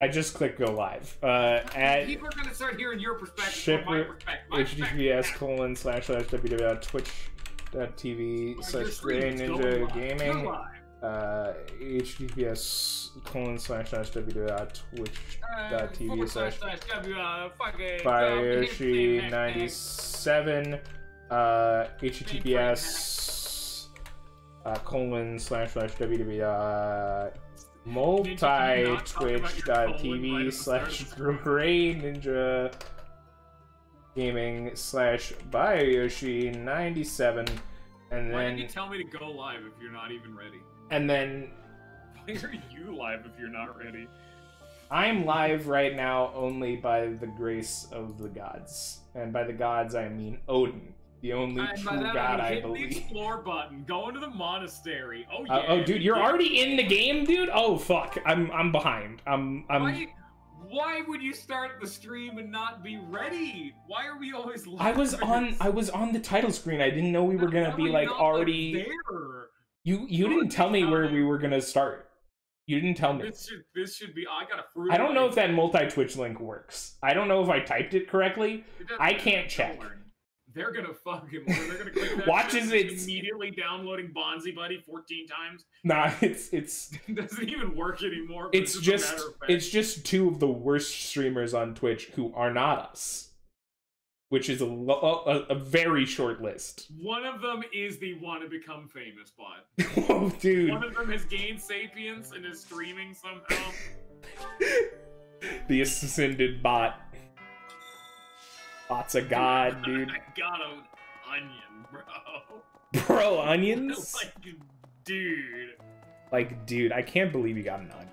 I just clicked go live. Uh, at People are gonna start hearing your perspective. Shipper- from my perspective. My https colon slash slash www.twitch.tv slash streaming, Grey it's going Ninja. Gaming. Uh, https colon slash slash www.twitch.tv forward slash slash W, uh, fucking, Bioyoshi ninety hashtag- seven. Uh, https uh, colon slash slash www multi twitch.tv slash gray ninja gaming slash Bioyoshi ninety seven and then Why did you tell me to go live if you're not even ready? and then Why are you live if you're not ready? I'm live right now only by the grace of the gods. And by the gods, I mean Odin, the only by true that, god I'm I hitting the believe. explore button, going to the monastery. Oh yeah. Uh, oh, dude, you're Yeah. already in the game, dude. Oh fuck, I'm I'm behind. I'm I'm. Why, why would you start the stream and not be ready? Why are we always? I was on I was on the title screen. I didn't know we were gonna How be like already. there? You you How didn't tell me where we were gonna start. You didn't tell me. This should this should be. I got a fruit. I don't know if that multi Twitch link works. I don't know if I typed it correctly. I can't check. They're gonna fucking. They're gonna click that. Watches it- immediately downloading Bonzi Buddy 14 times. Nah, it's it's It doesn't even work anymore. it's a just matter of fact. it's just two of the worst streamers on Twitch who are not us, which is a a, a very short list. One of them is the want to become famous bot. oh, dude, One of them has gained sapience and is streaming somehow. the ascended bot. Bot's of god, dude. I got an onion, bro. Bro, onions. like, dude. Like, dude, I can't believe you got an onion.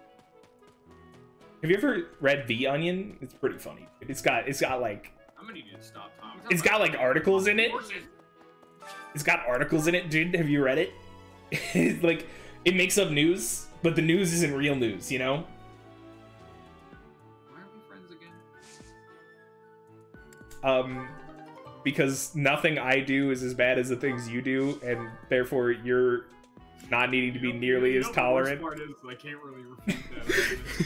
Have you ever read The Onion? It's pretty funny. It's got it's got like I'm gonna need you to stop, Tom. It's got, like, articles in it. It's got articles in it, dude. Have you read it? it's like it makes up news, but the news isn't real news, you know? Um because nothing I do is as bad as the things you do, and therefore you're not needing to be nearly you as know the worst tolerant. part is I can't really refute that.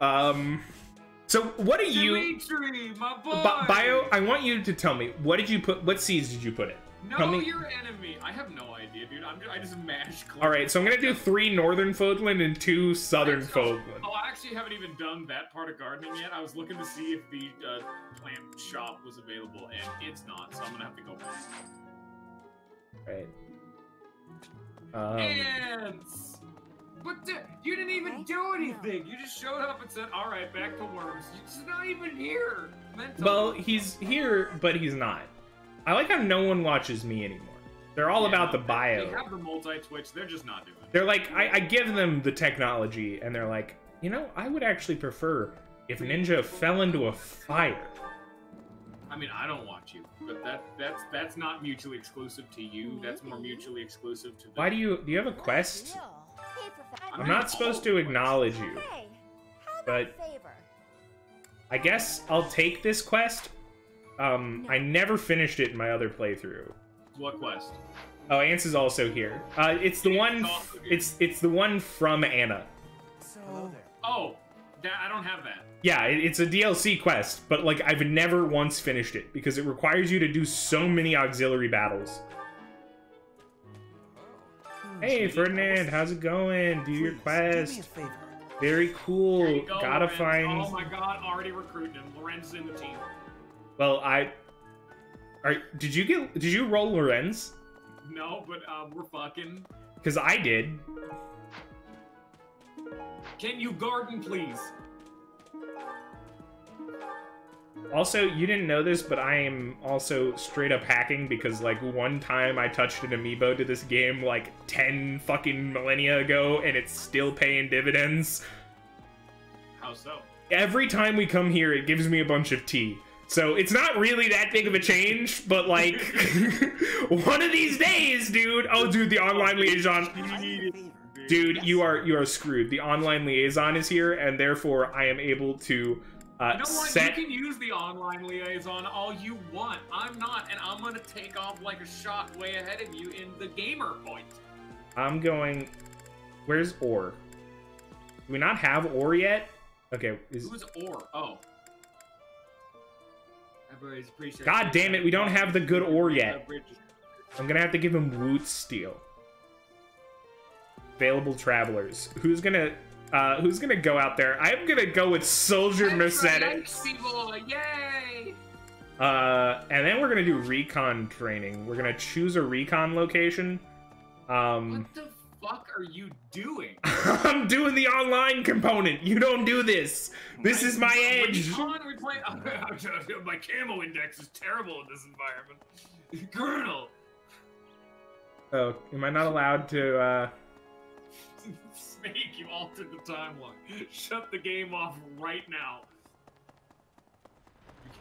Um so what are you Dimitri, my boy. Bio, I want you to tell me what did you put what seeds did you put in? No, tell me- your enemy. I have no idea, dude. I'm just, I just mashed. All right, so I'm gonna do three northern Fódlan and two southern Actually, oh, Fódlan. Oh, I actually haven't even done that part of gardening yet. I was looking to see if the uh, plant shop was available, and it's not. So I'm gonna have to go back. Right. Um, Ants. But the, you didn't even do anything. You just showed up and said, "All right, back to worms." You're just not even here. Mental. well, he's here, but he's not. I like how no one watches me anymore. They're all Yeah, about the bio. They have the multi-twitch. They're just not doing it. They're like, I, I give them the technology, and they're like, you know, I would actually prefer if Ninja fell into a fire. I mean, I don't watch you, but that that's that's not mutually exclusive to you. That's more mutually exclusive to. The, Why do you do you have a quest? I'm I'm not supposed to acknowledge you. Hey, But- favor? I guess I'll take this quest. Um, I never finished it in my other playthrough. What quest? Oh, Ants is also here. Uh, it's the one. It's it's the one from Anna. Oh, that I don't have that. Yeah, it- it's a DLC quest, but like I've never once finished it because it requires you to do so many auxiliary battles. Hey Ferdinand, how's it going? Do your quest. Very cool. go, Gotta Lorenz. find. Oh my god, already recruiting him. Lorenz is in the team. Well, I. Are did you get? Did you roll Lorenz? No, but um, we're fucking. Because I did. Can you garden, please? Also, you didn't know this, but I am also straight up hacking because, like, one time I touched an amiibo to this game like 10 fucking millennia ago and it's still paying dividends. How so? Every time we come here, it gives me a bunch of tea. So it's not really that big of a change, but like, one of these days, dude. Oh, dude, the online liaison. Dude, you are you are screwed. The online liaison is here, and therefore I am able to uh, You know what? set You can use the online liaison all you want. I'm not, and I'm gonna take off like a shot way ahead of you in the gamer point. I'm going. Where's Or? Do we not have ore yet? Okay. Is... Who's ore? Oh. Everybody's appreciating. God damn it, we don't have the good ore yet. I'm gonna have to give him Wootz Steel. Available travelers. Who's gonna uh, who's gonna go out there? I'm gonna go with Soldier Mercedes. Yay! Uh, and then we're gonna do recon training. We're gonna choose a recon location. Um, what the fuck are you doing? I'm doing the online component. You don't do this. This is my edge. Recon, playing, my camo index is terrible in this environment. Colonel. Oh, am I not allowed to? uh... Snake, you altered the timeline. Shut the game off right now.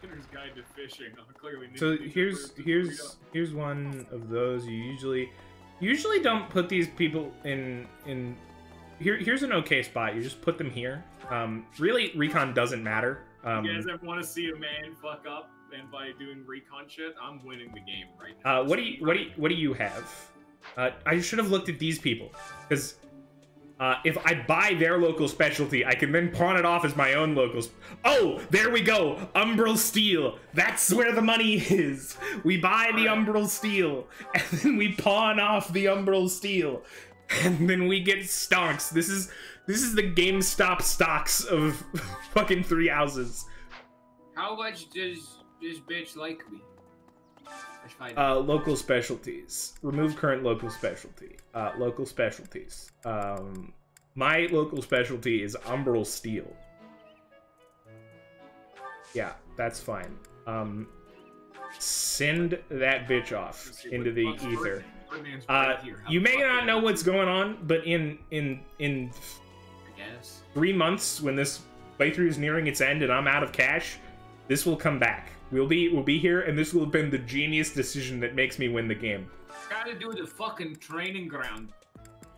Beginner's Guide to Fishing. Oh, clearly. So here's here's here's one of those. You usually usually don't put these people in in. Here here's an okay spot. You just put them here. Um, really, recon doesn't matter. Um, you guys ever want to see a man fuck up? And by doing recon shit, I'm winning the game right now. Uh, what do you what do you, what do you have? Uh, I should have looked at these people because uh, if I buy their local specialty, I can then pawn it off as my own local. oh, there we go. Umbral steel. That's where the money is. We buy the umbral steel, and then we pawn off the umbral steel, and then we get stocks. This is this is the GameStop stocks of fucking three houses. How much does this bitch like me? Uh, local specialties. Remove current local specialty. Uh, local specialties. Um, my local specialty is Umbral Steel. Yeah, that's fine. Um, send that bitch off into the ether. Uh, you may not know what's going on, but in in in three months, when this playthrough is nearing its end and I'm out of cash, this will come back. We'll be we'll be here, and this will have been the genius decision that makes me win the game. Got to do the fucking training ground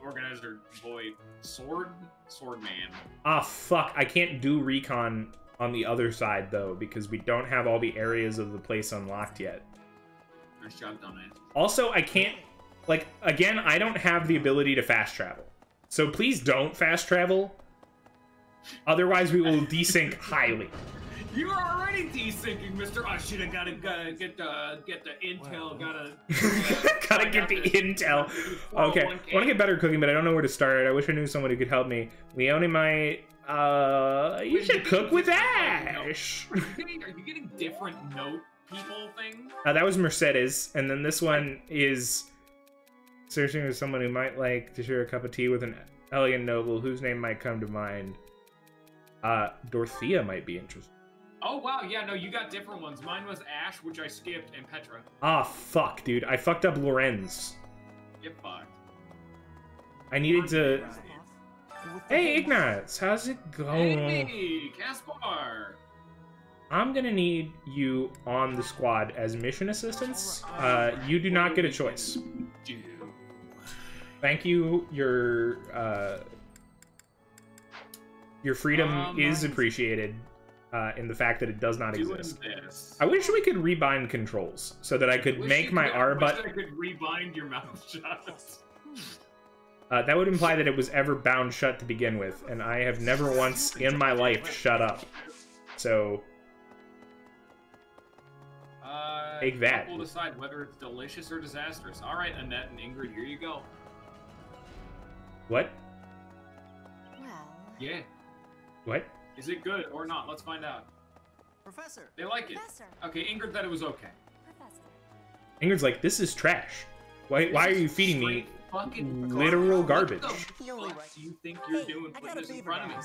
organizer boy, sword, sword man. Ah, fuck! I can't do recon on the other side though because we don't have all the areas of the place unlocked yet. Nice job, dumbass. Also, I can't. Like again, I don't have the ability to fast travel. So please don't fast travel. Otherwise, we will desync highly. You are already desyncing, Mister. I should have gotta, gotta get the get the intel. Gotta gotta get the intel. Okay, I want to get better cooking, but I don't know where to start. I wish I knew someone who could help me. Leone might. Uh, you should cook with Ash. Are you getting different note people things? Uh, that was Mercedes, and then this one is searching for someone who might like to share a cup of tea with an elegant noble whose name might come to mind. Uh, Dorothea might be interested. Oh wow, yeah, no, you got different ones. Mine was Ash, which I skipped, and Petra. Ah, fuck, dude. I fucked up Lorenz. Get fucked. I needed to... Hey, Ignatz, how's it going? Hey, Caspar! I'm gonna need you on the squad as mission assistants. Uh, you do not get a choice. Thank you. Your, uh... Your freedom um, is appreciated uh, in the fact that it does not exist. This. I wish we could rebind controls so that I could make my R button. I could rebind your mouth shut. Uh, that would imply that it was ever bound shut to begin with, and I have never once in my life shut up. So, uh, take that. We'll decide whether it's delicious or disastrous. All right, Annette and Ingrid, here you go. What? Well. Yeah. What? Is it good or not? Let's find out. Professor. They like Professor. it. Okay, Ingrid thought it was okay. Professor. Ingrid's like, this is trash. Why, why are you feeding me literal garbage? What do you think you're hey, doing putting this in front of me?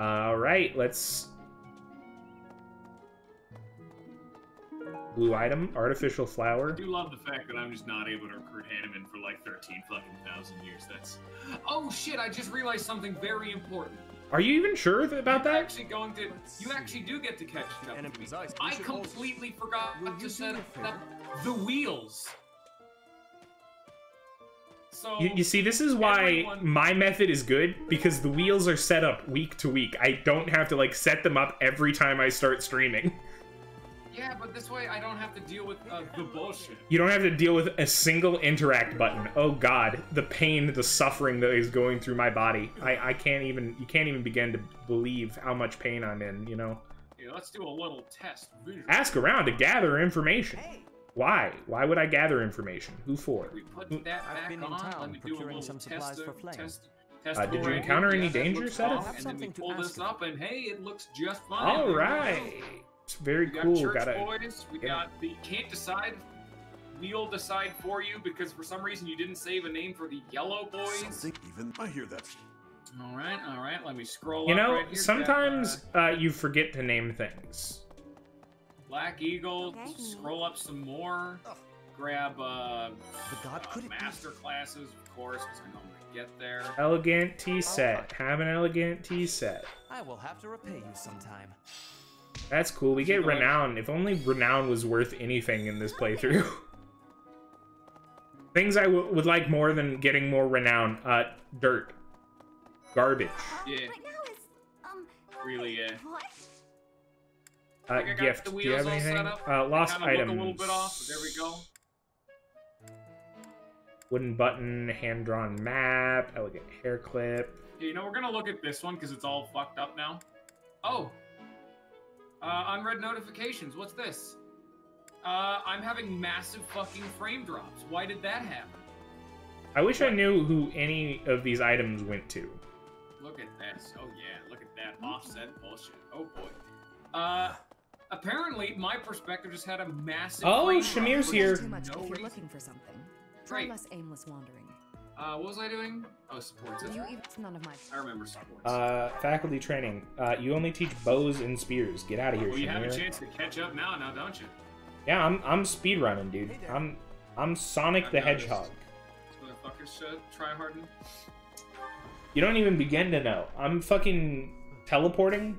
All right, let's. Blue item, artificial flower. I do love the fact that I'm just not able to recruit Hanneman for like 13 fucking thousand years. That's. Oh shit! I just realized something very important. Are you even sure about that? Actually, going to you actually do get to catch up. I completely forgot to set up the wheels. So you, you, see, this is why everyone... my method is good because the wheels are set up week to week. I don't have to like set them up every time I start streaming. Yeah, but this way I don't have to deal with uh, the bullshit. You don't have to deal with a single interact button. Oh god, the pain, the suffering that is going through my body. I, I can't even, you can't even begin to believe how much pain I'm in, you know? Yeah, let's do a little test. Visual. Ask around to gather information. Hey, Why? Why would I gather information? Who for? We put Who- that I've back been in on. town Let me do a procuring little some test supplies for of- Flame. test- Uh, did you encounter any Yeah, that danger, looks Seth? I have And then we pull this up, and hey, it looks just fine. All right. There we go. right. It's very We got cool. church Gotta. boys. We yeah. got the can't decide. We'll decide for you because for some reason you didn't save a name for the yellow boys. Something even I hear that. All right, all right. Let me scroll. You up know, right here. sometimes Got, uh, you forget to name things. uh, Black Eagle. Okay. Scroll up some more. Grab uh, The god uh, could it be? master classes, of course, because I know I'm gonna get there. Elegant tea set. Have an elegant tea set. I will have to repay you sometime. That's cool. We get renown. If only renown was worth anything in this playthrough. Things I w- would like more than getting more renown. Uh, dirt. Garbage. Yeah. right now is, um, Really, yeah. what? Uh, Think I got gift. the Do you have wheels all set anything? Uh, lost Kinda items. look a little bit off. There we go. Wooden button, hand drawn map, elegant hair clip. Yeah, you know, we're gonna look at this one because it's all fucked up now. Oh. Uh, unread notifications. What's this? Uh, I'm having massive fucking frame drops. Why did that happen? I wish I knew who any of these items went to. Look at this. Oh yeah, look at that offset bullshit. Oh boy. Uh, apparently my perspective just had a massive. Oh, frame drop Shamir's for here. Too much no if you're reason. looking for something. Try Right. less aimless wandering. Uh, what was I doing? Oh, sports. You right. even it's none of my I remember sports. Uh, faculty training. Uh, you only teach bows and spears. Get out of here, well, you have a chance to catch up now, now don't you? Yeah, I'm I'm speed running, dude. Hey. I'm I'm Sonic I've the noticed. Hedgehog. This motherfucker should try harden. You don't even begin to know. I'm fucking teleporting.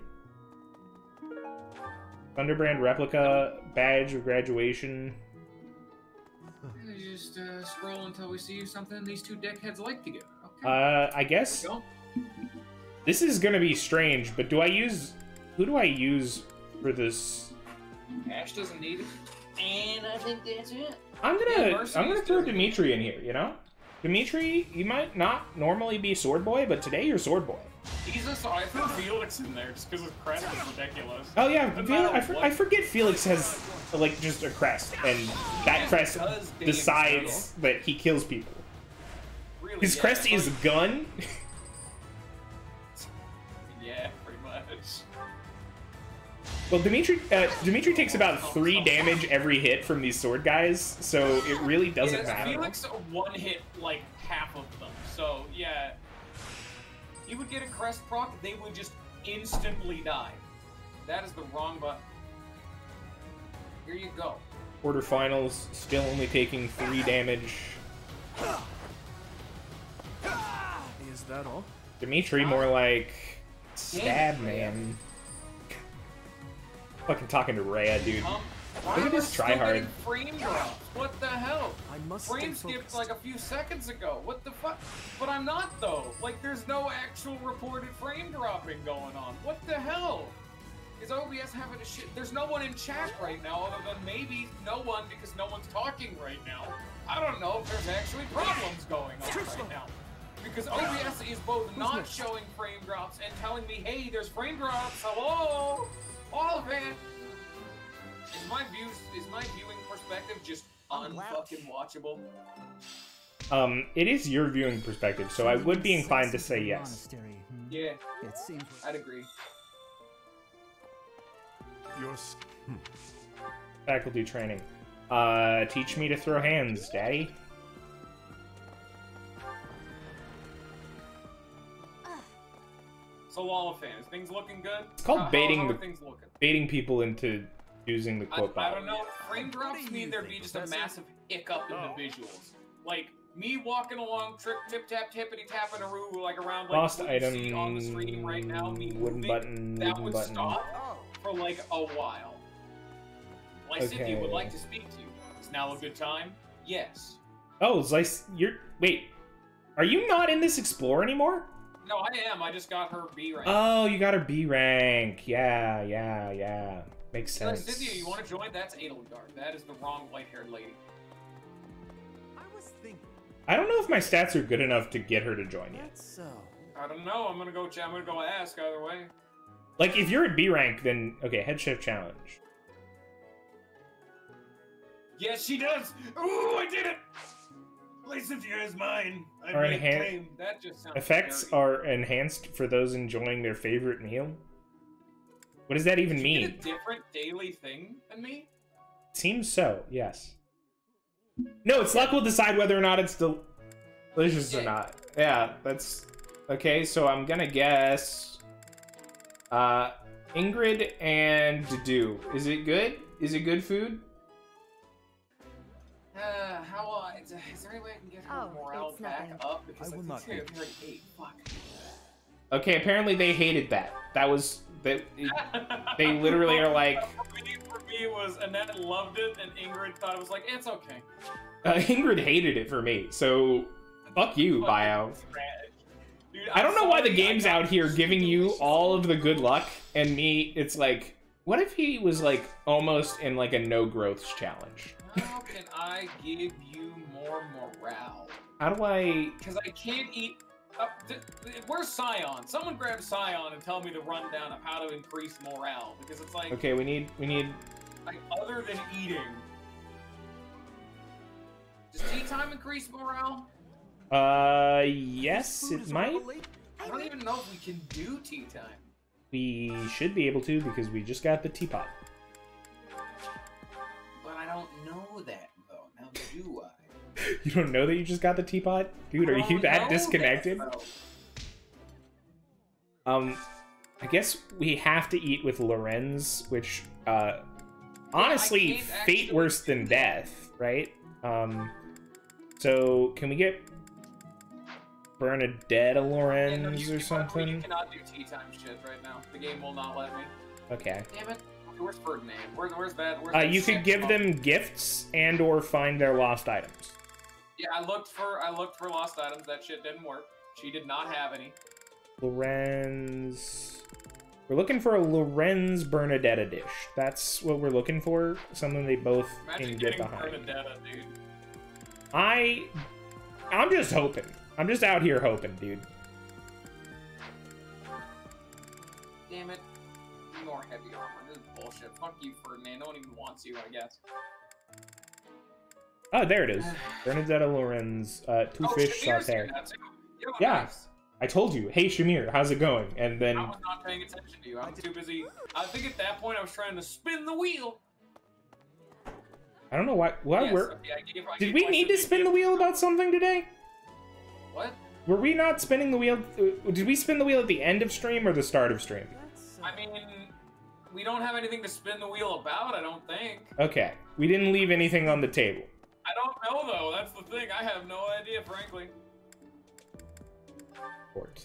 Thunderbrand replica badge of graduation. You Just uh, scroll until we see something these two deckheads like together. Okay. Uh, I guess Go. this is gonna be strange, but do I use who do I use for this? Ash doesn't need it. And I think that's it. I'm gonna Mercy I'm gonna throw good. Dimitri in here. You know, Dimitri, you might not normally be sword boy, but today you're sword boy. Jesus, I threw Felix in there just because his crest is ridiculous. Oh yeah, Fel- I, for- I forget Felix has like just a crest, and that crest decides that he kills people. Really, His yeah, crest is like- gun. Yeah, pretty much. Well, Dimitri uh, Dimitri takes about three damage every hit from these sword guys, so it really doesn't yes, matter. Felix one hit like half of them. So yeah, he would get a crest proc, they would just instantly die. That is the wrong button. Here you go. Quarterfinals, still only taking three damage. Is that all? Dimitri ah. more like stab man. Fucking talking to Rhea, dude. Um, Um, Look why at am I this still tryhard. Frame drops. What the hell? I must Frame skipped like a few seconds ago. What the fuck? But I'm not though. Like there's no actual reported frame dropping going on. What the hell? Is OBS having a shit? There's no one in chat right now other than maybe no one because no one's talking right now. I don't know if there's actually problems going on right now. Because OBS is both not next? showing frame drops and telling me, hey, there's frame drops. Hello, all of it. Is my views is my viewing perspective just unfucking watchable? Um, it is your viewing perspective, so I would be inclined to say yes. Hmm? Yeah, It seems. I'd agree. Your s- Faculty training. Uh, teach me to throw hands, daddy. So Lollifan, is things looking good? It's called How- how- baiting how are the- things looking? Baiting people into using the I, quote I don't know. Frame drops mean there'd be just a massive hiccup in Oh. the visuals. Like me walking along, trip, tip, tap, tippity tapping a roo, like around like Lost item. on the screen right now. Me wooden moving, button. that Wooden would button. stop Oh, for like a while. Lysithea would like to speak to you. Is now a good time? Yes. Oh, Zeiss, you're wait. Are you not in this explore anymore? No, I am. I just got her B rank. Oh, you got her B rank. Yeah, yeah, yeah. Makes Like, sense. Cynthia, you want to join? That's Edelgard. That is the wrong white-haired lady. I was thinking. I don't know if my stats are good enough to get her to join yet. That's so. I don't know. I'm gonna go. I'm gonna go ask either way. Like, if you're at B rank, then okay, head chef challenge. Yes, she does. Ooh, I did it. Cynthia is mine. I Our make enhan- claim. That just sounds Effects scary. are enhanced for those enjoying their favorite meal. What does that even Did you mean? get a different daily thing than me? Seems so, yes. No, it's luck will decide whether or not it's del- delicious or not. Yeah, that's okay. So I'm gonna guess, uh, Ingrid and Dedue. Is it good? Is it good food? Uh, how uh, is, is there any way I can get her Oh, morale back nothing. up? Because I I, will think not it's gonna be. be like eight. Fuck. Okay, apparently they hated that. That was that. They literally are like, for me, for me, was Annette loved it, and Ingrid thought it was like it's okay. uh, Ingrid hated it for me. So fuck you, Bio. Dude, I don't know why the game's out here giving you all of the good luck, and me, it's like, what if he was like almost in like a no growths challenge? How can I give you more morale? How do I? Because I can't eat. Uh, th- th- where's Scion? Someone grab Scion and tell me the rundown of how to increase morale. Because it's like, Okay, we need we need. like other than eating. Does tea time increase morale? Uh, yes, it might. I don't even know if we can do tea time. We should be able to because we just got the teapot. But I don't know that though. Now do I? You don't know that you just got the teapot, dude? Are you that disconnected? Um, I guess we have to eat with Lorenz, which, uh, honestly, can't fate worse than death, right? Um, so can we get Bernadette Yeah, no, Lorenz you- or you- You cannot do tea time shit right now. The game will not let me. Okay. Damn it. Where's Ferdinand? Where, where's that? Where's Uh, you could give them gifts and or find their lost items. Yeah, I looked for I looked for lost items. That shit didn't work. She did not have any. Lorenz. We're looking for a Lorenz Bernadetta dish. That's what we're looking for. Something they both Imagine can get behind. Bernadetta, dude. I, I'm just hoping. I'm just out here hoping, dude. Damn it. More heavy armor. This is bullshit. Fuck you, Ferdinand. No one even wants you, I guess. Oh, there it is. Bernadette Lorenz, uh, two oh, fish saute. Yeah. nice. I told you, hey Shamir, how's it going? And then I was not paying attention to you. I was too busy. I think at that point I was trying to spin the wheel. I don't know why. Why Yes, we're? gave- Did we need to spin the wheel about something today? What? Were we not spinning the wheel? uh, Did we spin the wheel at the end of stream or the start of stream? I mean, we don't have anything to spin the wheel about. I don't think. Okay, we didn't leave anything on the table. I don't know though. That's the thing. I have no idea, frankly. Port.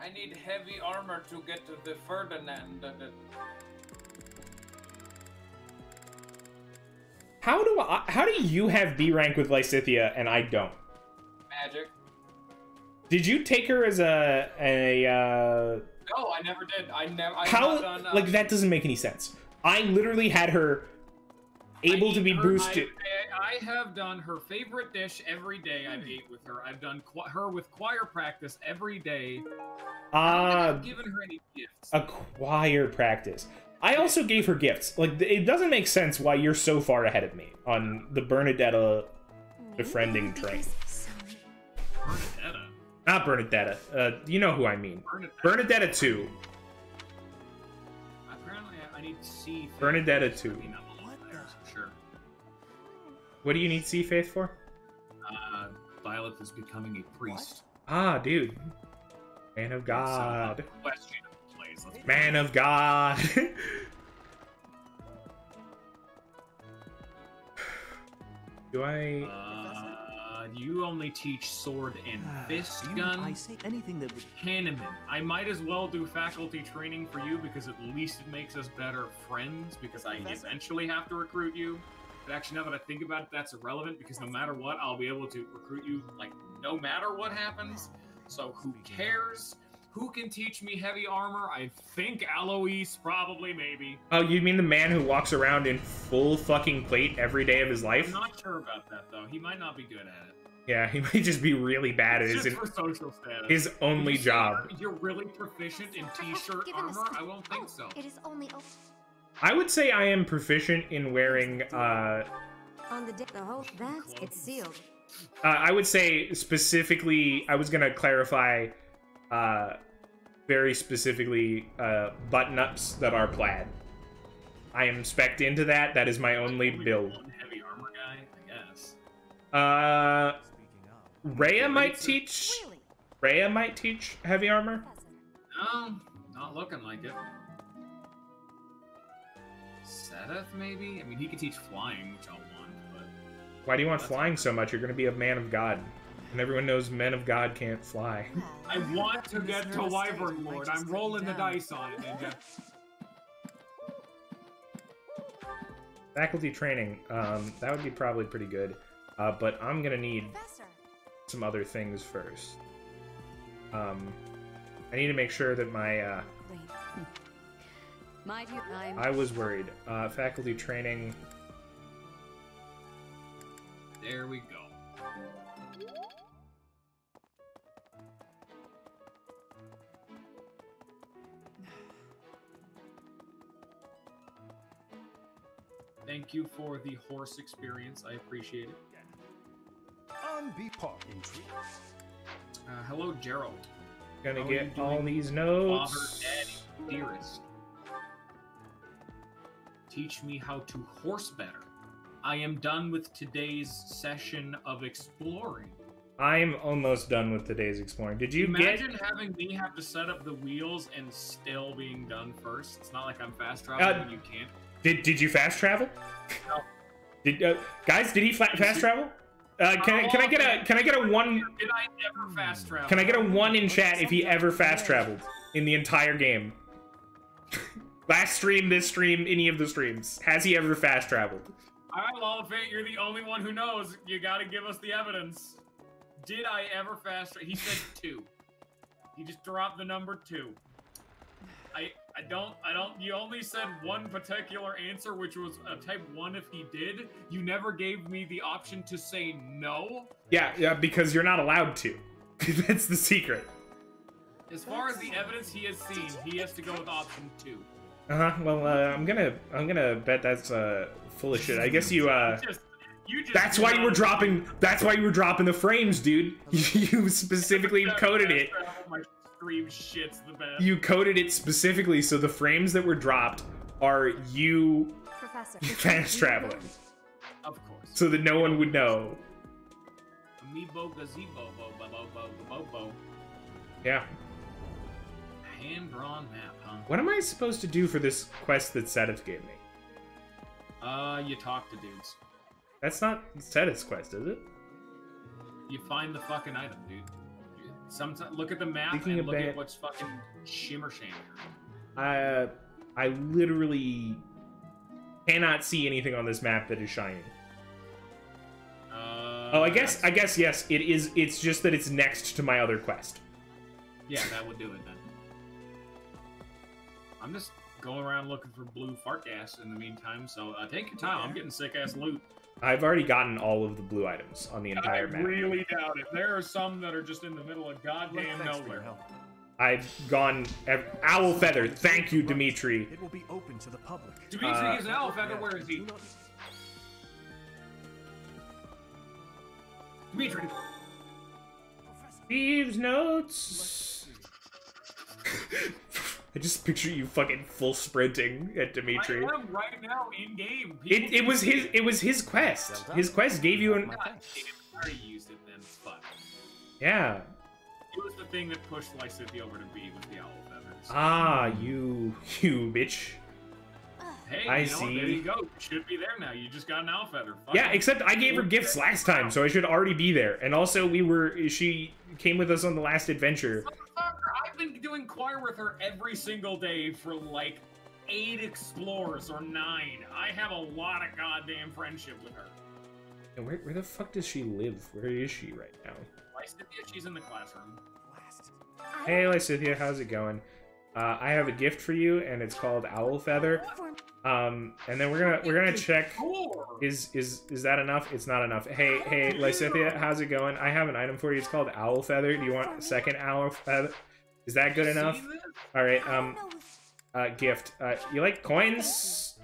I need heavy armor to get to the Ferdinand. How do I? How do you have B rank with Lysithea and I don't? Magic. Did you take her as a a? Uh, No, I never did. I never. How? done, uh, like that doesn't make any sense. I literally had her able I to be her- boosted. I, I have done her favorite dish every day. I've ate with her. I've done qu- her with choir practice every day. Ah, I've given her any gifts. acquire practice. I also gave her gifts. Like it doesn't make sense why you're so far ahead of me on the Bernadetta befriending train. Bernadetta. Not Bernadetta. Uh, you know who I mean. Bernadetta. Bernadetta two. Apparently, I- I need to see. Bernadetta two. What do you need C faith for? Uh, Violet is becoming a priest. Ah, dude. Man of God. Question plays. Man of God. do I? Uh, you only teach sword and fist Do gun. I say anything that would. Hanneman. I might as well do faculty training for you because at least it makes us better friends because I eventually have to recruit you. But actually, now that I think about it, that's irrelevant because no matter what, I'll be able to recruit you like no matter what happens. So who cares? Who can teach me heavy armor? I think Alois, probably, maybe. Oh, you mean the man who walks around in full fucking plate every day of his I'm life? not sure about that though. He might not be good at it. Yeah, he might just be really bad at It's his just for social status. his only You say job. You're, you're really proficient in t-shirt armor. I won't think oh, so. It is only open I would say I am proficient in wearing. Uh, On the day the whole that's it's sealed. uh, I would say specifically. I was gonna clarify. Uh, very specifically, uh, button ups that are plaid. I am spec'd into that. That is my only Only build. one Heavy armor guy, I guess. Uh, Speaking Rhea might teach. really. Rhea might teach heavy armor. No, not looking like it. Seth, maybe? I mean, he could teach flying, which I'll want, but Why do you want That's- flying so much? You're gonna be a man of God, and everyone knows men of God can't fly. I want to get to Wyvern Lord. I'm rolling the dice on it, Ninja. Faculty training. Um, that would be probably pretty good. Uh, but I'm gonna need some other things first. Um, I need to make sure that my. Uh, I was worried. Uh, faculty training. There we go. Thank you for the horse experience. I appreciate it. On be part intrigue. Uh, hello, Jeralt. Gonna How get all doing, these Father, notes. Daddy, dearest. Teach me how to horse better. I am done with today's session of exploring. I'm almost done with today's exploring. Did you Imagine get? having me have to set up the wheels and still being done first. It's not like I'm fast traveling Uh, and you can't. Did Did you fast travel? No. Did uh, guys? Did he fla- fast travel? Uh, can I can I get a can I get a one Did I ever fast travel? Can I get a one in chat if he ever fast traveled in the entire game? Last stream, this stream, any of the streams. Has he ever fast traveled? All right, Lollipate, you're the only one who knows. You got to give us the evidence. Did I ever fast? He said two. He just dropped the number two. I I don't I don't. You only said one particular answer, which was a type one. If he did, you never gave me the option to say no. Yeah, yeah, because you're not allowed to. That's the secret. As far as the evidence he has seen, he has to go with option two. Uh huh. Well, uh, I'm gonna I'm gonna bet that's uh full of shit. I guess you uh. Just you just. That's why you were dropping. That's why you were dropping the frames, dude. You specifically coded it. My stream shits the bed. You coded it specifically so the frames that were dropped are you Professor. fast traveling, Of course. so that no one would know. Amiibo gazebo bo bo bo bo bo bo. Yeah. Hand drawn map, huh? What am I supposed to do for this quest that Seteth gave me? Uh, you talk to dudes. That's not Seteth's quest, is it? You find the fucking item, dude. Sometimes look at the map Speaking and look at what's fucking shimmer shame. I I literally cannot see anything on this map that is shining. Uh, Oh, I guess I guess yes, it is. It's just that it's next to my other quest. Yeah, that would do it then. I'm just going around looking for blue fart gas in the meantime, so uh, take your time. I'm getting sick ass loot. I've already gotten all of the blue items on the entire I map. I really doubt it. There are some that are just in the middle of goddamn thanks nowhere. I've gone ev- owl feather. Thank you, Dimitri. It will be open to the public. Dimitri Uh, is an owl feather. Where is he? Do not- Dimitri. Steve's notes. I just picture you fucking full sprinting at Dimitri. I am right now in game. It, it was his it was his quest. His quest gave you an God I already used it then. Fuck. yeah. It was the thing that pushed Lysithea over to B with the owl feathers. Ah, you you bitch. Hey, I you know, what? there see. you go. Should be there now. You just got an owl feather. Fuck Yeah, it. except I gave her gifts last time, so I should already be there. And also, we were she came with us on the last adventure. Motherfucker, I've been doing choir with her every single day for like eight explorers or nine. I have a lot of goddamn friendship with her. And where where the fuck does she live? Where is she right now? Lysithea, she's in the classroom. Hey, Lysithea, how's it going? Uh, I have a gift for you, and it's called Owl Feather. Um, and then we're gonna we're gonna check. Is is is that enough? It's not enough. Hey hey, Lysithea, how's it going? I have an item for you. It's called Owl Feather. Do you want a second Owl Feather? Is that good enough? All right. Um, uh, gift. Uh, you like coins?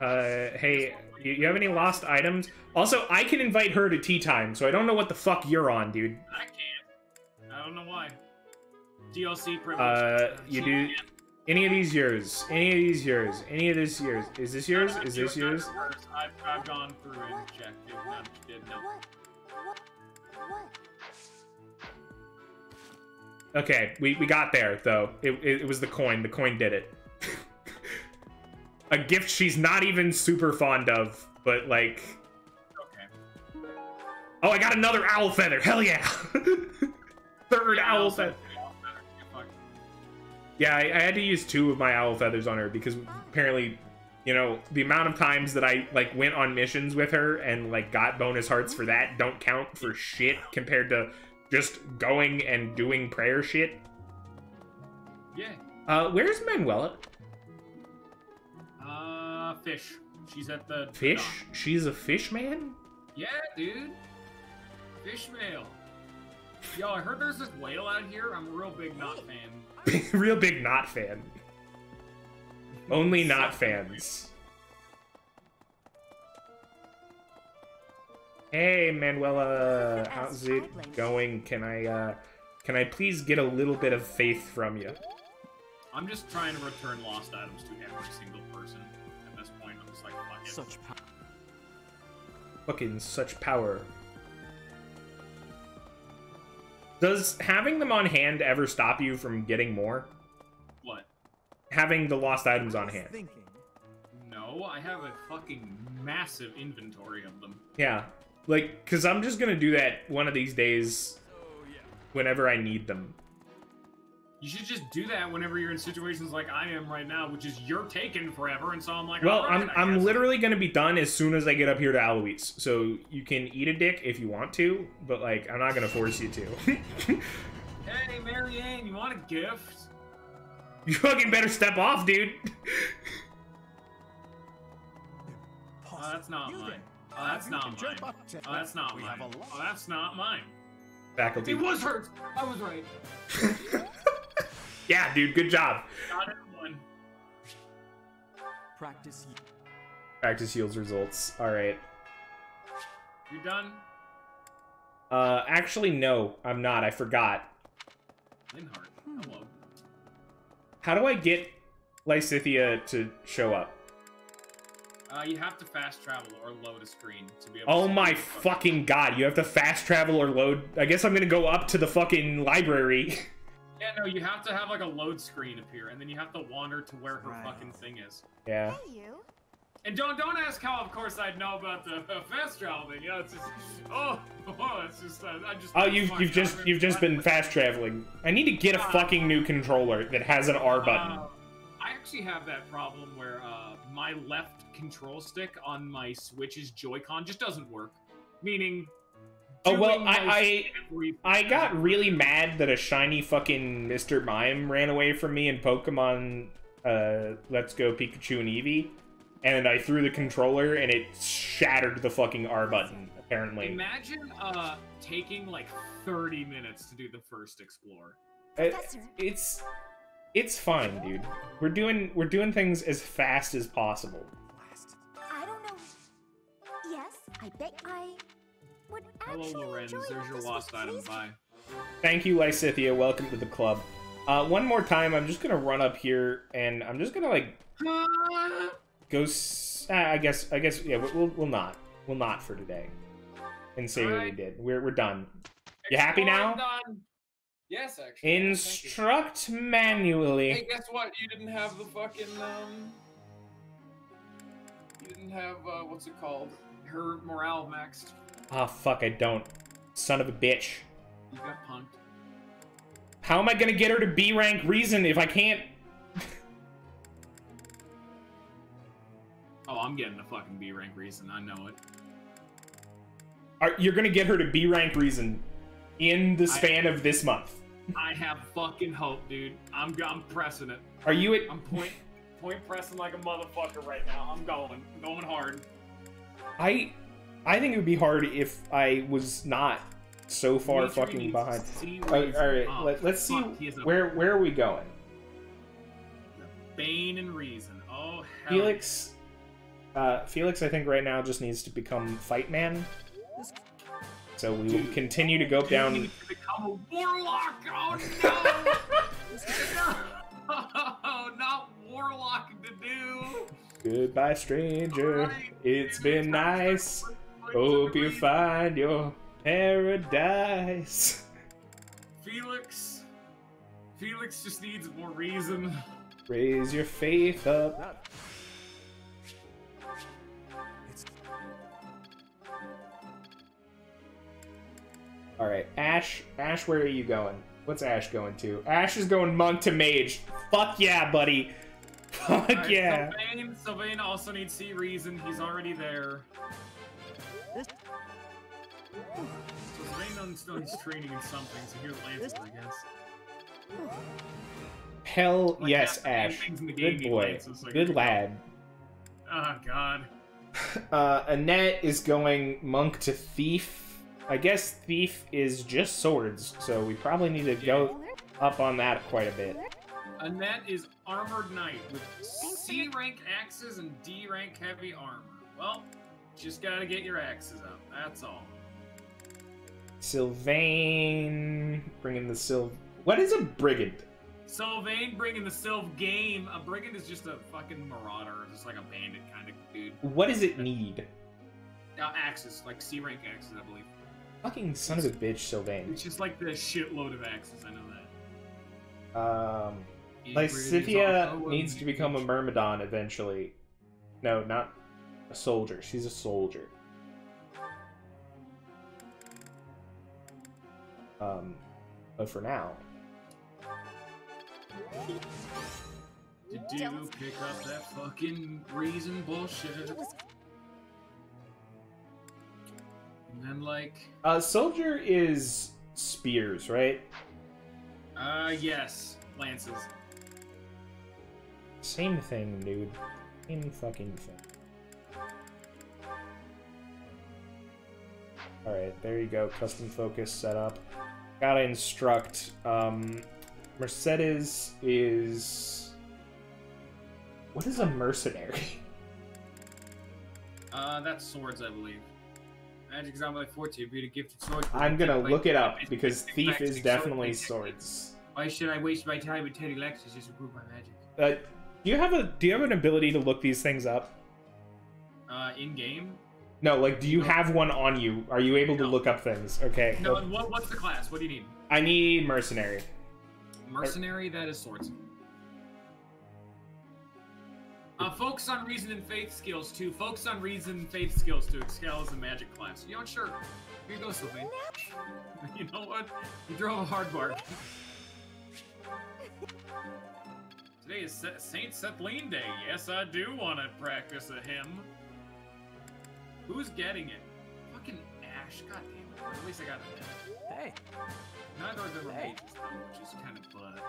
Uh, hey, you, you have any lost items? Also, I can invite her to tea time, so I don't know what the fuck you're on, dude. I can't. I don't know why. DLC privilege. Uh, you do. Any of these yours? Any of these yours? Any of this yours? Is this yours? Is this yours? I've, I've gone through and checked. It, none did no. Okay, we, we got there though. It, it, it was the coin. The coin did it. A gift she's not even super fond of, but like, Okay. oh, I got another owl feather. Hell yeah! Third Yeah, owl feather. Yeah, I, I had to use two of my owl feathers on her because apparently, you know, the amount of times that I like went on missions with her and like got bonus hearts for that don't count for shit compared to just going and doing prayer shit. Yeah. Uh, where's Manuela? Uh, fish. She's at the the Fish? dock. She's a fish man? Yeah, dude. Fish whale. Yo, I heard there's this whale out here. I'm a real big not fan. Real big not fan. Only not fans. Hey Manuela, how's it going? Can I uh can I please get a little bit of faith from you? I'm just trying to return lost items to every single person. At this point, I'm just like, fuck it. Such power. Fucking such power. Does having them on hand ever stop you from getting more? What? Having the lost items on hand. Thinking. No, I have a fucking massive inventory of them. Yeah. Like, because I'm just going to do that one of these days whenever I need them. You should just do that whenever you're in situations like I am right now, which is you're taking forever, and so I'm like, Well, alright, I'm, I I'm literally going to be done as soon as I get up here to Alois. So you can eat a dick if you want to, but, like, I'm not going to force you to. Hey, Marianne, you want a gift? you fucking better step off, dude. Oh, that's not mine. Oh, that's not mine. jump up to- Oh, that's not mine. have a lot. Oh, that's not mine. Faculty. It was hers. I was right. Yeah, dude, good job. Got it one. Practice. Practice yields results. All right. You done? Uh, actually, no, I'm not. I forgot. Linhardt. Hello. How do I get Lysithea to show up? Uh, you have to fast travel or load a screen to be able Oh to my fucking god, you have to fast travel or load. I guess I'm gonna go up to the fucking library. Yeah, no, you have to have like a load screen appear, and then you have to wander to where her Right. fucking thing is. yeah. Hey, you. And don't don't ask how, of course, I'd know about the uh, fast traveling. Yeah, it's just oh, oh it's just uh, I just. Oh, you've you've just you've just been fast traveling. I need to get a fucking new controller that has an R button. Uh, I actually have that problem where uh, my left control stick on my Switch's Joy-Con just doesn't work. Meaning. Oh, well, I- I- I got really mad that a shiny fucking Mr. Mime ran away from me in Pokemon uh, Let's Go Pikachu and Eevee, and I threw the controller and it shattered the fucking R button. Apparently, Imagine uh taking like 30 minutes to do the first explore. It- it's it's fine, dude. We're doing we're doing things as fast as possible. I don't know. Yes, I bet I would Hello, Lorenz. enjoy There's your lost item. Bye. Thank you, Lysithea. Welcome to the club. Uh, one more time, I'm just gonna run up here and I'm just gonna like go. S- ah, I guess. I guess. Yeah. We'll we'll not. We'll not for today. And say what we did. We're we're done. You happy now? Done. Yes, actually. Thank you. Instruct manually. Hey, guess what? You didn't have the fucking um. You didn't have uh, what's it called? Her morale maxed. Ah, fuck. I don't. Son of a bitch. You got punked. How am I gonna get her to B rank reason if I can't? Oh, I'm getting a fucking B rank reason. I know it. Are, you're gonna get her to B rank reason in the span of this month. I have fucking hope, dude. I'm I'm pressing it. Are you at? I'm point point pressing like a motherfucker right now. I'm going. I'm going hard. I, I think it would be hard if I was not so far fucking needs behind. to see Uh, reason. all right, Oh, let, let's see fuck, he is a where where are we going. Bane and reason. Oh hell. Felix, uh, Felix, I think right now just needs to become fight man. So we will continue to go You down. need to become a warlock. Oh no! no, not warlock to do. Goodbye, stranger. Alright, It's dude, been nice. To Hope you find your paradise. Felix. Felix just needs more reason. Raise your faith up. All right, Ash. Ash, where are you going? What's Ash going to? Ash is going monk to mage. Fuck yeah, buddy. Fuck Alright, yeah. Sylvain, Sylvain also needs see reason. He's already there. This- So Sylvain still needs training in something, so here's Lancer, I guess. Hell Like yes, half the main Ash. things in the game Good boy. like, Good lad. Oh god. Uh, Annette is going monk to thief. I guess thief is just swords, so we probably need to go up on that quite a bit. Annette is armored knight with C rank axes and D rank heavy armor. Well, just gotta get your axes up. That's all. Sylvain bringing the Sylv. What is a brigand? Sylvain bringing the Sylv game. A brigand is just a fucking marauder, just like a bandit kind of dude. What does it need? Uh, axes, like C rank axes, I believe. Fucking son of a bitch, Sylvain. It's just like the shitload of axes. I know that. Um, Lysithea needs to become a. Myrmidon eventually. No, not a soldier. She's a soldier. Um, but for now, Did you pick up that fucking reason bullshit? And then like, uh, soldier is spears, right? uh, yes, lances. Same thing, dude. Same fucking thing. Alright, there you go. Custom focus setup. Gotta instruct. Um, Mercedes is. What is a mercenary? Uh, that's swords, I believe. Magic example like 14 be a gifted sword. I'm gonna look it up because thief is definitely swords. Why should I waste my time with Teddy lectures just to prove my magic? Uh, do you have a do you have an ability to look these things up? Uh, in game? No, like do you have one on you? Are you able to No. look up things? Okay. No. What, what's the class? What do you need? I need mercenary. Mercenary. That is swords. Uh, focus on reason and faith skills too. Focus on reason and faith skills to excel as a magic class. You know? Sure. Here you go, Sylvain. You know what? You drove a hard bargain. Today is Saint Cethleann Day. Yes, I do want to practice a hymn. Who's getting it? Fucking Ash. God damn it. Or at least I got it. Hey, Neither of them are Hey. mages, though, which is kind of butt.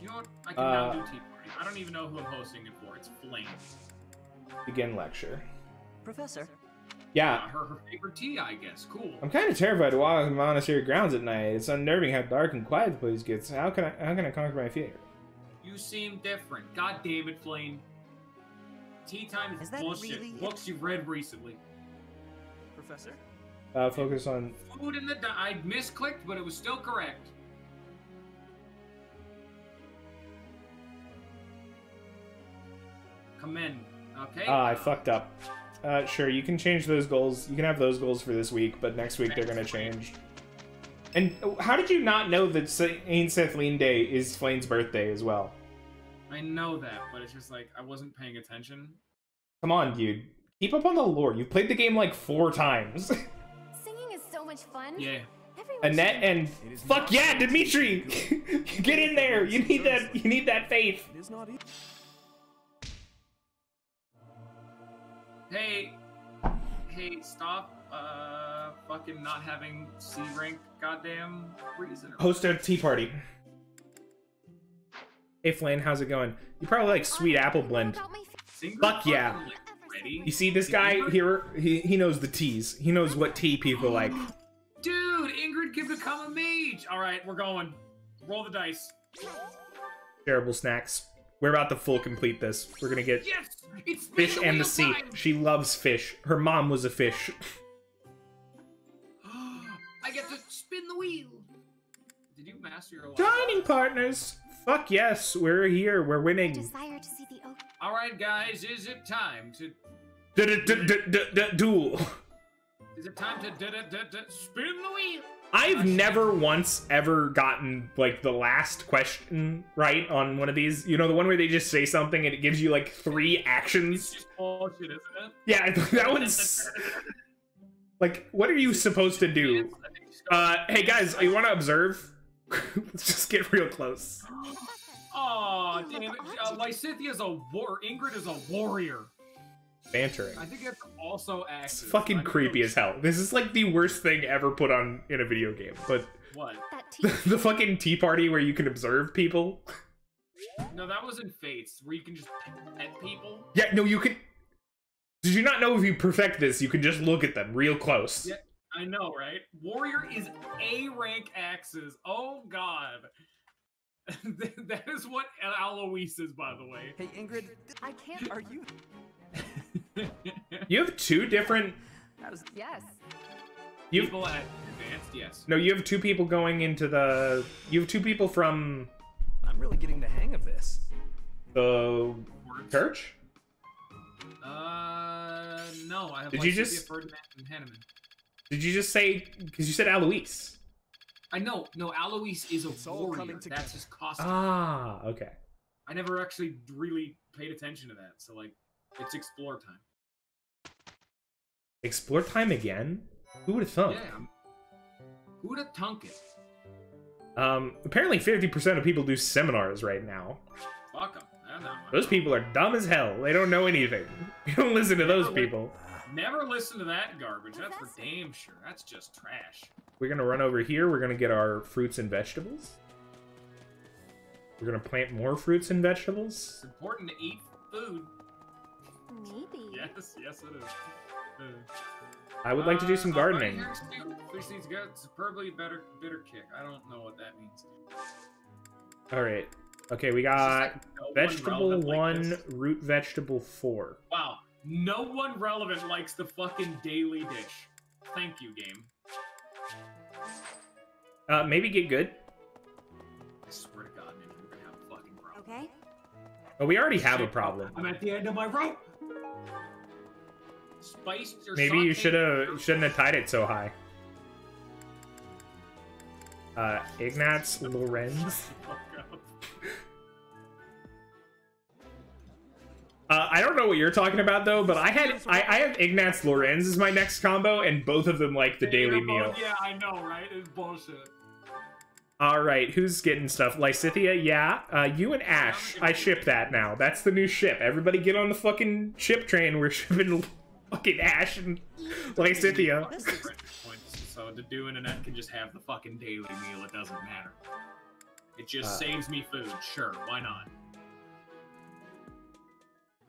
You know what? I can now Uh, do tea party. I don't even know who I'm hosting it for. It's Flayn. Begin lecture. Professor. Yeah, Uh, her, her favorite tea, I guess. Cool. I'm kind of terrified to walk on monastery grounds at night. It's unnerving how dark and quiet the place gets. How can I how can I conquer my fear? You seem different. God damn it, Flayn. Tea time is, Is that bullshit. really it? Books you've read recently. Professor. Uh, focus on. Food in the di- I misclicked, but it was still correct. Commend. Okay. Ah, I fucked up. Uh, sure, you can change those goals. You can have those goals for this week, but next week they're gonna change. And oh, how did you not know that Saint Cethleann Day is Flayn's birthday as well? I know that, but it's just like I wasn't paying attention. Come on, dude. Keep up on the lore. You've played the game like four times. singing is so much fun. Yeah. Everyone Annette and fuck yeah, easy Dimitri! Get in there. You need that. You need that faith. It is not easy. Hey. Hey, stop uh, fucking not having C rank goddamn reason. Host a tea party. Hey Flayn, how's it going? You probably like sweet apple blend. Fuck yeah. You see this guy here? He he knows the teas. He knows what tea people like. Dude, Ingrid can become a mage. All right, we're going. Roll the dice. Terrible snacks. We're about to full complete this. We're gonna get Yes, fish and the sea. sea. She loves fish. Her mom was a fish. I get to spin the wheel. Did you master your life? Joining partners. Fuck yes, we're here. We're winning. Desire to see the oak. All right, guys, is it time to? Duel. Is it time to d- d- d- d- spin the wheel? I've never once ever gotten like the last question right on one of these. You know, the one where they just say something and it gives you like three actions. bullshit. Yeah, that one's like, what are you supposed to do? Uh, hey guys, you want to observe? Let's just get real close. Oh, damn it! Uh, Lysithea's a war. Ingrid is a warrior. Bantering. I think it's also It's fucking I'm creepy as hell. This is like the worst thing ever put on in a video game. But What? That tea. the fucking tea party where you can observe people. No, that was in Fates, where you can just pet people. Yeah, no, you can. Did you not know if you perfect this, you can just look at them real close? Yeah. I know, right? Warrior is A rank axes. Oh god. that is what Alois is, by the way. Hey, Ingrid, I can't. are you? You have two different. That was Yes. You People at advanced, yes. no, you have two people going into the. You have two people from I'm really getting the hang of this. the Words. church. Uh, no, I have Did you just- Ferdinand and Hanneman. Did you just say? Because you said Alois. I know, no, Alois is a It's warrior. coming together. That's his costume. Ah, okay. I never actually really paid attention to that, so like, it's explore time. Explore time again. Who would have thought? Yeah. Who'd have thunk it? Um, apparently, fifty percent of people do seminars right now. Fuck them. I don't know. Those people are dumb as hell. They don't know anything. You don't listen to those people. Never listen to that garbage. That's for damn sure. That's just trash. We're gonna run over here. We're gonna get our fruits and vegetables. We're gonna plant more fruits and vegetables. It's important to eat food. Maybe. Yes, yes it is. Uh, I would like to do some uh, gardening. right here, Fish seeds got superbly better bitter kick. I don't know what that means. All right. Okay, we got like no vegetable relevant like one, this. root vegetable four. Wow, no one relevant likes the fucking daily dish. Thank you, game. Uh, maybe get good. I swear to God, Ninja, we're gonna have a fucking problem. Okay. Oh, we already have a problem. I'm at the end of my rope. Spiced or Maybe you should have shouldn't have tied it so high. Uh, Ignatz Lorenz. Uh, I don't know what you're talking about though, but I had I, I have Ignatz Lorenz as my next combo, and both of them like the daily They're meal. Yeah, I know, right? It's bullshit. All right, who's getting stuff? Lysithea, yeah. Uh, you and Ash, I ship that now. That's the new ship. Everybody get on the fucking ship train. We're shipping fucking Ash and Lysithea. Fucking friendship points, so to do internet can just have the fucking daily meal. It doesn't matter. It just Uh. saves me food. Sure, why not?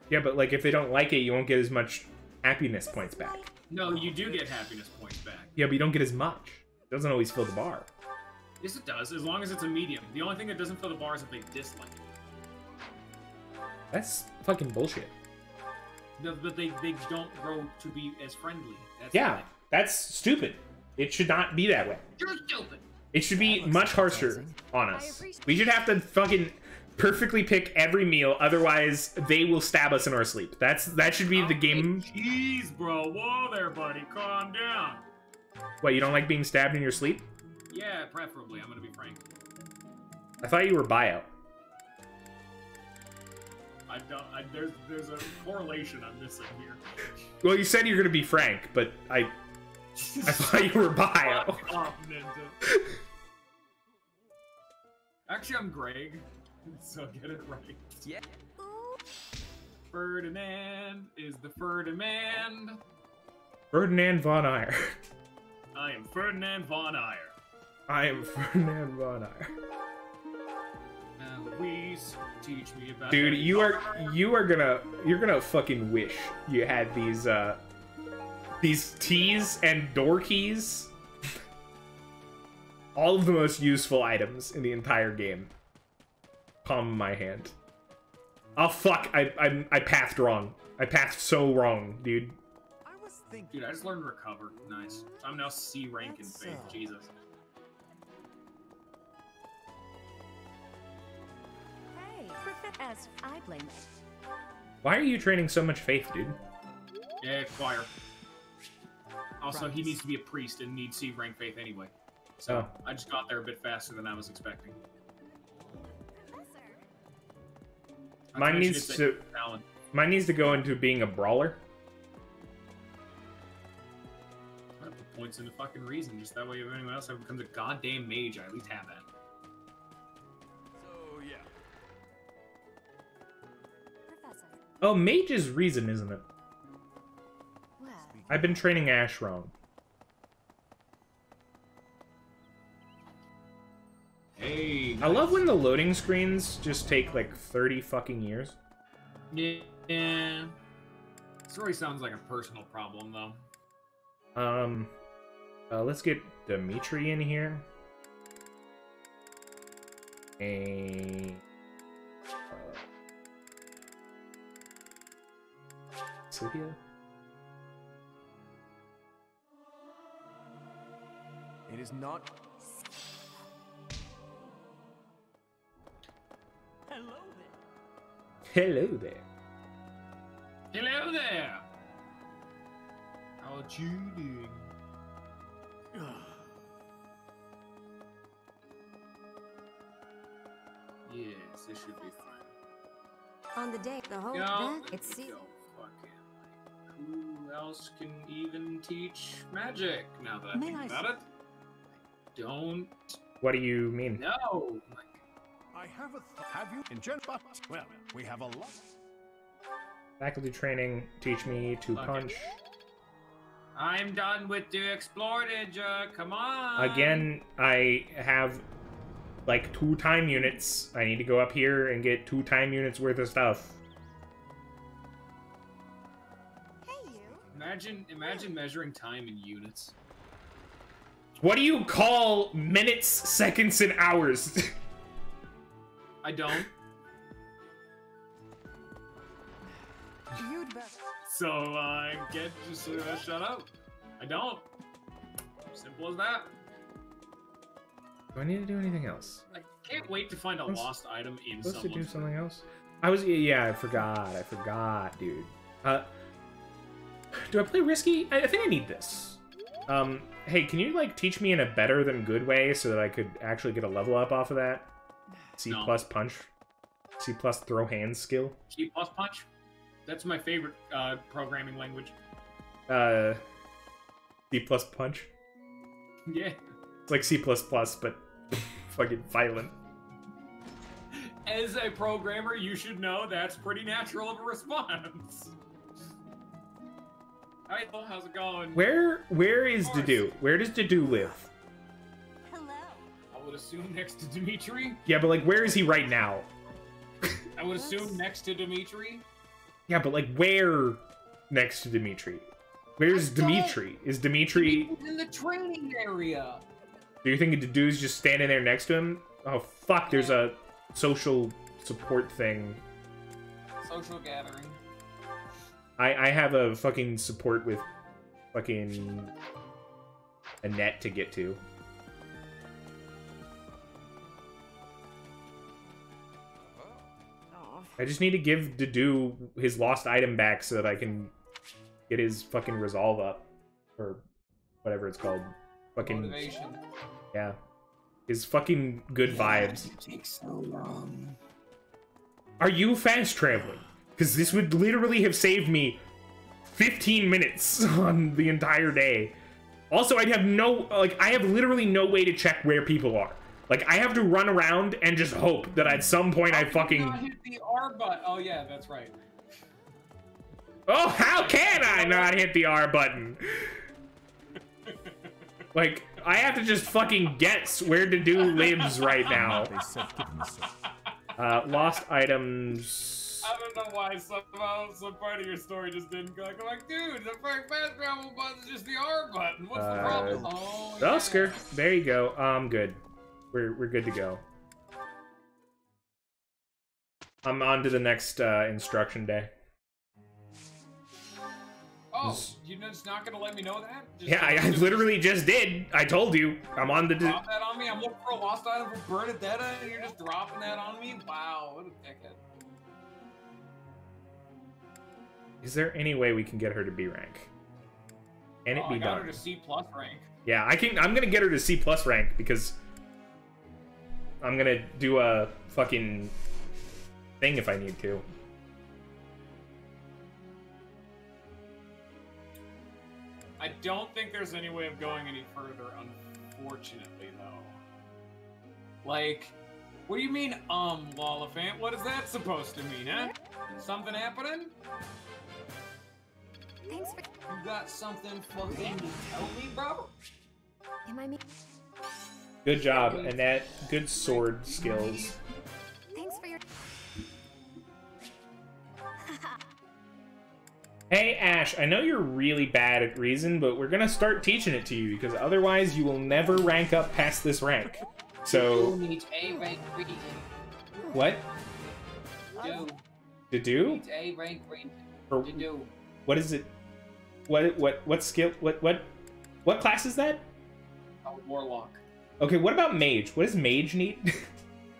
Yeah, but like if they don't like it, you won't get as much happiness points back. No, you do get happiness points back. Yeah, but you don't get as much. It doesn't always fill the bar. Yes, it does, as long as it's a medium. The only thing that doesn't fill the bar is if they dislike it. That's fucking bullshit. The- But they, they don't grow to be as friendly. That's Yeah, that's stupid. It should not be that way. You're stupid. It should be much harsher on us. We should have to fucking perfectly pick every meal, otherwise they will stab us in our sleep. That's that should be the game. Jeez, bro. Whoa there, buddy. Calm down. What you don't like being stabbed in your sleep? Yeah, preferably. I'm gonna be frank. I thought you were bio. I don't. I, there's there's a correlation I'm missing here. Well, you said you're gonna be frank, but I I thought you were bio. Fuck off, Ninja. Actually, I'm Greg, so get it right. Yeah. Ooh. Ferdinand is the Ferdinand. Ferdinand von Aegir. I am Ferdinand von Aegir. I am Ferdinand von Aegir. And Louise, teach me about Dude, you are you are gonna you're gonna fucking wish you had these uh these T's and door keys. All of the most useful items in the entire game. Palm of my hand. Oh fuck! I I I pathed wrong. I pathed so wrong, dude. I was thinking. Dude, I just learned recover. Nice. I'm now C rank in faith. so- Jesus. Hey, Prof- as I blame it. Why are you training so much faith, dude? Yeah, choir. Also, he needs to be a priest and needs C rank faith anyway. So Oh. I just got there a bit faster than I was expecting. Mine think I should needs to- Talent. Mine needs to go into being a brawler. I put points into fucking reason, just that way if anyone else ever becomes a goddamn mage, I at least have that. So yeah. Professor. Oh, mage is reason, isn't it? Well, I've been training Ash wrong. Hey. I love when the loading screens just take like 30 fucking years. Yeah. This Story sounds like a personal problem though. Um, uh, let's get Dimitri in here. And uh, Sylvia. It is not. Hello there. Hello there. How are you doing? Yes, this should be fine. on the day the whole Go. that it's Go sealed. fucking. Who else can even teach magic? Now that I May think I about s- it, don't What do you mean? know. Like, I have a. Th- have you in gen? But well, we have a lot. Faculty training, teach me to Okay. punch. I'm done with the explore ninja. Come on. Again, I have like two time units. I need to go up here and get two time units worth of stuff. Hey, you. Imagine, imagine measuring time in units. What do you call minutes, seconds, and hours? I don't. You'd better. So uh, get just uh, shut up. I don't. Simple as that. do I need to do anything else? I can't wait to find a Was- lost item in Supposed to someone's do something else? I was yeah, I forgot. I forgot, dude. Uh, do I play risky? I, I think I need this. Um, hey, can you like teach me in a better than good way so that I could actually get a level up off of that? C No. plus punch, C plus throw hands skill. C plus punch. That's my favorite uh, programming language. Uh, C plus punch. Yeah. It's like C plus plus, but fucking violent. As a programmer, you should know that's pretty natural of a response. Hi, how's it going? Where where is. Dedue? Where does Dedue live? Hello. I would assume next to Dimitri. Yeah, but like where is he right now? I would assume next to Dimitri. Yeah, but like where next to Dimitri? Where's I Dimitri? Is Dimitri? He's in the training area. Do you think the dude's just standing there next to him? Oh fuck! There's a social support thing. Social gathering. I I have a fucking support with fucking a net to get to. I just need to give Dedue his lost item back so that I can get his fucking resolve up. Or whatever it's called. Fucking Motivation. yeah. His fucking good vibes. takes so long. Are you fast traveling? Because this would literally have saved me 15 minutes on the entire day. Also, I'd have no, like, I have literally no way to check where people are. Like, I have to run around and just hope that at some point I How did not fucking. hit the R button. Oh yeah, that's right. Oh, how can I not hit the R button? Like, I have to just fucking guess where to do libs right now. They said give me some. Uh, lost items. I don't know why somehow some part of your story just didn't click. I'm like, dude, the first fast travel button is just the R button. What's the Uh, problem? Oh, yeah. Oscar, there you go. I'm um, good. We're we're good to go. I'm on to the next uh, instruction day. Oh, you're just not gonna let me know that? Just Yeah, I, I literally just did. I told you. I'm on the. drop that on me. I'm looking for a lost item for Bernadetta, and you're just dropping that on me. Wow, what a dickhead. Is there any way we can get her to B rank? Can it oh, be I got done? her to C plus rank. Yeah, I can. I'm gonna get her to C plus rank because I'm gonna do a fucking thing if I need to. I don't think there's any way of going any further, unfortunately, though. Like, what do you mean, um, Lollifant? What is that supposed to mean, huh? Something happening? Thanks for. You got something fucking to tell me, bro? Am I me? Good job, Annette. Good sword skills. Thanks for your. Hey Ash, I know you're really bad at Reason, but we're gonna start teaching it to you because otherwise you will never rank up past this rank. So needs A rank reason. what Do. to do? A rank reason. Or To do. what is it? What what what skill? What what what class is that? A warlock. Okay, what about mage? What does mage need? I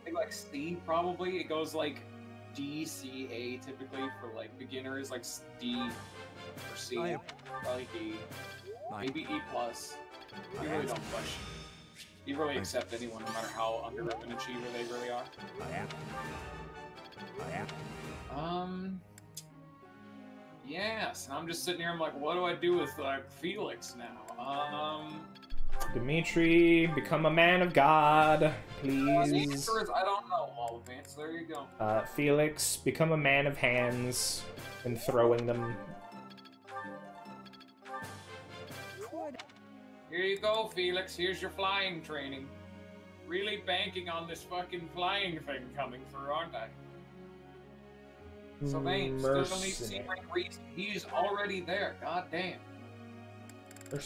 think like C probably. It goes like D, C, A typically for like beginners, like s- D or C. I am- Probably D. I- Maybe E plus. You really don't push. You really accept anyone, no matter how under an achiever they really are. I am. I am. Um. Yes, and I'm just sitting here. I'm like, what do I do with like Felix now? Um. Dimitri, become a man of God, The please. answer is I don't know. All advance. There you go. Uh, Felix, become a man of hands and throwing them. Here you go, Felix. Here's your flying training. Really banking on this fucking flying thing coming through, aren't I? So, man, still don't need to see Mercenary. rank reason. He's already there. God damn. Merc-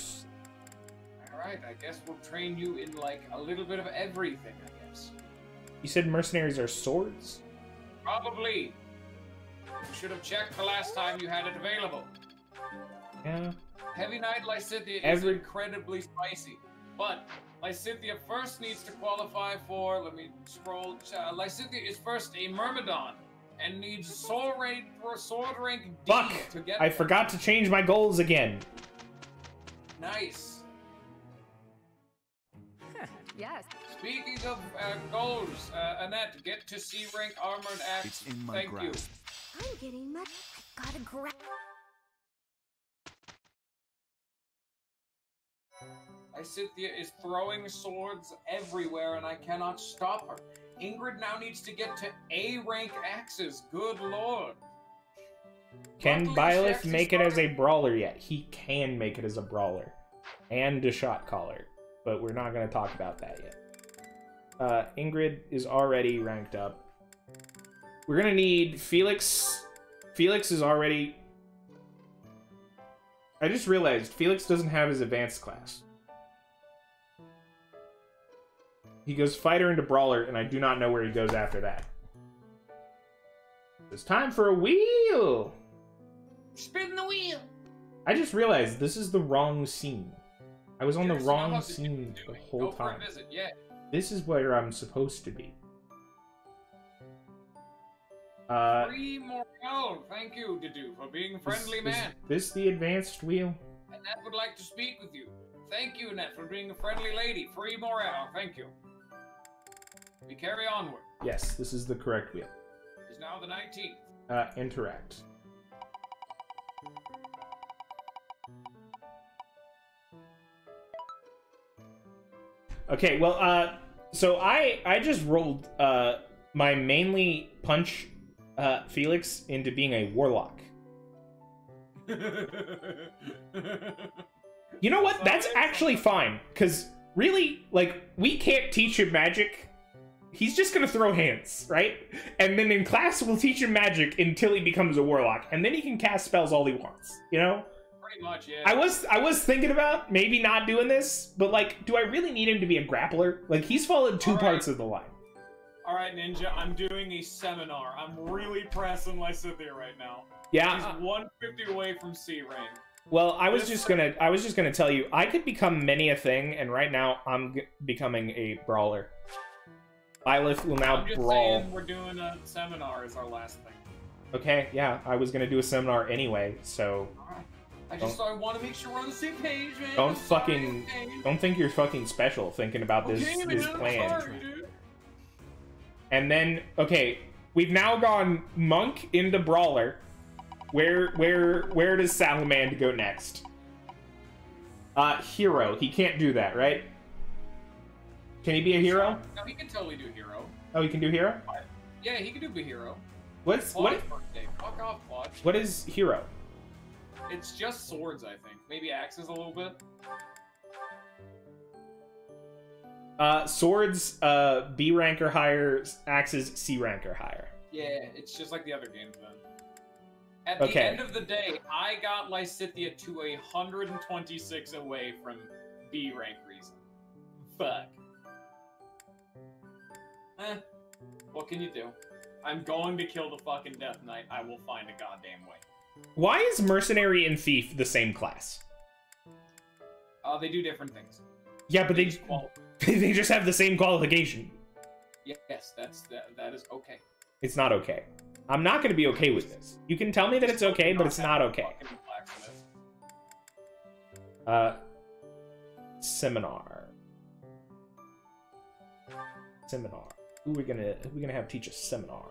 Alright, I guess we'll train you in, like, a little bit of everything, I guess. You said mercenaries are swords? Probably. You should have checked the last time you had it available. Yeah. Heavy Knight Lysithea Every- is incredibly spicy. But Lysithea first needs to qualify for, let me scroll, uh, Lysithea is first a Myrmidon and needs sword rank, sword rank D Fuck! to get I forgot to change my goals again. Nice. Yes. Speaking of uh, goals, uh, Annette, get to C rank armored axe. It's in my Thank grasp. I'm getting much. I've got to grab. Lysithea is throwing swords everywhere and I cannot stop her. Ingrid now needs to get to A rank axes. Good lord. Can Luckily, Byleth make it as a brawler yet? He can make it as a brawler. And a shot caller. But we're not going to talk about that yet. Uh, Ingrid is already ranked up. We're going to need Felix. Felix is already. I just realized Felix doesn't have his advanced class. He goes fighter into brawler, and I do not know where he goes after that. It's time for a wheel! Spin the wheel. I just realized this is the wrong scene. I was on the wrong not much you can scene the whole time. visit, yeah. This is where I'm supposed to be. Uh, Free Morel, thank you, Dedue, for being a friendly is, man. Is this the advanced wheel? Annette would like to speak with you. Thank you, Annette, for being a friendly lady. Free Morel, thank you. We carry onward. Yes, this is the correct wheel. It's now the 19th. Uh, interact. Okay, well, uh, so I I just rolled uh my mainly punch uh Felix into being a warlock. You know what? That's actually fine, because really, like, we can't teach him magic. He's just gonna throw hands, right? And then in class, we'll teach him magic until he becomes a warlock, and then he can cast spells all he wants. You know? Pretty much, yeah. I was I was thinking about maybe not doing this, but like, do I really need him to be a grappler? Like, he's followed two All right. parts of the line. All right, Ninja, I'm doing a seminar. I'm really pressing Lysithea right now. Yeah. She's 150 away from C rank. Well, I was just gonna I was just gonna tell you I could become many a thing, and right now I'm g- becoming a brawler. Lilith will now brawl. we're doing a seminar as our last thing. Okay, yeah, I was gonna do a seminar anyway, so. I just I want to make sure we're on the same page, man. don't fucking don't think you're fucking special thinking about this Okay, this man, I'm plan. sorry. And then okay, we've now gone monk into brawler. Where where where does Salamand go next? Uh, hero. He can't do that, right? Can he be a hero? No, he can totally do hero. Oh, he can do hero. Yeah, he can do be hero. What's what? Birthday. Fuck off, Claude. What is hero? It's just swords, I think. Maybe axes a little bit. Uh, swords, uh, B rank or higher. Axes, C rank or higher. Yeah, it's just like the other games then. At the Okay. end of the day, I got Lysithea to 126 away from B rank reason. Fuck. Eh, what can you do? I'm going to kill the fucking Death Knight. I will find a goddamn way. Why is mercenary and thief the same class? Uh, they do different things. Yeah, but they just qual- they just have the same qualification. Yes, that's that. That is okay. It's not okay. I'm not going to be okay with this. You can tell me that it's okay, but it's not okay. Uh, seminar. Seminar. Who are we gonna who are we gonna have teach a seminar?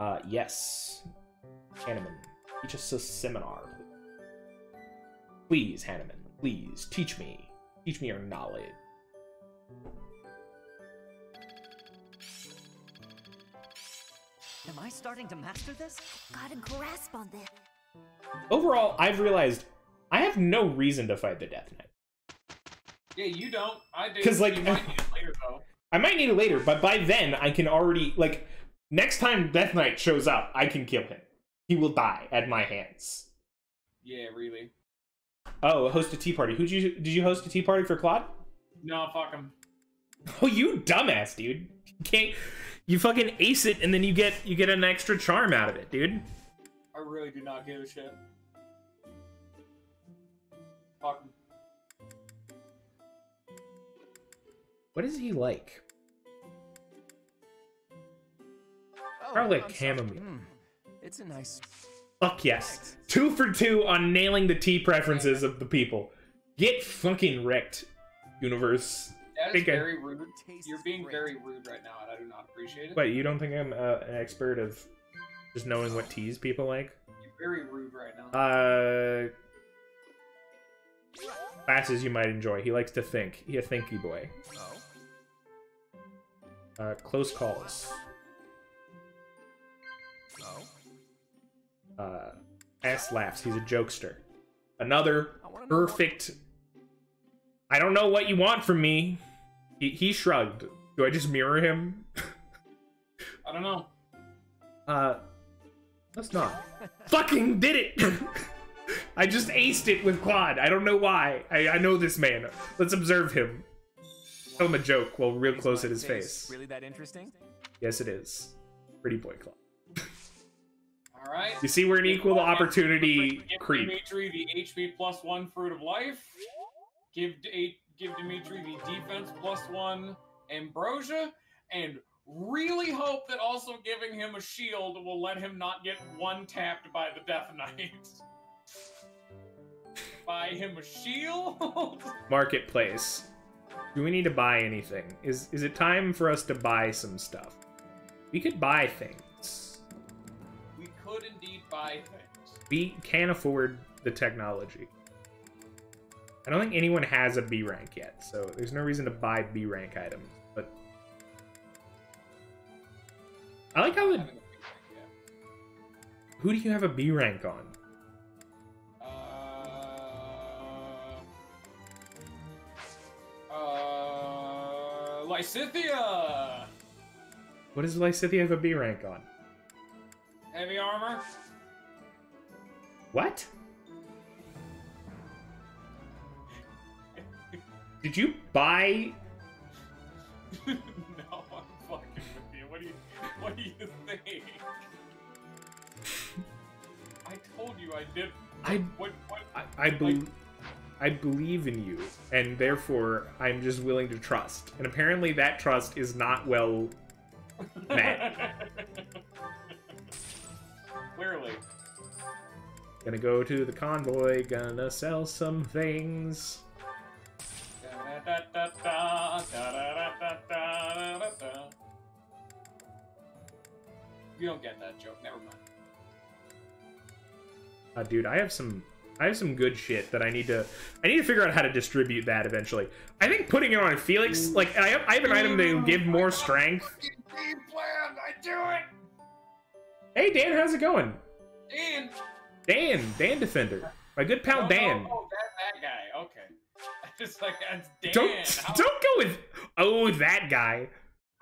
Uh, yes. Hanneman, teach us a seminar. Please, Hanneman, please teach me. Teach me your knowledge. Am I starting to master this? Got a grasp on this. Overall, I've realized I have no reason to fight the Death Knight. Yeah, you don't. I do. Because like- you might need it later though. I might need it later, but by then I can already like next time Death Knight shows up, I can kill him. He will die at my hands. Yeah, really. Oh, host a tea party. Who did you did you host a tea party for Claude? No, fuck him. Oh, you dumbass, dude. You can't you fucking ace it and then you get you get an extra charm out of it, dude. I really do not give a shit. Fuck him. What is he like? Oh, Probably a I'm sorry. chamomile. Hmm. It's a nice. Fuck yes. Two for two on nailing the tea preferences of the people. Get fucking wrecked, universe. That is Think I- very rude. You're being great. very rude right now, and I do not appreciate it. Wait, you don't think I'm uh, an expert of just knowing what teas people like? You're very rude right now. Uh, classes you might enjoy. He likes to think. He a thinky boy. Oh. Uh, close calls. Uh, ass laughs. He's a jokester. Another I wanna know more. perfect. I don't know what you want from me. He, he shrugged. Do I just mirror him? I don't know. Uh, let's not. Fucking did it! I just aced it with Claude. I don't know why. I, I know this man. Let's observe him. Tell him a joke while real close at his face face. Really that interesting? Yes, it is. Pretty boy Claude. All right. You see, we're an equal opportunity creep. Give. Dimitri the HP plus one fruit of life. Give eight. Give Dimitri the defense plus one ambrosia, and really hope that also giving him a shield will let him not get one tapped by the Death Knight. Buy him a shield. Marketplace. Do we need to buy anything? Is is it time for us to buy some stuff? We could buy things buy things. B can afford the technology. I don't think anyone has a B rank yet, so there's no reason to buy B rank items. But I like how Who do you have a B rank on? Uh, uh, Lysithea! What does Lysithea have a B rank on? Heavy armor? What? Did you buy? no, I'm fucking with you. What do you, what do you think? I told you I did. I What, what? I, I believe. I believe in you, and therefore I'm just willing to trust. And apparently that trust is not well met. Clearly. Gonna go to the convoy, gonna sell some things. You don't get that joke. Never mind. Uh, dude, I have some I have some good shit that I need to I need to figure out how to distribute that eventually. I think putting it on Felix, like I have, I have an item that will give more strength. Game plan. I do it. Hey Dan, how's it going? Dan. Dan, Dan Defender, my good pal Oh, Dan. Oh, oh, that, that guy. Okay. Just like that's Dan. Don't How- don't go with oh that guy.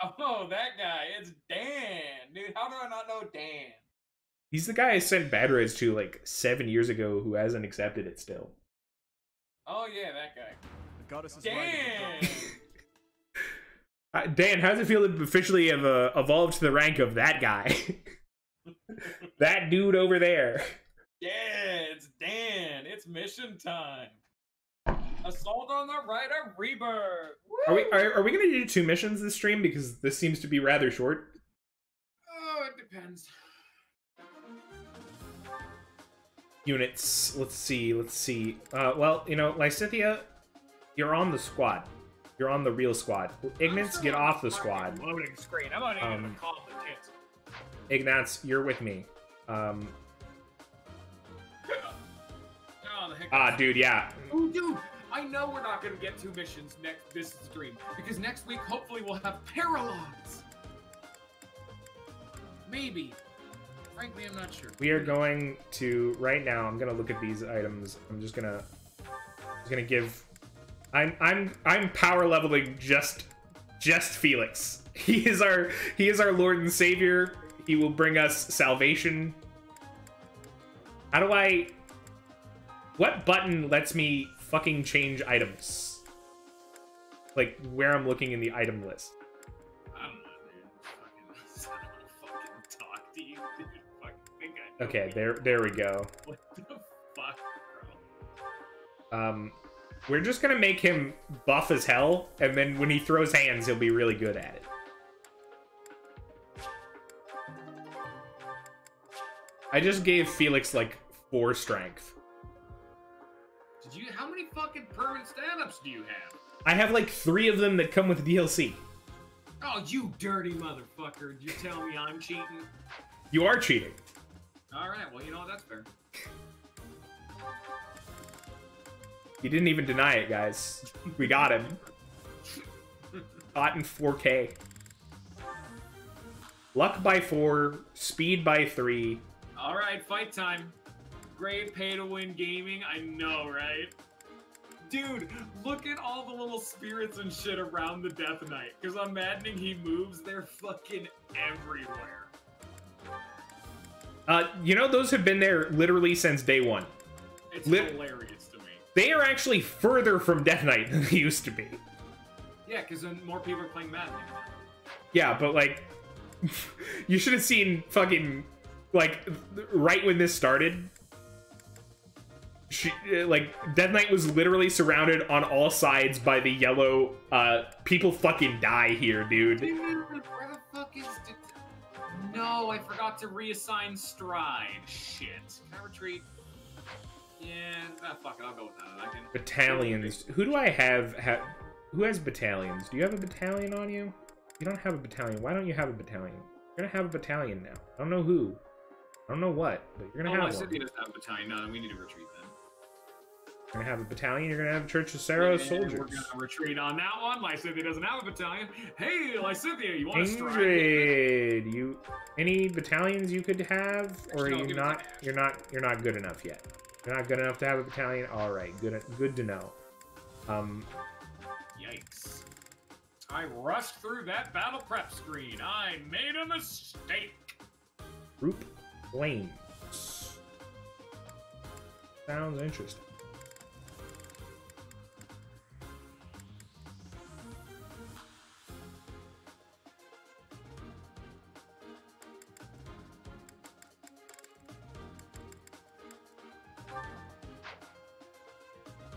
Oh, that guy. It's Dan, dude. How do I not know Dan? He's the guy I sent bad reds to like seven years ago who hasn't accepted it still. Oh yeah, that guy. The goddess is Dan. Uh, Dan, how's it feel to officially have uh, evolved to the rank of that guy? that dude over there. Yeah, it's Dan. It's mission time. Assault on the Rite of Rebirth. Are we are, are we gonna do two missions this stream because this seems to be rather short? Oh, it depends. Units. Let's see. Let's see. Uh, well, you know, Lysithea, you're on the squad. You're on the real squad. Ignatz, get off the squad. Loading screen. I'm not even Um, gonna call the tits. Ignatz, you're with me. Um, ah, dude, yeah. Ooh, dude, I know we're not gonna get two missions next this stream because next week hopefully we'll have paralogs. Maybe. Frankly, I'm not sure. We are going to right now. I'm gonna look at these items. I'm just gonna, just gonna give. I'm I'm I'm power leveling just just Felix. He is our he is our Lord and Savior. He will bring us salvation. How do I? What button lets me fucking change items? Like where I'm looking in the item list. I don't know, dude. Fucking, I don't fucking talk to you, dude. Fucking think I Okay, there there we go. What the fuck, bro? Um, we're just gonna make him buff as hell, and then when he throws hands, he'll be really good at it. I just gave Felix like four strength. Did you? How many fucking permanent stand-ups do you have? I have like three of them that come with DLC. Oh, you dirty motherfucker! You tell me I'm cheating? You are cheating. All right, well you know what? That's fair. You didn't even deny it, guys. We got him. Caught in 4K. Luck by four, speed by three. All right, fight time. Great pay-to-win gaming. I know, right? Dude, look at all the little spirits and shit around the Death Knight. Because I'm imagining he moves, they're fucking everywhere. Uh, you know, those have been there literally since day one. It's Lit- hilarious to me. They are actually further from Death Knight than they used to be. Yeah, because then more people are playing Madden. Yeah, but like, you should have seen fucking like right when this started. She, uh, like Death Knight was literally surrounded on all sides by the yellow. Uh, people fucking die here, dude. Dude, where the fuck is... No, I forgot to reassign Stride. Shit. Can I retreat? Yeah, ah, fuck it, I'll go with that. I can... Battalions. Who do I have? Ha- who has battalions? Do you have a battalion on you? You don't have a battalion. Why don't you have a battalion? You're gonna have a battalion now. I don't know who. I don't know what, but you're gonna Oh, have one. he doesn't have a battalion. No, we need to retreat gonna have a battalion. You're gonna have Church of Seiros soldiers. We're gonna retreat on that one. Lysithea doesn't have a battalion. Hey, Lysithea, you want to strike? You any battalions you could have, or are you not? You're not. You're not good enough yet. You're not good enough to have a battalion. All right, good. Good to know. Um, Yikes. I rushed through that battle prep screen. I made a mistake. Group flames. Sounds interesting.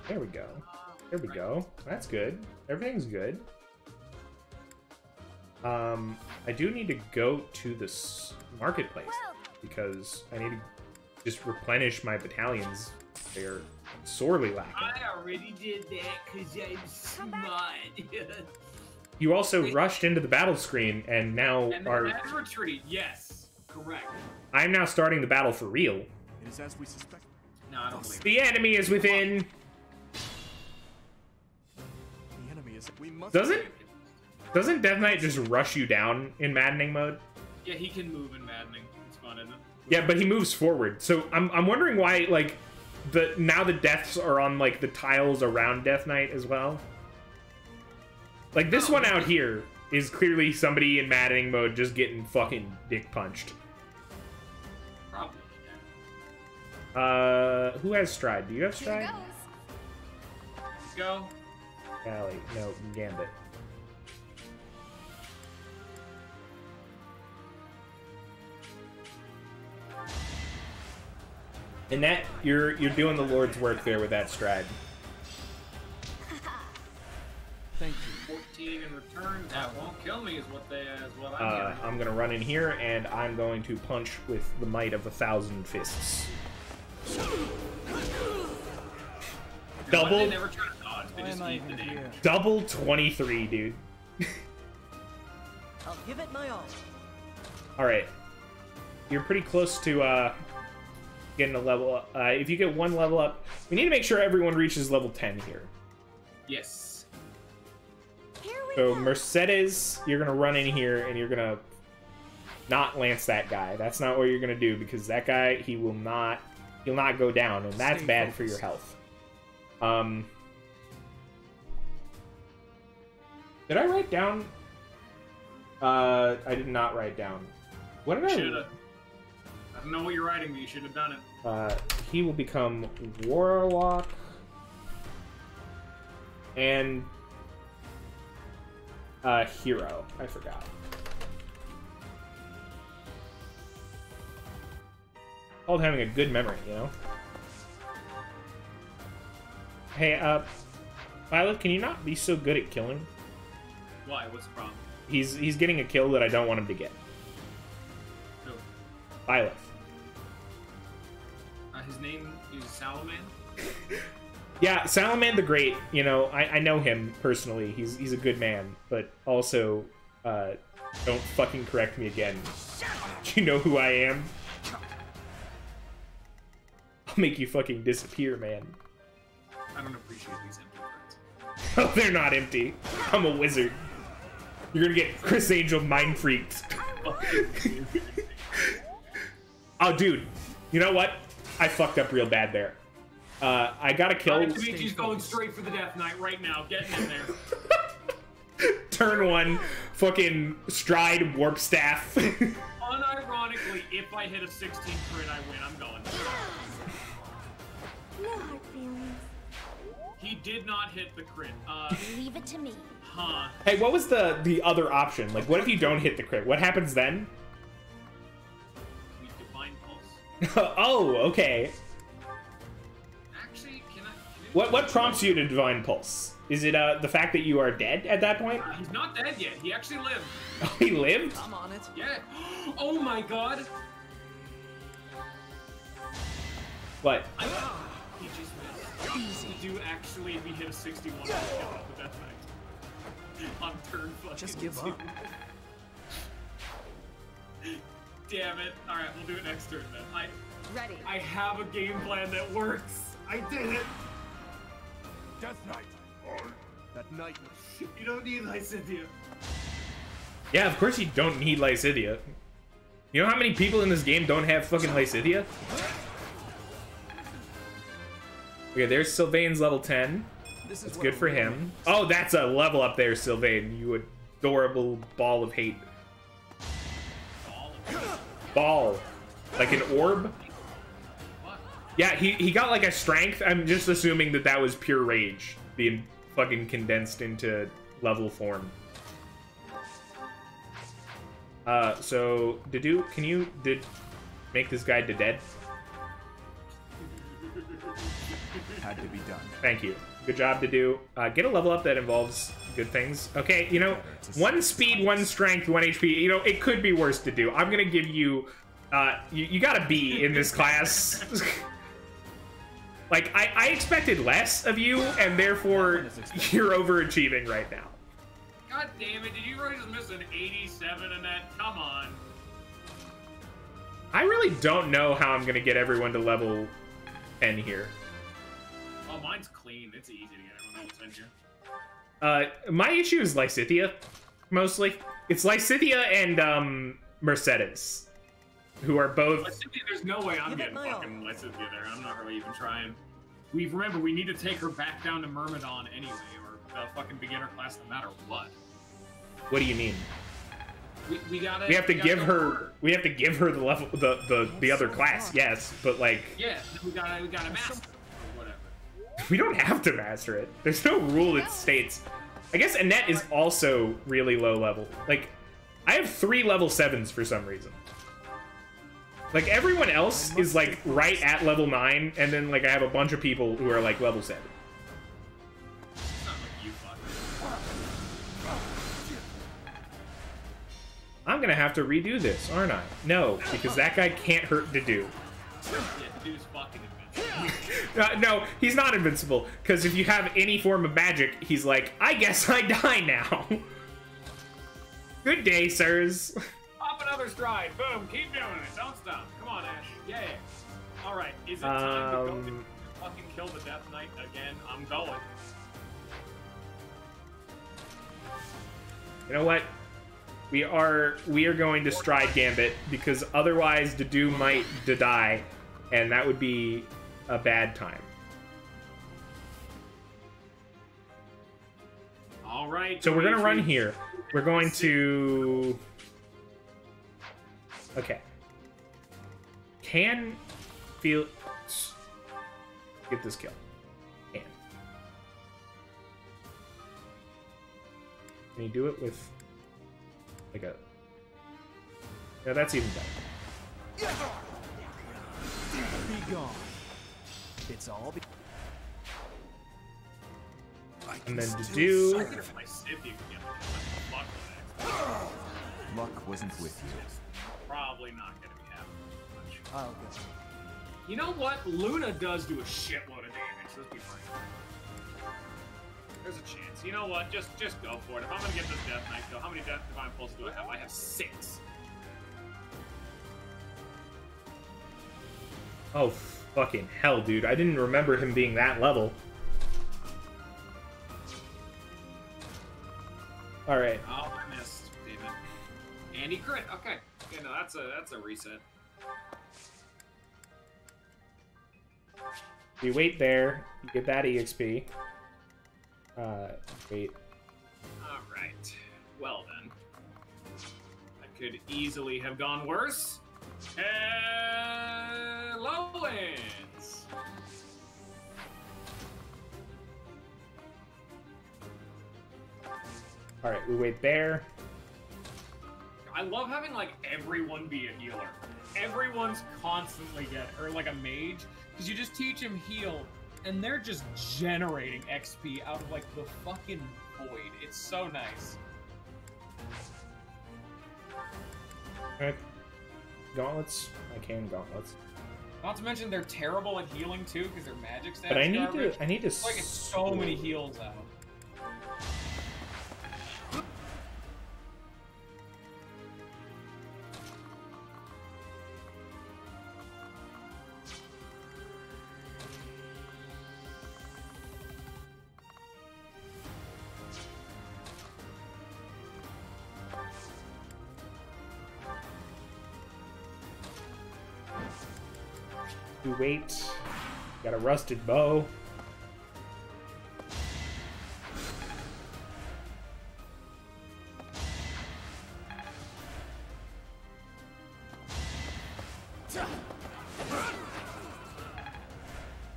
There we go. There we go. That's good. Everything's good. Um, I do need to go to this marketplace because I need to just replenish my battalions. They're sorely lacking. I already did that because I'm smart. You also rushed into the battle screen and now and are then retreat. Yes, correct. I'm now starting the battle for real. It is as we suspect. No, I don't believe it. The enemy is within. Doesn't doesn't Death Knight just rush you down in maddening mode? Yeah, he can move in maddening. It's fun, isn't it? Yeah, but he moves forward. So I'm I'm wondering why like the now the deaths are on like the tiles around Death Knight as well. Like this one out here is clearly somebody in maddening mode just getting fucking dick punched. Probably. Uh, who has stride? Do you have Here stride? goes. Let's go. Callie, no, Gambit. And that you're you're doing the Lord's work there with that stride. Thank you. 14 in return. That won't kill me, is what they is what I'm Uh. I'm gonna run in here and I'm going to punch with the might of a thousand fists. Double, am I eat the even here? double 23, dude. I'll give it my all. All right, you're pretty close to uh, getting a level. Up. Uh, if you get one level up, we need to make sure everyone reaches level 10 here. Yes. Here So go. Mercedes, you're gonna run in here and you're gonna not lance that guy. That's not what you're gonna do because that guy he will not he'll not go down and that's Stay bad for your health. Um Did I write down uh I did not write down. What did I Should have. I don't know what you're writing, but you should have done it. uh, he will become warlock and uh, hero. I forgot. Called having a good memory, you know. Hey, uh, Violet, can you not be so good at killing? Why? What's the problem? He's he's getting a kill that I don't want him to get. Who? Violet. Uh, his name is Salaman. Yeah, Salaman the Great, you know, I, I know him personally. He's he's a good man, but also uh don't fucking correct me again. Do you know who I am? I'll make you fucking disappear, man. I don't appreciate these empty words. Oh, they're not empty. I'm a wizard. You're gonna get Criss Angel mind freaked. oh, dude. You know what? I fucked up real bad there. Uh, I got to kill. Dimitri's going straight for the Death Knight right now. Getting in there. Turn one, fucking stride warp staff. Unironically, if I hit a 16 crit, I win. I'm going. No hard feelings. He did not hit the crit. Uh, Leave it to me. Huh. hey, what was the the other option? Like, what if you don't hit the crit? What happens then? We divine pulse. oh, okay. Actually, can I? Can What what prompts you to divine pulse? Is it uh the fact that you are dead at that point? Uh, he's not dead yet. He actually lived. Oh, he lived. I'm on it. Yeah. Oh my god. What? He just missed. Easy. You do actually, if he hit a 61, kill the Death Knight. On turn fucking Just give two. up. Damn it. Alright, we'll do it next turn then. I, Ready. I have a game plan that works. I did it. Death Knight. That knight was shit. You don't need Lysithea. Yeah, of course you don't need Lysithea. You know how many people in this game don't have fucking Lysithea? Okay, there's Sylvain's level 10. This is That's what good a for him. man- Oh, that's a level up there, Sylvain. You adorable ball of hate. All of it. Ball. Like an orb? Yeah, he, he got like a strength. I'm just assuming that that was pure rage being fucking condensed into level form. Uh, so, Dedue, can you did make this guy to dead? Had to be done. Thank you. Good job Dedue. Uh, get a level up that involves good things. Okay, you know, one speed, one strength, one HP. You know, it could be worse Dedue. I'm gonna give you, uh, you, you got a B in this class. like, I, I expected less of you, and therefore you're overachieving right now. God damn it! Did you really just miss an 87 in that? Come on. I really don't know how I'm gonna get everyone to level 10 here. Oh, mine's clean. It's easy to get everyone else in here. Uh, my issue is Lysithea, mostly. It's Lysithea and um, Mercedes, who are both Lysithea, there's no way I'm Give getting my all. fucking Lysithea there. I'm not really even trying. We remember we need to take her back down to Myrmidon anyway, or the fucking beginner class, no matter what. What do you mean? We, we gotta. We have to gotta give her. forward. We have to give her the level, the the the other class. Yes, but like Yeah, we gotta we gotta master or whatever. we don't have to master it. There's no rule that states. I guess Annette is also really low level. Like, I have three level sevens for some reason. Like everyone else is like right at level nine, and then like I have a bunch of people who are like level seven. It's not like you fuck. I'm gonna have to redo this, aren't I? No, because that guy can't hurt to do. Yeah, the dude's fucking invincible. Uh, no, he's not invincible. Because if you have any form of magic, he's like, I guess I die now. Good day, sirs. Pop another stride. Boom. Keep doing it. Don't stop. Come on, Ash. Yeah. All right. Is it time to go Um, and fucking kill the Death Knight again? I'm going. You know what? We are we are going to stride Gambit because otherwise Dedue might die, and that would be a bad time. All right. So we're gonna run here. We're going to. Okay. Can feel get this kill. Can. Can you do it with like a? Yeah, that's even better. Be gone. It's all be- And then Dedue. If my Sif you can get me, fuck with that. luck wasn't with you. Probably not gonna be happening much. I'll go. You know what? Luna does do a shitload of damage. Let's be frank. There's a chance. You know what? Just just go for it. If I'm gonna get this Death Knight, though, how many Death Divine Pulse do I have? I have six. Oh fucking hell, dude! I didn't remember him being that level. All right. Oh, I missed. Damn it. Andy crit. Okay. Okay, no, that's a that's a reset. You wait there. You get that exp. Uh, wait. All right. Well then, that could easily have gone worse. Lance. All right, we wait there. I love having like everyone be a healer. Everyone's constantly get or like a mage because you just teach them heal and they're just generating XP out of like the fucking void. It's so nice. All right. Gauntlets. I can gauntlets, Not to mention they're terrible at healing too because they're magic stats. but I need garbage. to. I need to. It's like it's so many heals out. wait. Got a rusted bow.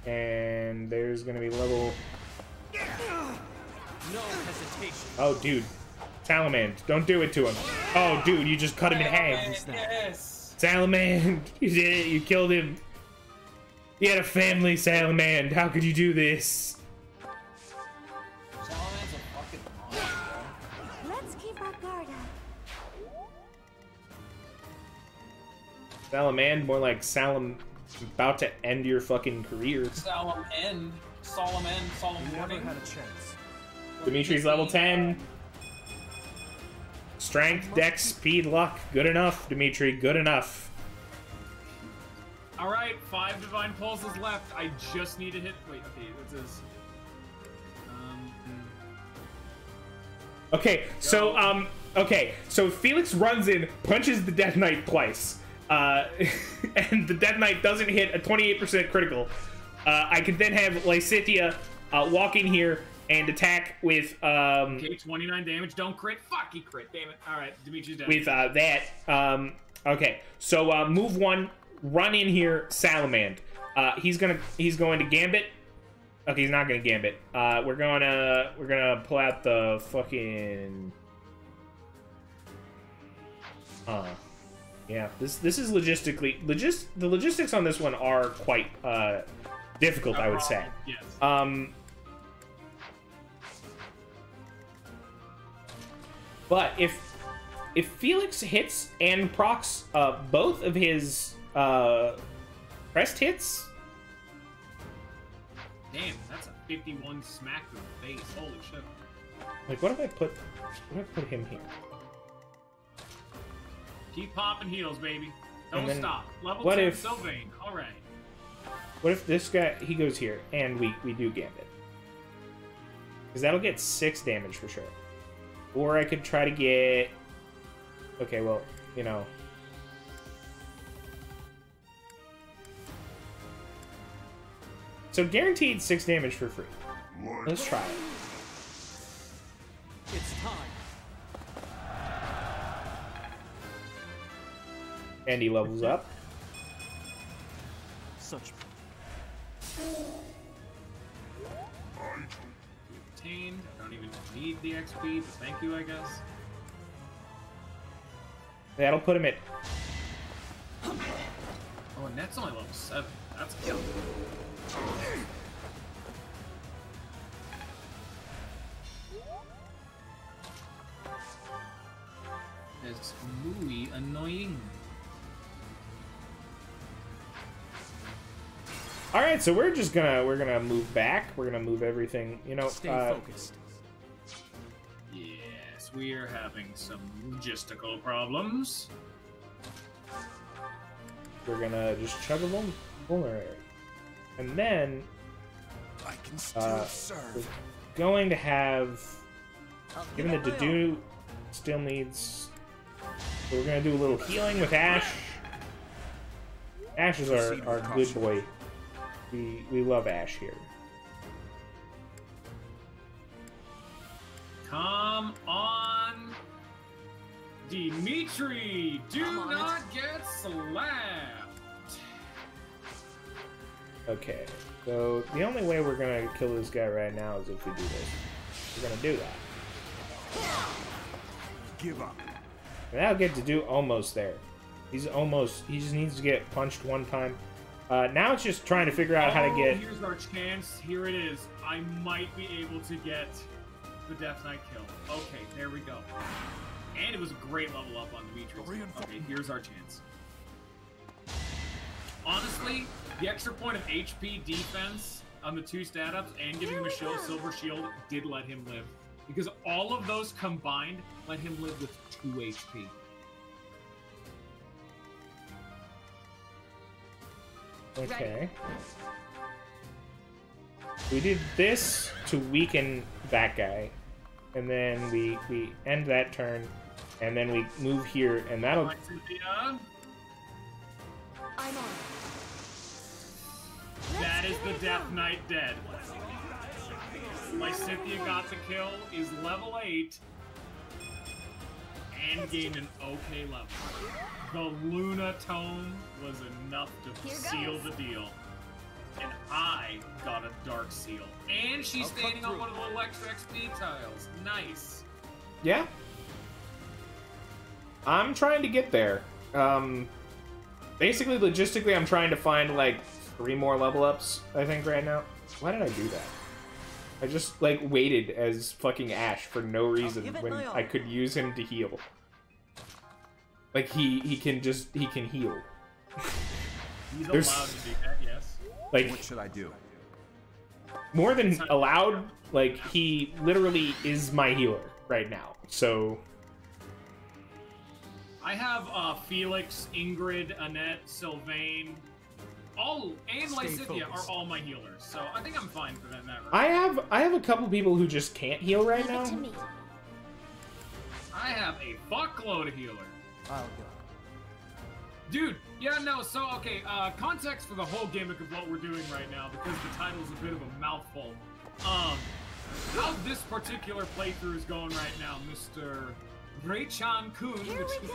And there's gonna be level. No hesitation. Oh, dude, Salamand, don't do it to him. Oh, dude, you just cut him in half. Salamand, you did it. You killed him. He had a family, Salamand. How could you do this? Salaman's a fucking monster. Let's keep our guard up. Salamand, more like Salam, about to end your fucking career. Salam end. Solemn end. Solemn You never warning. had a chance. Dimitri's level 10. Strength, dex, speed, luck. Good enough, Dimitri. Good enough. All right, five divine pulses left. I just need to hit. Wait, okay, this is. Um, Okay, so, um, okay, so Felix runs in, punches the Death Knight twice. Uh, and the Death Knight doesn't hit a 28% critical. Uh, I can then have Lysithea uh, walk in here and attack with, um, okay, 29 damage. Don't crit. Fuck, he crit. Damn it. All right, Dimitri's dead. with uh, that. Um, okay, so uh, move one, run in here, Salamand. Uh, he's gonna he's going to Gambit. Okay, he's not gonna Gambit. Uh, we're gonna we're gonna pull out the fucking. Uh, yeah, this this is logistically logist the logistics on this one are quite uh difficult, I would say. Yes. Um, but if if Felix hits and procs uh, both of his uh, crest hits, Damn, that's a 51 smack to the face. Holy shit. like what if I put what if I put him here? Keep popping heals, baby. Don't then stop. Level what 10 if- Sylvain. All right. What if this guy he goes here and we we do Gambit? Because that'll get six damage for sure. Or I could try to get. Okay, well, you know. So guaranteed six damage for free. Let's try it. It's time. And he levels up. Such Obtained. I don't even need the XP, but thank you, I guess. That'll put him at. Oh, and that's only level 7. That's good. It's really annoying. All right, so we're just gonna we're gonna move back. We're gonna move everything. You know, stay uh, focused. Yes, we are having some logistical problems. we're gonna just chug a vul- vulnerary, and then I can still Uh, serve. going to have given that Dedue still needs so we're gonna do a little healing with Ash. Ash is our, our good boy. We we love Ash here. Come on, Dimitri! Do I'm on it. not get slapped! Okay. So the only way we're gonna kill this guy right now is if we do this. We're gonna do that. Give up. And that'll get Dedue almost there. He's almost he just needs to get punched one time. Uh, now it's just trying to figure out how to Oh, get Here's our chance. Here it is. I might be able to get the Death Knight kill. Okay, there we go. And it was a great level up on Dimitri. Reinfor- Okay, here's our chance. Honestly, the extra point of HP defense on the two stat ups and giving Michelle a silver shield did let him live. Because all of those combined let him live with 2 HP. Okay. We did this to weaken that guy, and then we we end that turn, and then we move here, and that'll Alright, Cynthia, I'm on. That is the Death Knight dead. My Cynthia got the kill, is level 8, and gained an okay level. The Luna tone was enough to Here seal goes. the deal. and I got a Dark Seal. And she's I'll standing on one of the little extra XP tiles. Nice. Yeah. I'm trying to get there. Um, basically, logistically, I'm trying to find like three more level ups. I think right now. Why did I do that? I just like waited as fucking Ash for no reason when. I could use him to heal. Like he he can just he can heal. He's There's- allowed to do that, yes. Like What should I do? more than allowed. Like he literally is my healer right now. So I have uh, Felix, Ingrid, Annette, Sylvain, all and Stay Lysithea are all my healers, so I think I'm fine for that. in that regard. I have I have a couple people who just can't heal right Leave it to now. me. I have a fuckload of healer. I'll go. Dude, yeah, no, so, okay, uh, context for the whole gimmick of what we're doing right now, because the title's a bit of a mouthful. Um, how this particular playthrough is going right now, Mr. Raychan Kun, Here which is go.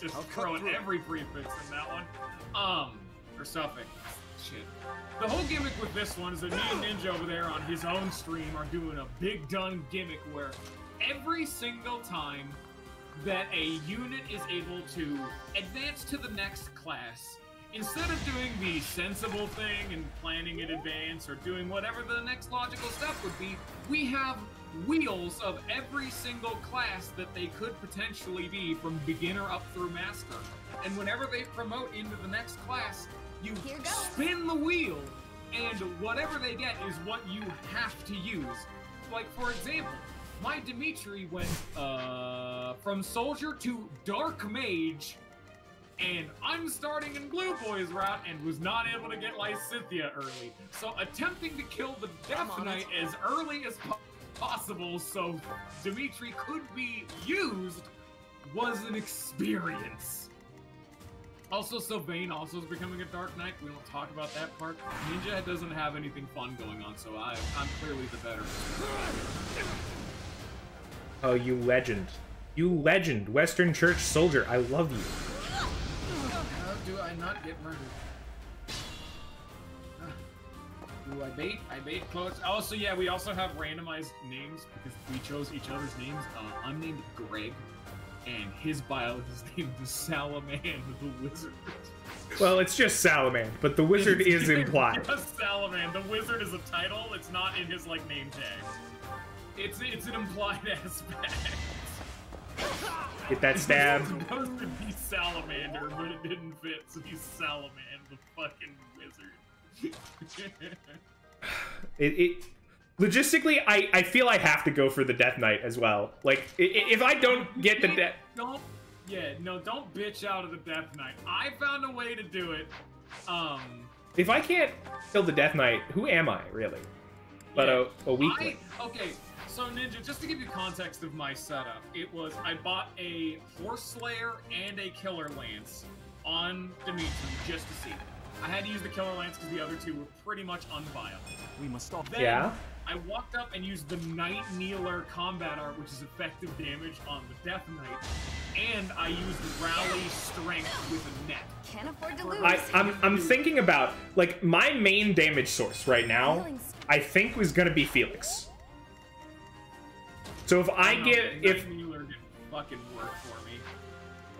just I'll throwing every prefix in that one. Um, or suffix. Shit. The whole gimmick with this one is that me and Ninja over there on his own stream are doing a big done gimmick where every single time that a unit is able to advance to the next class, instead of doing the sensible thing and planning in advance or doing whatever the next logical step would be, we have wheels of every single class that they could potentially be from beginner up through master. And whenever they promote into the next class, you spin the wheel, and whatever they get is what you have to use. Like, for example, my Dimitri went uh, from soldier to dark mage, and I'm starting in Blue Boy's route and was not able to get Lysithea early. So attempting to kill the Death Knight as early as po- possible so Dimitri could be used was an experience. Also, Sylvain also is becoming a Dark Knight. We don't talk about that part. Ninja doesn't have anything fun going on, so I, I'm clearly the better. Oh, you legend. You legend, Western Church soldier. I love you. How do I not get murdered? Do I bait? I bait close. Also, yeah, we also have randomized names because we chose each other's names. Uh, I'm named Greg, and his bio is named Salaman the Wizard. Well, it's just Salaman, but the wizard is implied. Just Salaman. The wizard is a title. It's not in his like name tag. It's it's an implied aspect. Get that stab. It's supposed to be Salamander, but it didn't fit, so he's Salaman, the fucking wizard. It, it logistically, I I feel I have to go for the Death Knight as well. Like i- i- if I don't get the death, Don't. Yeah, no, don't bitch out of the Death Knight. I found a way to do it. Um. if I can't kill the Death Knight, who am I really? But yeah. a, a weakling. I, okay, so Ninja, just to give you context of my setup, it was I bought a Horse Slayer and a Killer Lance on Dimitri just to see. I had to use the Killer Lance because the other two were pretty much unviable. We must stop. Then Yeah. I walked up and used the Knight Kneeler combat art, which is effective damage on the Death Knight, and I used Rally Strength with Annette. Can't afford to lose. I, I'm I'm thinking about like my main damage source right now. I think was gonna be Felix. So if I don't know, get if Kneeler didn't fucking work for me.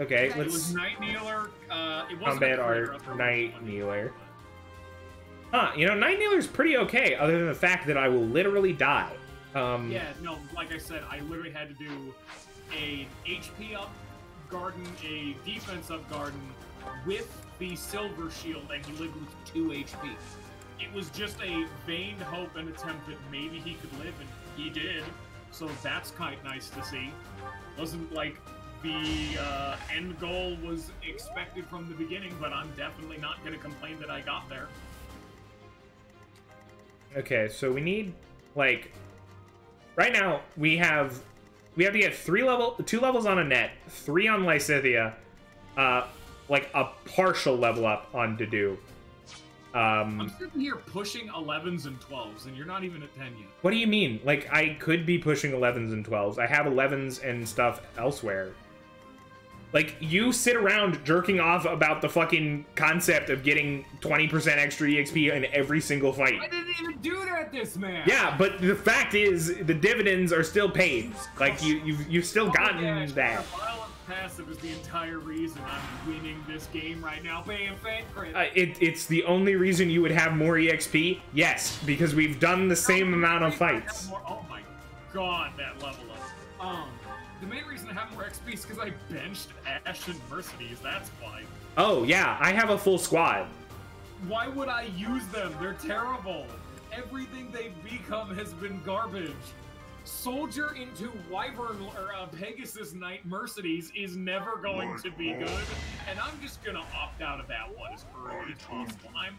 okay, It let's was Knight Kneeler. Uh, it wasn't Combat art, or a Night. Kneeler. Huh, you know, Knight Kneeler's pretty okay, other than the fact that I will literally die. Um, Yeah, no, like I said, I literally had to do a HP up garden, a defense up garden with the silver shield, and he lived with two HP. It was just a vain hope and attempt that maybe he could live, and he did. So that's kind of nice to see. Wasn't like the uh, end goal was expected from the beginning, but I'm definitely not going to complain that I got there. Okay, so we need like right now we have we have to get three level two levels on Annette, three on Lysithea, uh like a partial level up on Dedue. I'm Um sitting here pushing 11s and 12s, and you're not even at 10 yet. what do you mean? Like I could be pushing 11s and 12s. I have 11s and stuff elsewhere. Like you sit around jerking off about the fucking concept of getting 20% extra EXP in every single fight. I didn't even do that this man. Yeah, but the fact is, the dividends are still paid. Like you, you've you've still Oh, gotten yeah, that. Passive is the entire reason I'm winning this game right now. Bam, fan crit. Uh, it, it's the only reason you would have more EXP. Yes, because we've done the same amount of fights. More- Oh my god, that level up. Um, the main reason I have more XP is because I benched Ash and Mercedes. That's why. Oh yeah, I have a full squad. Why would I use them? They're terrible. Everything they've become has been garbage. Soldier into Wyvern or uh, Pegasus Knight Mercedes is never going to be good, and I'm just gonna opt out of that one as early as possible. I'm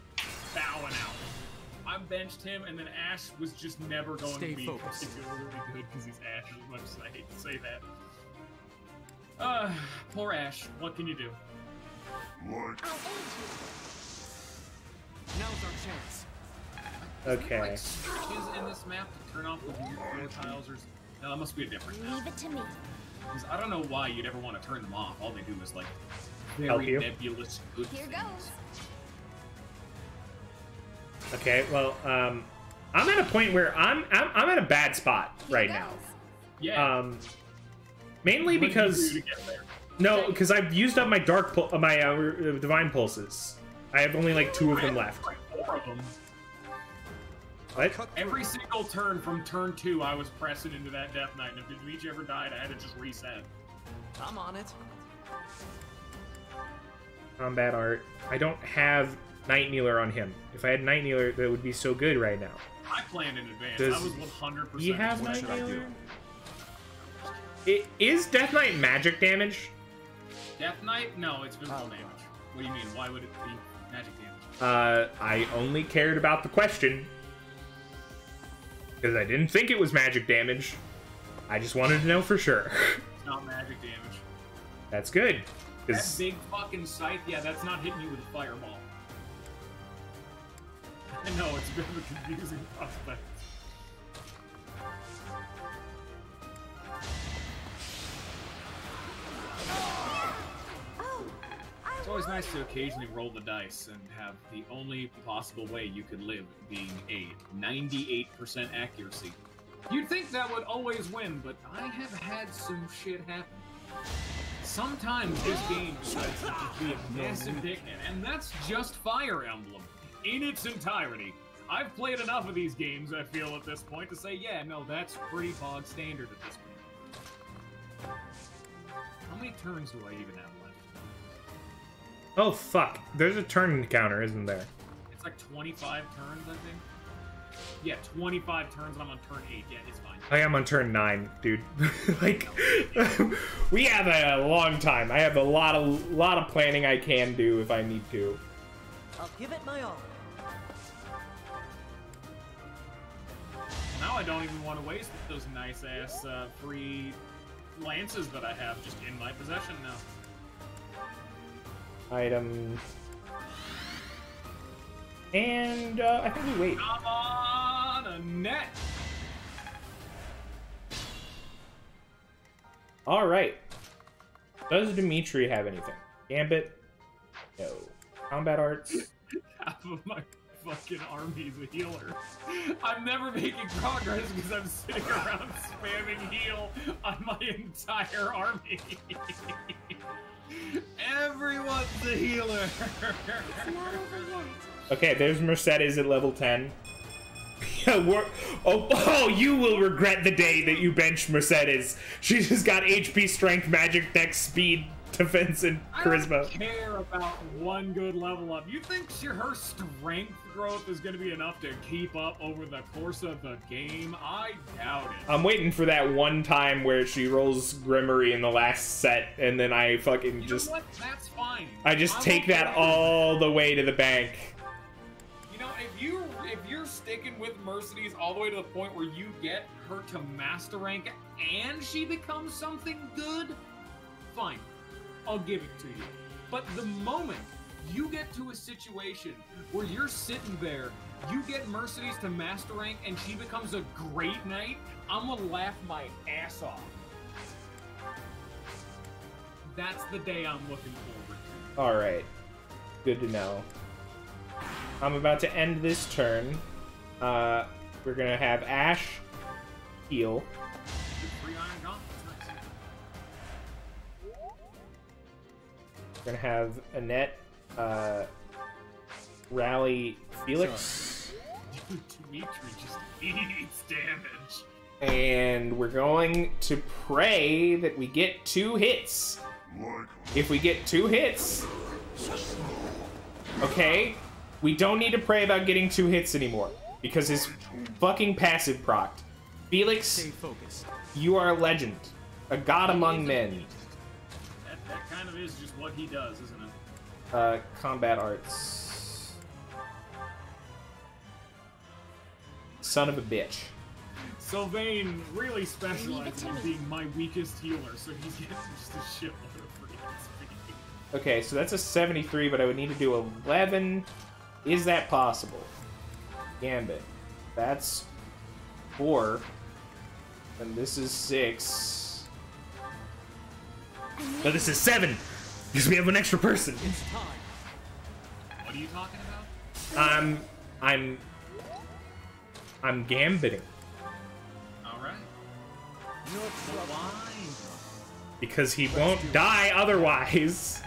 bowing out. I benched him, and then Ash was just never going Stay to be focused. particularly good because he's Ash. As much as I hate to say that. Uh, poor Ash. What can you do? I'll aid Now's our chance. Okay. Like switches in this map to turn off the weird tiles, or no, that must be a different map. Leave it to me. 'Cause I don't know why you'd ever want to turn them off. All they do is like Help very nebulous good Here things. goes. Okay. Well, um, I'm at a point where I'm I'm, I'm at a bad spot right now. Yeah. Um, mainly what because do to get there? no, because I've used up my dark pul- uh, my uh, uh, divine pulses. I have only like two of them left. Like four of them. What? Every single turn from turn two, I was pressing into that Death Knight, and if Dimitri ever died, I had to just reset. I'm on it. Combat art. I don't have Knight Kneeler on him. If I had Knight Kneeler, that would be so good right now. I planned in advance. Does I was 100%. You have Night should I do? Kneeler? I- Is Death Knight magic damage? Death Knight? No, it's physical damage. What do you mean? Why would it be magic damage? Uh, I only cared about the question because I didn't think it was magic damage. I just wanted to know for sure. It's not magic damage. That's good. That big fucking scythe, yeah, that's not hitting you with a fireball. I know, it's a bit of a confusing prospect. It's always nice to occasionally roll the dice and have the only possible way you could live being a 98% accuracy. You'd think that would always win, but I have had some shit happen. Sometimes this game decides to be a massive dickhead, and that's just Fire Emblem in its entirety. I've played enough of these games, I feel, at this point, to say, yeah, no, that's pretty bog standard at this point. How many turns do I even have left? oh fuck! There's a turn counter, isn't there? It's like 25 turns, I think. Yeah, 25 turns, and I'm on turn 8. Yeah, it's fine. I am on turn nine, dude. like, we have a long time. I have a lot of lot of planning I can do if I need to. I'll give it my all. Now I don't even want to waste those nice ass uh, free lances that I have just in my possession now. Items. And uh, I think we wait. Come on, Annette! All right. Does Dimitri have anything? Gambit? No. Combat arts? Half of my fucking army's a healer. I'm never making progress because I'm sitting around spamming heal on my entire army. Everyone's a healer. Okay, there's Mercedes at level 10. Yeah, we're, oh, oh, you will regret the day that you bench Mercedes. She just got HP, strength, magic, dex, speed, defense, and I don't care about one good level up. You think she, her strength growth is going to be enough to keep up over the course of the game? I doubt it. I'm waiting for that one time where she rolls Gremory in the last set, and then I fucking you just? That's fine. I just I'm take okay that all the way to the bank. You know, if you if you're sticking with Mercedes all the way to the point where you get her to master rank and she becomes something good, fine. I'll give it to you. But the moment you get to a situation where you're sitting there, you get Mercedes to master rank and she becomes a great knight, I'm gonna laugh my ass off. that's the day I'm looking forward to. All right. Good to know. I'm about to end this turn. Uh, we're gonna have Ash heal. We're gonna have Annette uh, rally Felix, Dimitri just eats damage. and we're going to pray that we get two hits. If we get two hits, okay, we don't need to pray about getting two hits anymore because his fucking passive procced. Felix, you are a legend, a god among men. That, that kind of is just what he does, isn't it? Uh, combat arts. Son of a bitch. Sylvain really specializes in being my weakest healer, so he's getting just a shitload of free XP. Okay, so that's a 73, but I would need to do 11. Is that possible? Gambit. That's 4. And this is 6. No, this is 7! Because we have an extra person. It's time. What are you talking about? I'm. I'm. I'm gambiting. Alright. No trouble. Why? Because he won't die otherwise.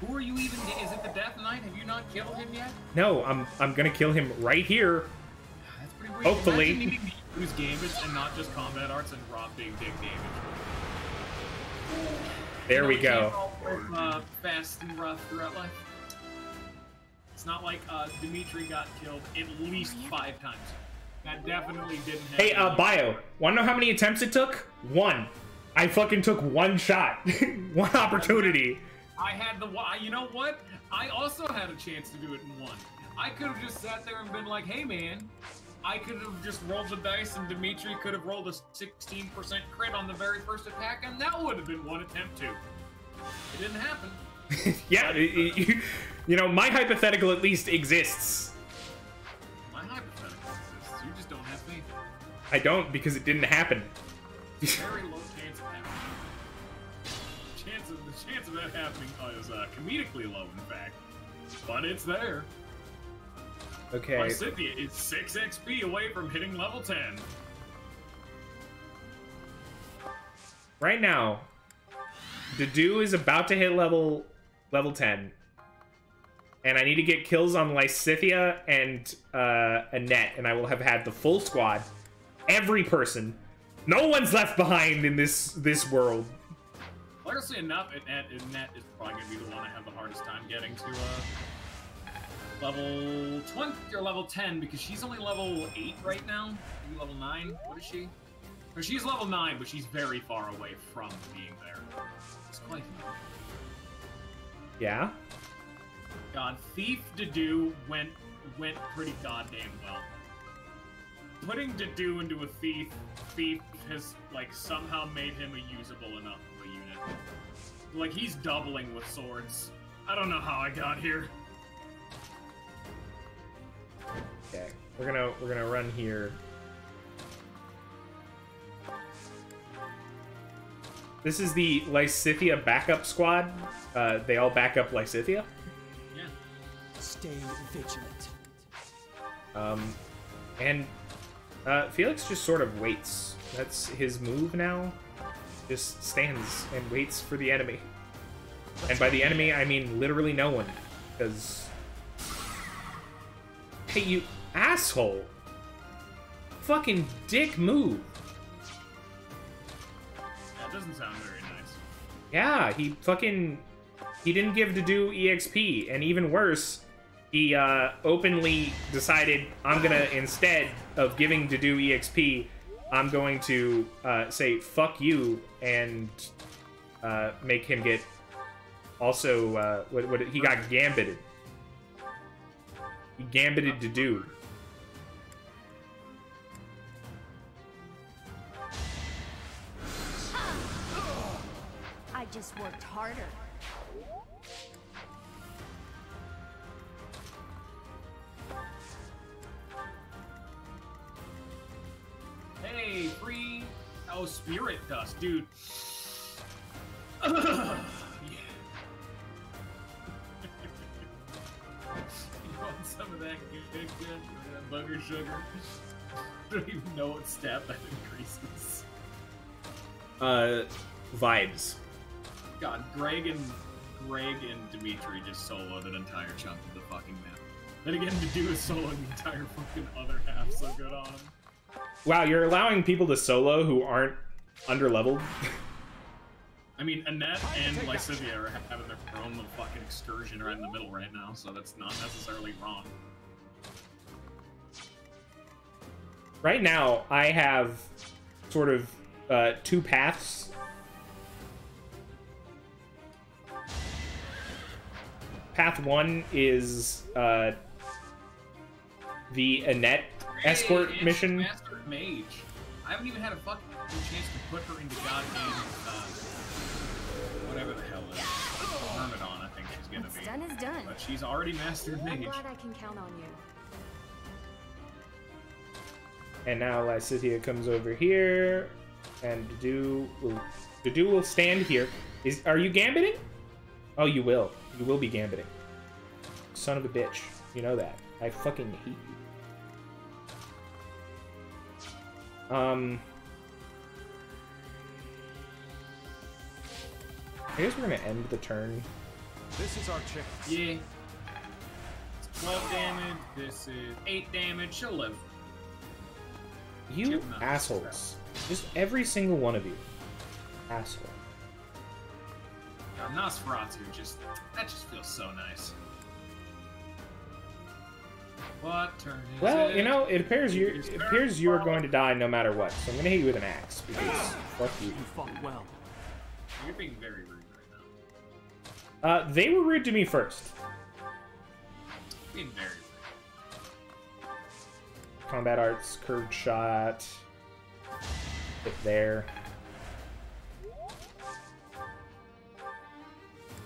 Who are you even? Is it the Death Knight? Have you not killed him yet? No, I'm I'm gonna kill him right here. That's pretty weird. Hopefully. Who's needing gambits and not just combat arts and Rob being big damage. There we go. can't all live, Uh, fast and rough throughout life. It's not like uh, Dimitri got killed at least five times. That definitely didn't happen. Hey, uh, Bio, wanna know how many attempts it took? One. I fucking took one shot. one opportunity. I had the You know what? I also had a chance to do it in one. I could have just sat there and been like, "Hey, man." I could have just rolled the dice, and Dimitri could have rolled a 16% crit on the very first attack, and that would have been one attempt too. It didn't happen. yeah, y- you, you know, my hypothetical at least exists. My hypothetical exists. You just don't have faith. I don't because it didn't happen. Very low chance of happening. Chance of the chance of that happening is uh, comedically low, in fact, but it's there. Okay. Lysithea is 6 XP away from hitting level 10. Right now, Dedue is about to hit level level 10. And I need to get kills on Lysithea and uh, Annette, and I will have had the full squad. Every person. No one's left behind in this this world. Hilariously enough, Annette, Annette is probably going to be the one I have the hardest time getting to uh, level 20 or level 10 because she's only level 8 right now. Maybe level 9. What is she? Or she's level 9, but she's very far away from being there. It's quite Yeah? God, Thief Dedue went went pretty goddamn well. Putting Dedue into a thief, thief has like somehow made him a usable enough of a unit. Like he's doubling with swords. I don't know how I got here. Okay. We're gonna we're gonna run here. This is the Lysithea backup squad. Uh, they all back up Lysithea. Yeah. Stay vigilant. Um, and uh, Felix just sort of waits. That's his move now. Just stands and waits for the enemy. And by the enemy, I mean literally no one. Because. Hey, you asshole! Fucking dick move. That doesn't sound very nice. Yeah, he fucking he didn't give Dedue exp, and even worse, he uh, openly decided I'm gonna instead of giving Dedue exp, I'm going to uh, say fuck you and uh, make him get also uh, what, what he got gambited. He gambited Dedue. I just worked harder. Hey, free. Oh, spirit dust, dude. yeah. like that. Bugger sugar. I don't even know what stat that increases. Uh, vibes. God, Greg and Greg and Dimitri just soloed an entire chunk of the fucking map. Then again, Dedue is solo the entire fucking other half so good on him. Wow, you're allowing people to solo who aren't under leveled. I mean, Annette and Lysithea are having their own little fucking excursion right in the middle right now, so that's not necessarily wrong. right now, I have sort of uh, two paths. Path one is uh, the Annette escort Hey, mission. Master Mage. I haven't even had a fucking chance to put her into goddamn uh, done is done. But she's already mastered I'm Mage. glad I can count on you. And now Lysithea comes over here, and Dedue will Dedue will stand here. Is are you gambiting? Oh, you will. You will be gambiting. Son of a bitch. You know that. I fucking hate you. Um. I guess we're gonna end the turn. This is our chance. Yeah. It's 12 damage. This is 8 damage. She'll live. You assholes. Just every single one of you. Asshole. God, Nosferatu just that just feels so nice. What turn is Well, it? you know, it appears you It's it appears you are going to die no matter what. So I'm gonna hit you with an axe because fuck you. You fought well. You're being very rude right now. Uh, they were rude to me first. Being very rude. Combat arts, curved shot. Hit there.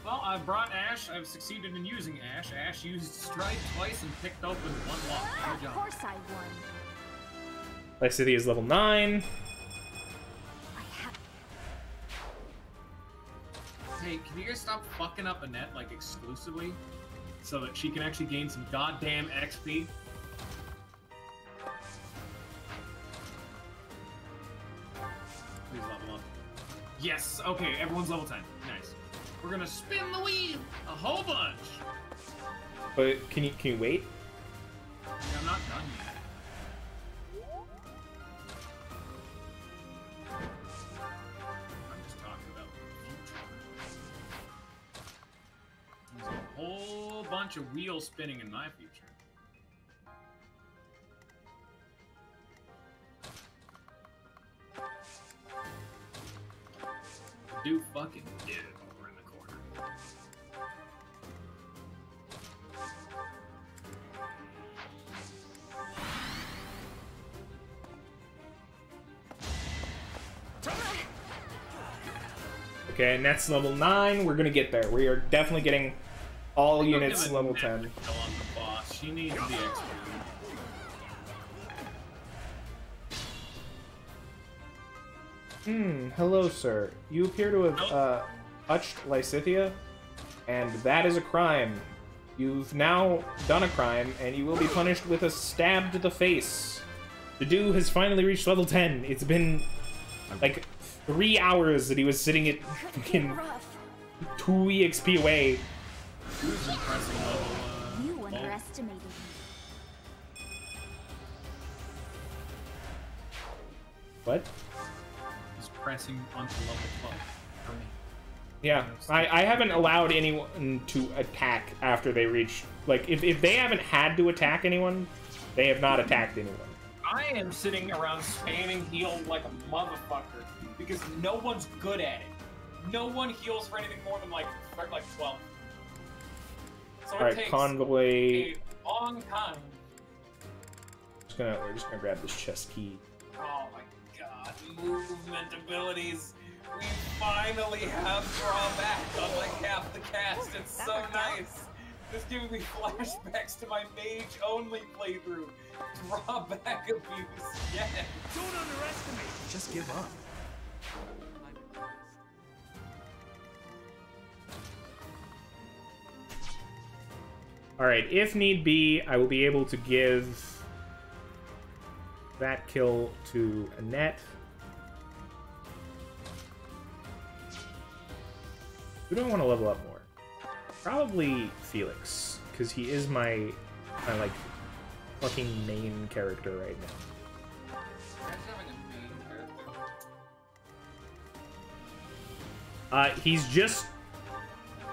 Well, I brought Ash. I've succeeded in using Ash. Ash used Strike twice and picked up with one lock. Of course I won. Lysithea is level 9. Hey, can you guys stop fucking up Annette like exclusively, so that she can actually gain some goddamn XP? Please level up. Yes. Okay, everyone's level ten. Nice. We're gonna spin the wheel a whole bunch. But can you can you wait? I'm not done yet. Whole bunch of wheel spinning in my future. Do fucking do over in the corner. Okay, and that's level nine. We're gonna get there. We are definitely getting all Go units level ten. a kill on the boss. She needs the XP. Hmm. Hello, sir. You appear to have uh, touched Lysithea, and that is a crime. You've now done a crime, and you will be punished with a stab to the face. The dude has finally reached level 10. It's been like three hours that he was sitting at fucking 2 EXP away. Who's impressing level? You underestimated me. What? He's pressing onto level 12 for me. Yeah, I, I haven't allowed anyone to attack after they reach. Like, if, if they haven't had to attack anyone, they have not attacked anyone. I am sitting around spamming heal like a motherfucker because no one's good at it. No one heals for anything more than like like 12. So Alright, takes convoy. long time. Just gonna, we're just gonna grab this chest key. Oh my god, movement abilities. We finally have drawback on like half the cast. It's so nice. This giving me flashbacks to my mage only playthrough. Drawback abuse. Yeah. Don't underestimate. Just give up. All right, if need be, I will be able to give that kill to Annette. Who do I want to level up more? Probably Felix, because he is my, my like, fucking main character right now. Uh, he's just.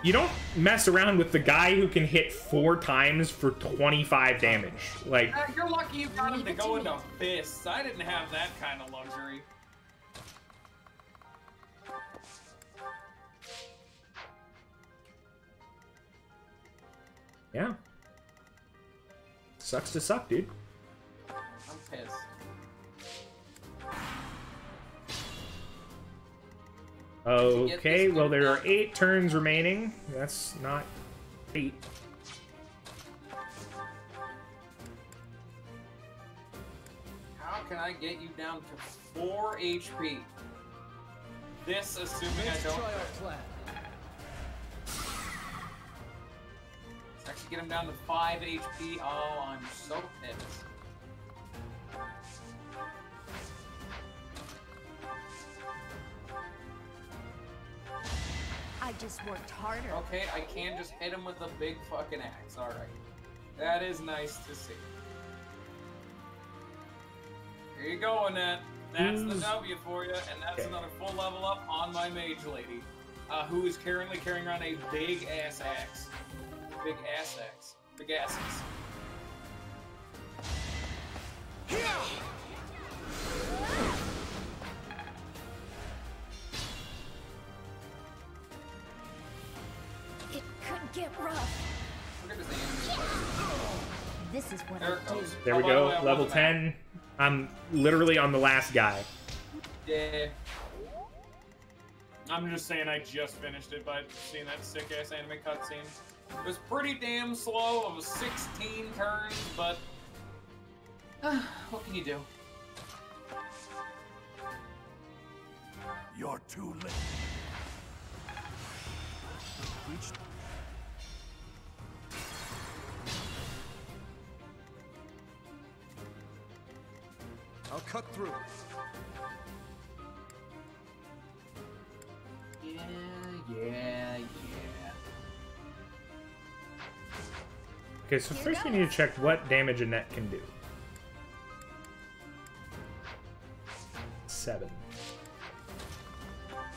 You don't mess around with the guy who can hit four times for 25 damage. Like, Ah, You're lucky you got him to go into fists. I didn't have that kind of luxury. yeah. Sucks to suck, dude. Okay, well, there are eight turns remaining. That's not eight. How can I get you down to 4 HP? This assuming I Let's don't. try our plan. Let's actually get him down to 5 HP. Oh, I'm so pissed. I just worked harder. Okay, I can just hit him with a big fucking axe. Alright. That is nice to see. Here you go, Annette. That's the Who's- W for you, and that's Okay. another full level up on my mage lady, uh, who is currently carrying around a big ass axe. Big ass axe. Big asses. It get rough. This is what There I do. There we by the go. way, Level won the map. 10. I'm literally on the last guy. Yeah. I'm just saying I just finished it by seeing that sick ass anime cutscene. It was pretty damn slow. It was 16 turns, but uh, what can you do? You're too late. Reach I'll cut through. Yeah, yeah, yeah. Okay, so Here first we need to check what damage Annette can do. Seven.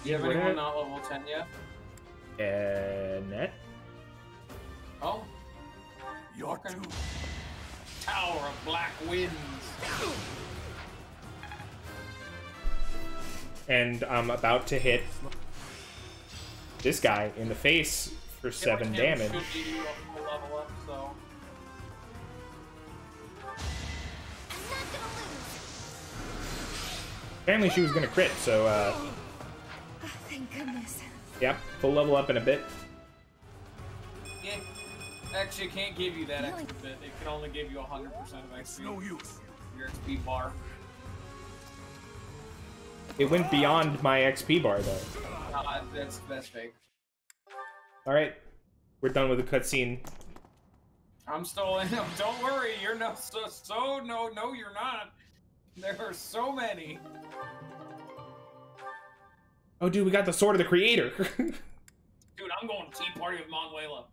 Do you have What? anyone not level 10 yet? Annette? Oh, You're Okay. too Tower of Black Winds. And I'm about to hit this guy in the face for seven damage. Should give you a full level up, so. I'm not gonna lose. Apparently she was gonna crit, so uh, Oh, thank goodness. yep, full level up in a bit. Yeah. Actually, it can't give you that Really? extra bit. It can only give you 100% of It's XP. no use. Your XP bar. It went beyond my XP bar though. Uh, that's that's fake. All right, we're done with the cutscene. I'm still in. Don't worry, you're no so so no no you're not. There are so many. Oh, dude, we got the sword of the creator. Dude, I'm going to tea party with Manuela.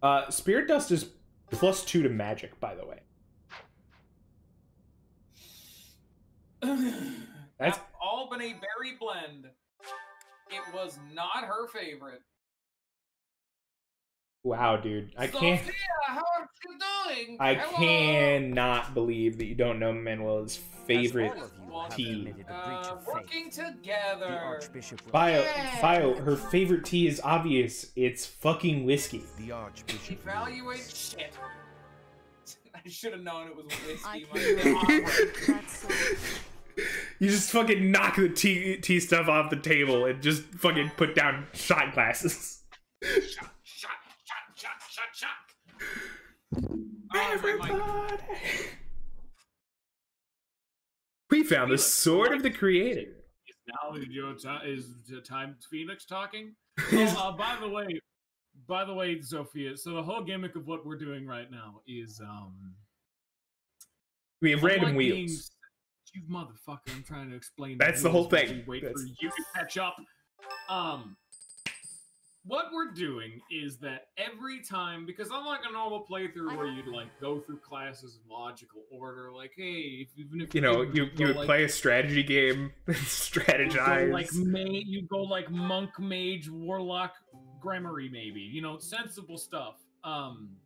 uh, spirit dust is plus two to magic, by the way. That's- Ap- Albany Berry Blend. It was not her favorite. Wow, dude, I can't. Sophia, how are you doing? I Hello. cannot believe that you don't know Manuela's favorite All of you have tea. committed a breach Uh, working together. Archbishop will Bio, Bio, her favorite tea is obvious. It's fucking whiskey. the Archbishop Evaluate shit. I should have known it was I whiskey. can My do God. That's so You just fucking knock the tea tea stuff off the table and just fucking put down shot glasses. shot, shot, shot, shot, shot, shot. Oh, my. We found the sword of the creator. Is Now your time is the time Phoenix talking? oh, uh, by the way, by the way, Sophia, so the whole gimmick of what we're doing right now is um We have random wheels. You motherfucker, I'm trying to explain That's the whole thing. we Wait That's- for you to catch up. Um what we're doing is that every time, because unlike a normal playthrough where you'd like go through classes in logical order, like hey, if, even if You know, you you'd you would like, play a strategy game, you strategize. like ma- you go like monk, mage, warlock, Gremory, maybe you know, sensible stuff. Um.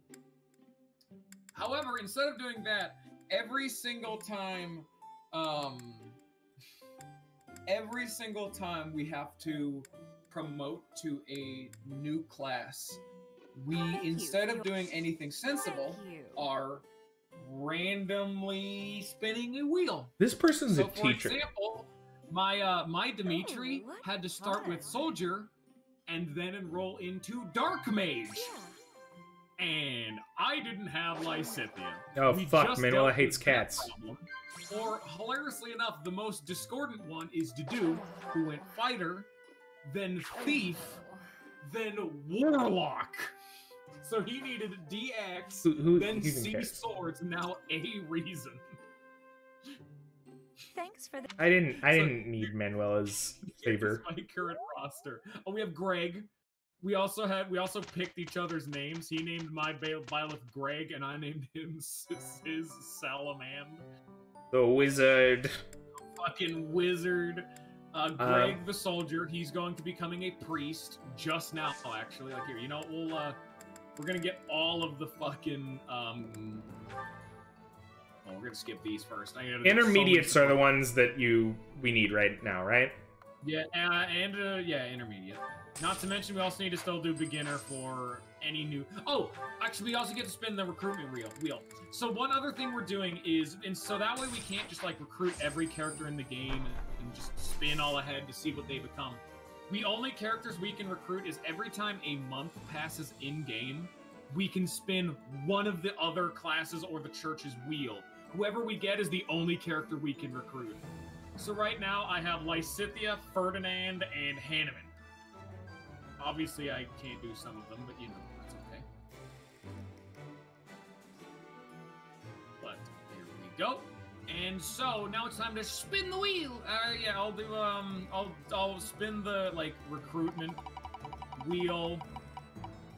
However, instead of doing that, every single time, um, every single time we have to promote to a new class, we Thank you. instead of doing anything sensible, are randomly spinning a wheel. this person's So, a for teacher. example, my uh, my Dimitri Oh, had to start with soldier, and then enroll into dark mage, Yeah. and I didn't have Lysithea. Oh We fuck, Manuela hates cats. problem. Or hilariously enough, the most discordant one is Dedue, who went fighter, then thief, then warlock. So he needed DX, Who, who, then who C cares? swords, now a reason. Thanks for the. I didn't. I So- didn't need Manuela's favor. my current roster. Oh, we have Greg. We also had we also picked each other's names. He named my ba- Byleth Greg, and I named him S- his Salamand. The wizard. The Fucking wizard. Uh, Greg the soldier. He's going to be becoming a priest just now. Actually, like here, you know, we'll uh, we're gonna get all of the fucking um. Oh, we're gonna skip these first. I gotta so Intermediates are the ones that you we need right now, right? Yeah, uh, and uh, yeah, intermediate. Not to mention, we also need to still do beginner for any new. Oh, actually, we also get to spin the recruitment wheel. Wheel. So one other thing we're doing is, and so that way we can't just like recruit every character in the game and just spin all ahead to see what they become. The only characters we can recruit is every time a month passes in game, we can spin one of the other classes or the church's wheel. Whoever we get is the only character we can recruit. So right now I have Lysithea, Ferdinand, and Hanneman. Obviously I can't do some of them, but you know, that's okay. But here we go. And so now it's time to spin the wheel. Uh, yeah, I'll do um, I'll I'll spin the like recruitment wheel.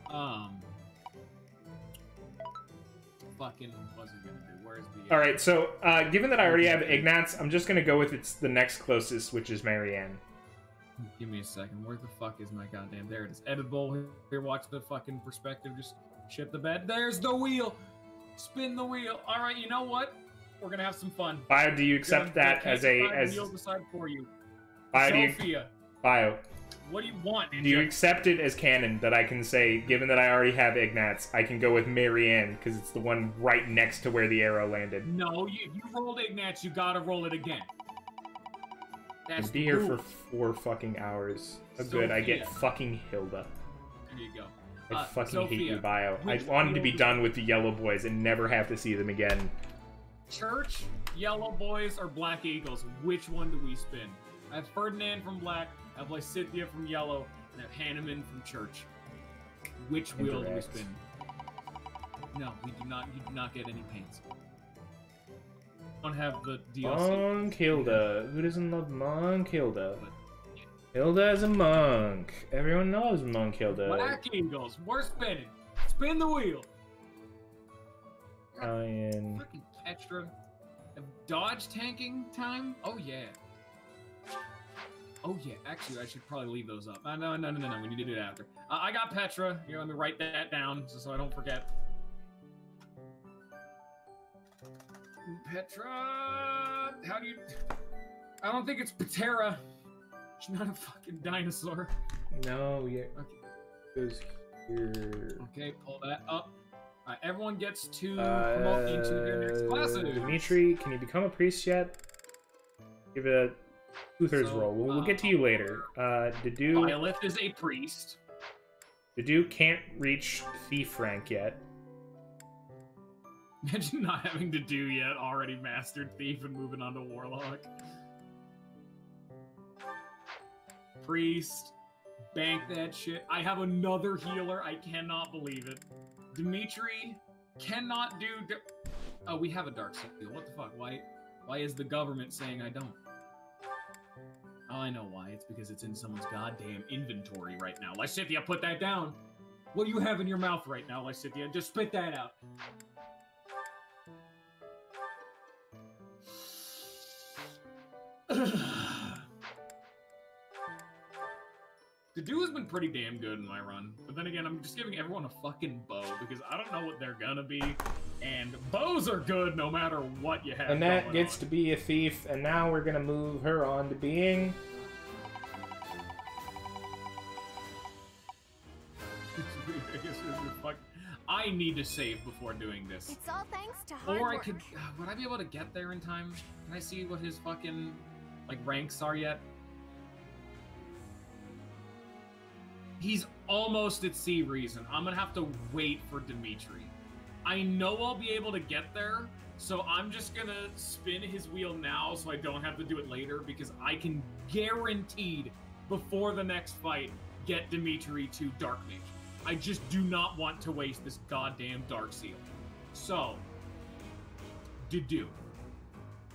Um, fucking what's it All right. So, uh, given that I already have Ignatz, I'm just gonna go with it's the next closest, which is Marianne. Give me a second. Where the fuck is my goddamn? There it is. Editable. Here, watch the fucking perspective. Just shit the bed. There's the wheel. Spin the wheel. All right. You know what? We're gonna have some fun. Bio, do you accept that as a as We'll decide for you. bio? Do you, Sophia, bio? What do you want? Do you accept it as canon that I can say, given that I already have Ignatz, I can go with Marianne because it's the one right next to where the arrow landed. No, you you rolled Ignatz. You gotta roll it again. That's be here for four fucking hours. Oh, good. I get fucking Hilda. There you go. I Uh, fucking hate Sophia, you, Bio. I wanted to be done with the Yellow Boys and never have to see them again. Church, Yellow Boys, or Black Eagles? Which one do we spin? I have Ferdinand from Black, I have Lysithea from Yellow, and I have Hanneman from Church. Which wheel do we spin? No, we do not. You do not get any paints. Don't have the DLC. Monk Hilda. Who doesn't love Monk Hilda? But- Hilda is a monk. Everyone knows Monk Hilda. Black Eagles, we're spinning. Spin the wheel. Italian. Fucking Petra. Dodge tanking time? Oh yeah. Oh yeah. Actually, I should probably leave those up. Uh, no, no, no, no, no. We need to do it after. Uh, I got Petra. Here, let me write that down just so I don't forget. Petra. How do you? I don't think it's Patera. She's not a fucking dinosaur. No, yeah. Okay. Goes here. Okay, pull that up. Everyone gets to promote into their next Uh, classes. Dimitri, can you become a priest yet? Give it a thirds So, roll. We'll, we'll get to uh, you later. Uh, Dedue, Byleth is a priest. Dedue can't reach thief rank yet. Imagine not having to do yet, already mastered thief and moving on to warlock. Priest, Bank that shit. I have another healer. I cannot believe it. Dimitri cannot do. Oh, we have a dark seal. What the fuck? Why? Why is the government saying I don't? I know why. It's because it's in someone's goddamn inventory right now. Lysithea, put that down. What do you have in your mouth right now, Lysithea? Just spit that out. The dude has been pretty damn good in my run, but then again, I'm just giving everyone a fucking bow because I don't know what they're gonna be, and bows are good no matter what you have. Annette going gets on. to be a thief, and now we're gonna move her on to being. I need to save before doing this. It's all thanks to hard Or I work. could. uh, Would I be able to get there in time? Can I see what his fucking like ranks are yet? He's almost at sea reason. I'm gonna have to wait for Dimitri. I know I'll be able to get there, so I'm just gonna spin his wheel now so I don't have to do it later because I can guaranteed before the next fight get Dimitri to Dark Mage. I just do not want to waste this goddamn Dark Seal. So, Dedue.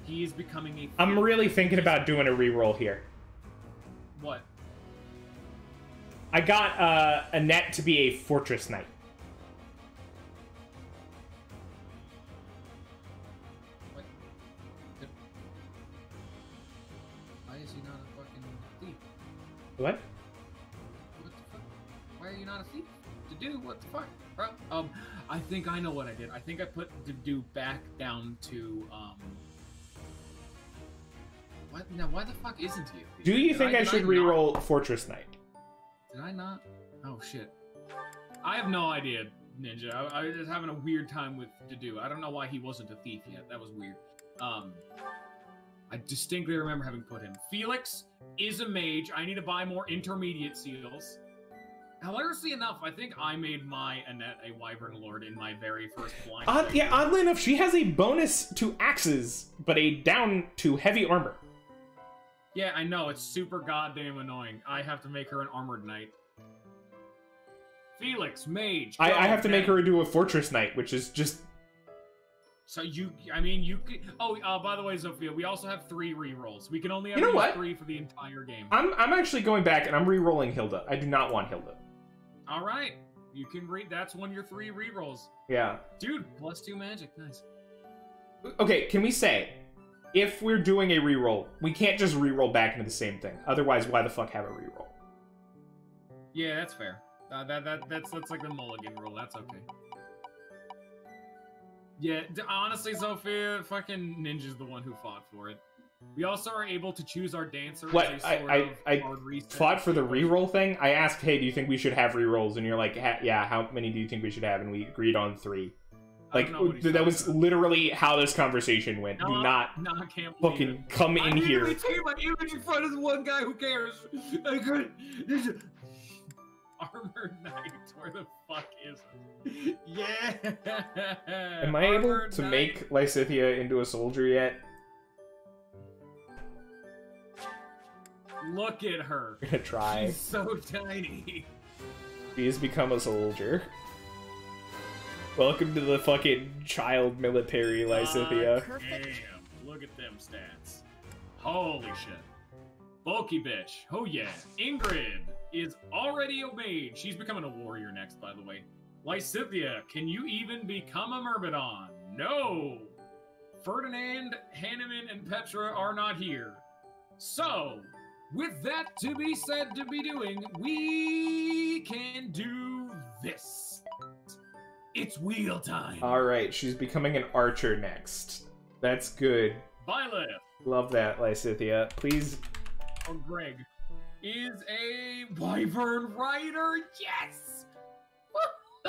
He is becoming a. I'm really thinking about doing a reroll here. What? I got uh, Annette to be a fortress knight. What? What the fuck? Why are you not a thief? Dedue, what the fuck, bro? Um, I think I know what I did. I think I put to do back down to um. What? Now, why the fuck isn't he? Do you Did think I, did should not- reroll fortress knight? Did I not? Oh shit. I have no idea, Ninja. I, I was just having a weird time with Dedue. I don't know why he wasn't a thief yet. That was weird. Um, I distinctly remember having put him. Felix is a mage. I need to buy more intermediate seals. Hilariously enough, I think I made my Annette a Wyvern Lord in my very first blind. Fight. yeah, oddly enough, she has a bonus to axes, but a down to heavy armor. Yeah, I know. It's super goddamn annoying. I have to make her an armored knight. Felix, mage. I, I have to make her do a fortress knight, which is just So you, I mean, you could. Oh, uh, by the way, Sophia, we also have three rerolls. We can only have You know what? three for the entire game. I'm I'm actually going back and I'm re-rolling Hilda. I do not want Hilda. All right, you can read. That's one of your three rerolls, Yeah. dude. Plus two magic, nice. Okay, can we say if we're doing a re-roll, we can't just re-roll back into the same thing. Otherwise, why the fuck have a re-roll? Yeah, that's fair. Uh, that that that's that's like the mulligan rule. That's okay. Yeah, honestly, Sophia, fucking Ninja's the one who fought for it. We also are able to choose our dancer. What I I, I fought for the re-roll thing. I asked, hey, do you think we should have re-rolls? And you're like, yeah. How many do you think we should have? And we agreed on three. Like don't know what he's that was literally how this conversation went. Do not no, I can't believe it. fucking come I in here. retain my image in front of the one guy who cares. I couldn't. Armored Knight, where the fuck is it? Yeah. Am I able to Knight. make Lysithea into a soldier yet? Look at her. I'm gonna try. She's so tiny. She has become a soldier. Welcome to the fucking child military, Lysithea. Uh, damn. Look at them stats. Holy shit. Bulky bitch. Oh yeah. Ingrid is already obeyed. She's becoming a warrior next, by the way. Lysithea, can you even become a Myrmidon? No. Ferdinand, Hanneman, and Petra are not here. So, with that to be said to be doing, we can do this. It's wheel time. Alright, she's becoming an archer next. That's good. Byleth Love that, Lysithea. Please. or Greg is a wyvern rider. Yes.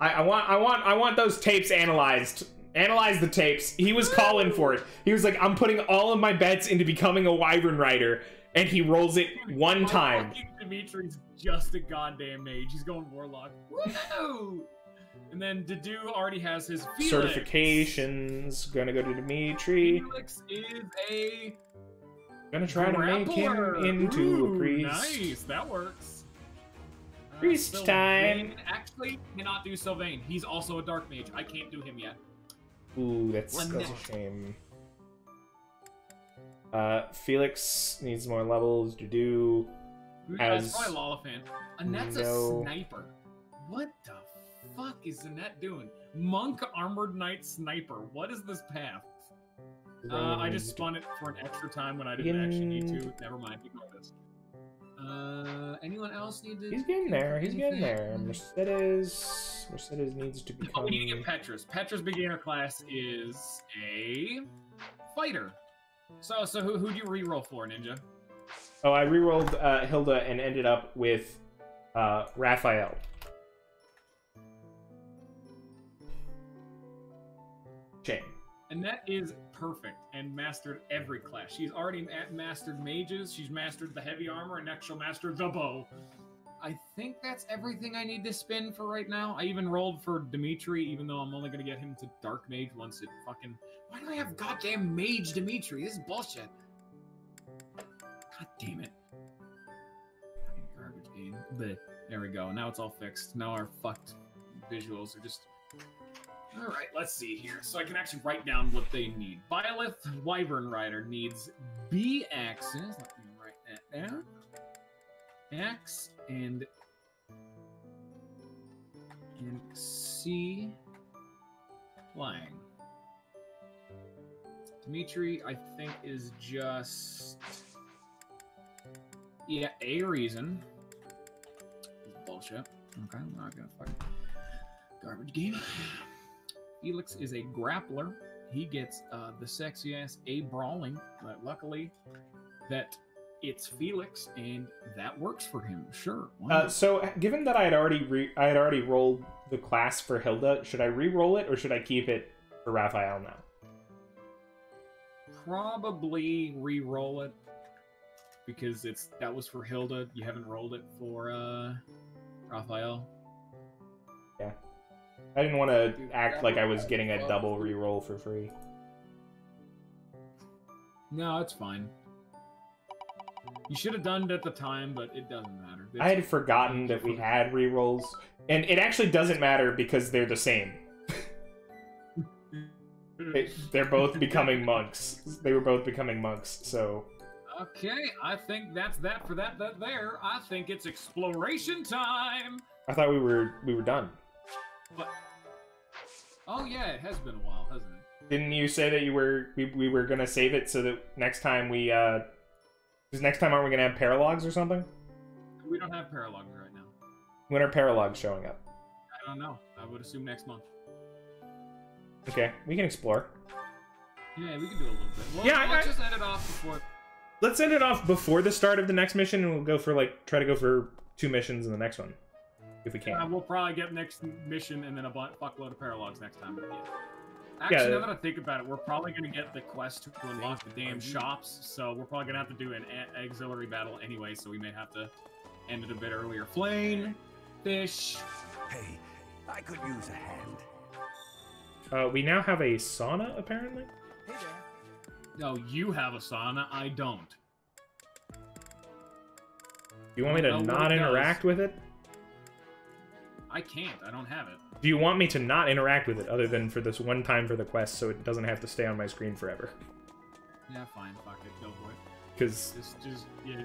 I, I want I want I want those tapes analyzed. Analyze the tapes. He was calling for it. He was like, I'm putting all of my bets into becoming a wyvern rider, and he rolls it one time. Dimitri's just a goddamn mage. He's going warlock. Woo! And then Dedu already has his Felix. Certifications. Gonna go to Dimitri. Felix is a Gonna try to make him into Ooh, a priest. Nice, that works. Uh, Priest Sylvain- time. Actually, cannot do Sylvain. He's also a dark mage. I can't do him yet. Ooh, that's One that's a shame. Uh, Felix needs more levels. to do. Who As- As... probably Lollifan. Annette's No. a sniper. What the fuck is Annette doing? Monk Armored Knight Sniper. What is this path? Uh, I just spun it for an extra time when I didn't actually need to. Never mind. Uh, anyone else need to? He's getting there. He's getting there. Mercedes. Mercedes needs to Oh, become. we need to get Petra's. Petra's beginner class is a fighter. So, so who who do you reroll for, Ninja? Oh, I rerolled uh, Hilda and ended up with uh, Raphael. Shame. And that is perfect and mastered every class. She's already mastered mages, she's mastered the heavy armor, and next she'll master the bow. I think that's everything I need to spin for right now. I even rolled for Dimitri, even though I'm only gonna get him to Dark Mage once it fucking. Why do I have goddamn Mage Dimitri? This is bullshit. God damn it. Garbage game. There we go. Now it's all fixed. Now our fucked visuals are just all right, let's see here. So I can actually write down what they need. Byleth Wyvern Rider needs B axes. Let me write that down. X and and C flying. Dimitri, I think, is just yeah a reason. Bullshit. Okay, I'm not gonna fucking garbage game. Felix is a grappler. He gets uh, the sexy ass A brawling, but luckily that it's Felix and that works for him. Sure. Uh, so, given that I had already re- I had already rolled the class for Hilda, should I re-roll it or should I keep it for Raphael now? Probably re-roll it because it's that was for Hilda. You haven't rolled it for uh Raphael. I didn't want to act like I was getting a double re-roll for free. No, it's fine. You should have done it at the time, but it doesn't matter. I had forgotten that we had re-rolls, and it actually doesn't matter because they're the same. It- they're both becoming monks. They were both becoming monks, so Okay, I think that's that for that that there. I think it's exploration time. I thought we were we were done. But oh yeah, it has been a while, hasn't it? Didn't you say that you were we, we were gonna save it so that next time we uh because next time aren't we gonna have paralogs or something? We don't have paralogs right now. When are paralogs showing up? I don't know. I would assume next month. Okay, we can explore. Yeah, we can do a little bit. Well, Yeah, I- let's I- just end it off before. Let's end it off before the start of the next mission, and we'll go for like try to go for two missions in the next one, if we Uh, can. we'll probably get next mission and then a fuckload of paralogs next time. Yeah. Actually, Yeah. now that I think about it, we're probably gonna get the quest to unlock the damn shops, so we're probably gonna have to do an a- auxiliary battle anyway. So we may have to end it a bit earlier. Flame, fish. Hey, I could use a hand. Uh, we now have a sauna apparently. Hey there. No, you have a sauna. I don't. You want me to I don't know what not it does. interact with it? I can't. I don't have it. Do you want me to not interact with it other than for this one time for the quest, so it doesn't have to stay on my screen forever? Yeah, fine. Fuck it. Go for it. Because Just, just yeah.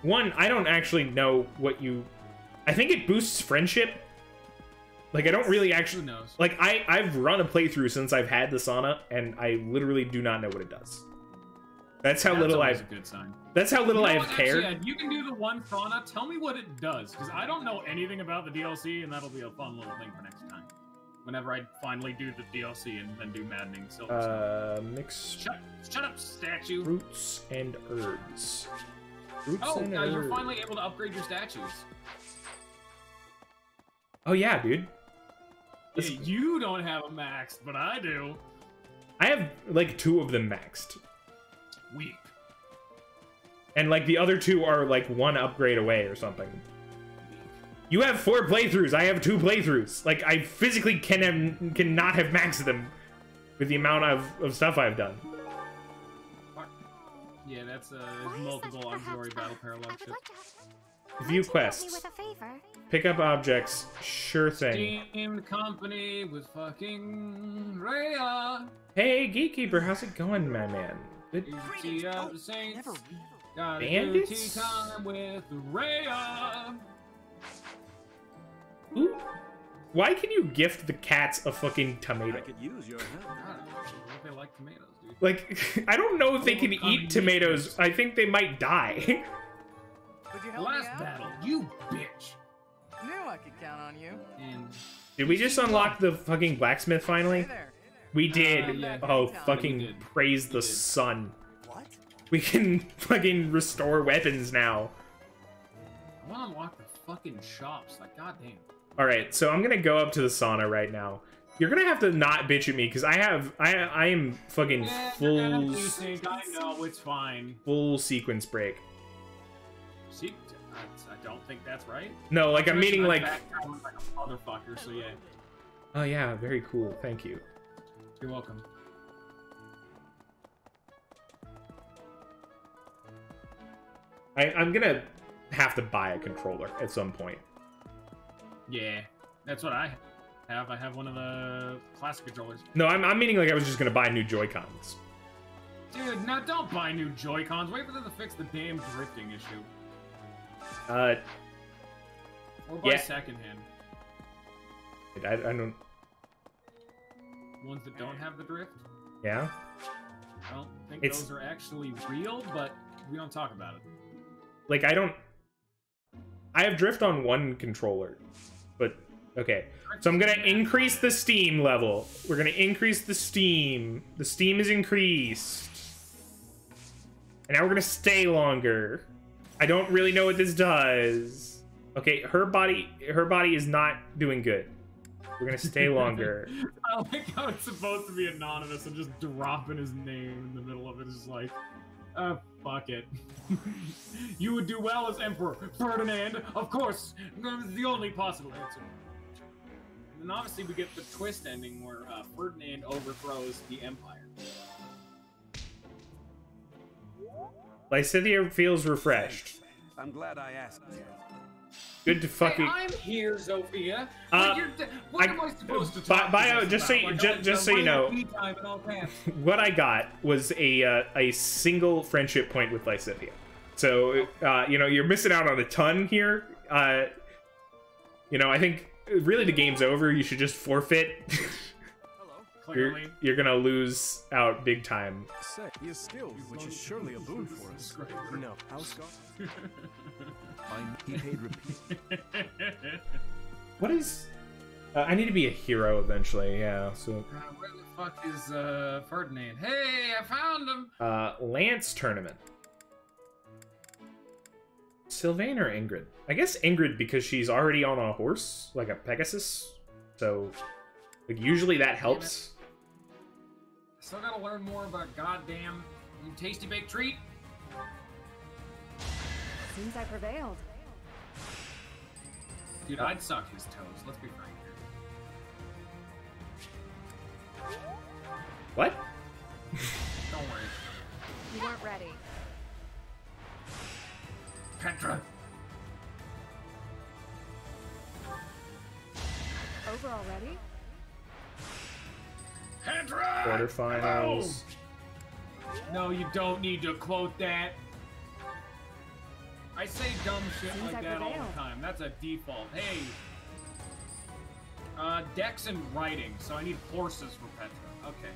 one, I don't actually know what you. I think it boosts friendship. Like I don't really Who actually knows? like I I've run a playthrough since I've had the sauna, and I literally do not know what it does. That's how That's little I've. a good sign. That's how little You know I've what, actually, cared. Ed, you can do the one sauna. Tell me what it does, because I don't know anything about the DLC, and that'll be a fun little thing for next time. Whenever I finally do the DLC and then do Maddening Silver. Uh, mix Shut, shut up, statue. fruits and herbs. Fruits Oh, and uh, you're finally able to upgrade your statues. Oh yeah, dude. Yeah, you don't have a maxed, but I do. I have like two of them maxed. Weep. And like the other two are like one upgrade away or something. You have four playthroughs. I have two playthroughs. Like I physically can have, cannot have maxed them with the amount of, of stuff I've done. Yeah, that's uh, multiple that Auxiliary Battle I Parallel would shit. like. View Won't you help me quests. with a favor? Pick up objects. Sure thing. Steamed company with fucking Rhea. Hey, Gatekeeper, how's it going, my man? Good. Tea of the Saints. Never Got Bandits? tea time with Rhea. Ooh. Why can you gift the cats a fucking I tomato? could use your help. I don't know if they like tomatoes, dude. Like, I don't know if they can eat tomatoes. I think they might die. Could you help Last me out? battle, you bitch. Knew I could count on you. And Did we just unlock the fucking blacksmith finally? Hey there. We did. Uh, yeah. Oh, fucking did. praise We the did. sun. What? We can fucking restore weapons now. I want to unlock the fucking shops. Like, goddamn. All right, so I'm gonna go up to the sauna right now. You're gonna have to not bitch at me because I have I I am fucking Yeah, full desync, I know it's fine. full sequence break. See, I, I don't think that's right. No, like I'm meaning like like a motherfucker. So yeah, oh yeah, very cool. Thank you. You're welcome. I, I'm gonna have to buy a controller at some point. Yeah, that's what I have. I have one of the classic controllers. No, I'm, I'm meaning like I was just gonna buy new Joy Cons. Dude, now don't buy new Joy Cons. Wait for them to fix the damn drifting issue, Uh, or buy Yeah. secondhand I, I don't. Ones that don't have the drift. Yeah. I don't think It's- those are actually real, but we don't talk about it. Like I don't. I have drift on one controller, but okay. So I'm gonna increase the steam level. We're gonna increase the steam. The steam is increased. And now we're gonna stay longer. I don't really know what this does. Okay, her body her body is not doing good. We're gonna stay longer. I like how it's supposed to be anonymous and just dropping his name in the middle of it is like, uh, fuck it. you would do well as Emperor Ferdinand, of course. That the only possible answer. And obviously we get the twist ending where uh, Ferdinand overthrows the Empire. Lysithea feels refreshed. I'm glad I asked. Good to fucking. Hey, I'm here, Sophia. Uh, What, you're, what I- am I supposed to Bi- talk bio, to this just so you- Like, ju- I'm- just so you know- for tea time and all that. what I got was a uh, a single friendship point with Lysithea. So uh, you know you're missing out on a ton here. Uh, you know I think really the game's over. You should just forfeit. Hello. you're, you're gonna lose out big time. Say, his skills, which is surely a boon for us. No, house guard. I'm, he paid repeat. What is? Uh, I need to be a hero eventually. Yeah. So Uh, where the fuck is uh, Ferdinand? Hey, I found him! uh, Lance tournament. Sylvain or Ingrid? I guess Ingrid because she's already on a horse, like a Pegasus. So, like usually that helps. Still gotta learn more about goddamn tasty baked treat. Seems I prevailed. Dude, I'd suck his toes. Let's be frank here. What? Don't worry. You weren't ready. Petra. Over already? Petra! Quarterfinals. No, you don't need to quote that. I say dumb shit Seems like I that all the time. That's a default. Hey. Uh, Dex and writing, so I need horses for Petra. Okay.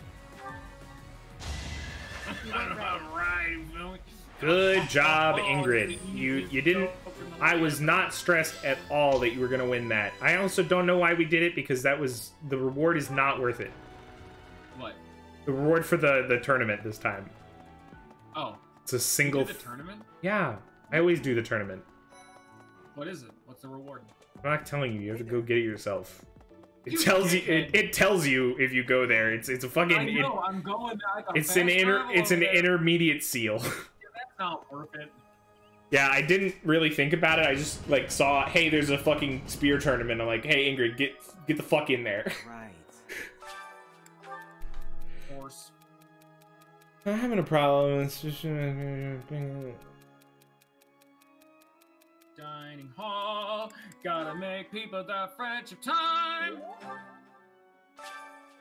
You weren't ready. Alright, Phil. Good job, Ingrid. You you didn't. joke in the I was not stressed at all that you were gonna win that. I also don't know why we did it because that was the reward is not worth it. What? The reward for the the tournament this time. Oh, It's a you single. did the tournament? yeah, I always do the tournament. What is it? What's the reward? I'm not telling you. You have to go get it yourself. It You tells you. It, it tells you if you go there. It's it's a fucking. I it- know, I'm going. I got it's an inter. It's an over there. intermediate seal. Yeah, That's not worth it. yeah, I didn't really think about it. I just like saw, hey, there's a fucking spear tournament. I'm like, hey, Ingrid, get get the fuck in there. Right. Horse. I'm having a problem. Uh, Dining hall, gotta make people the friendship time.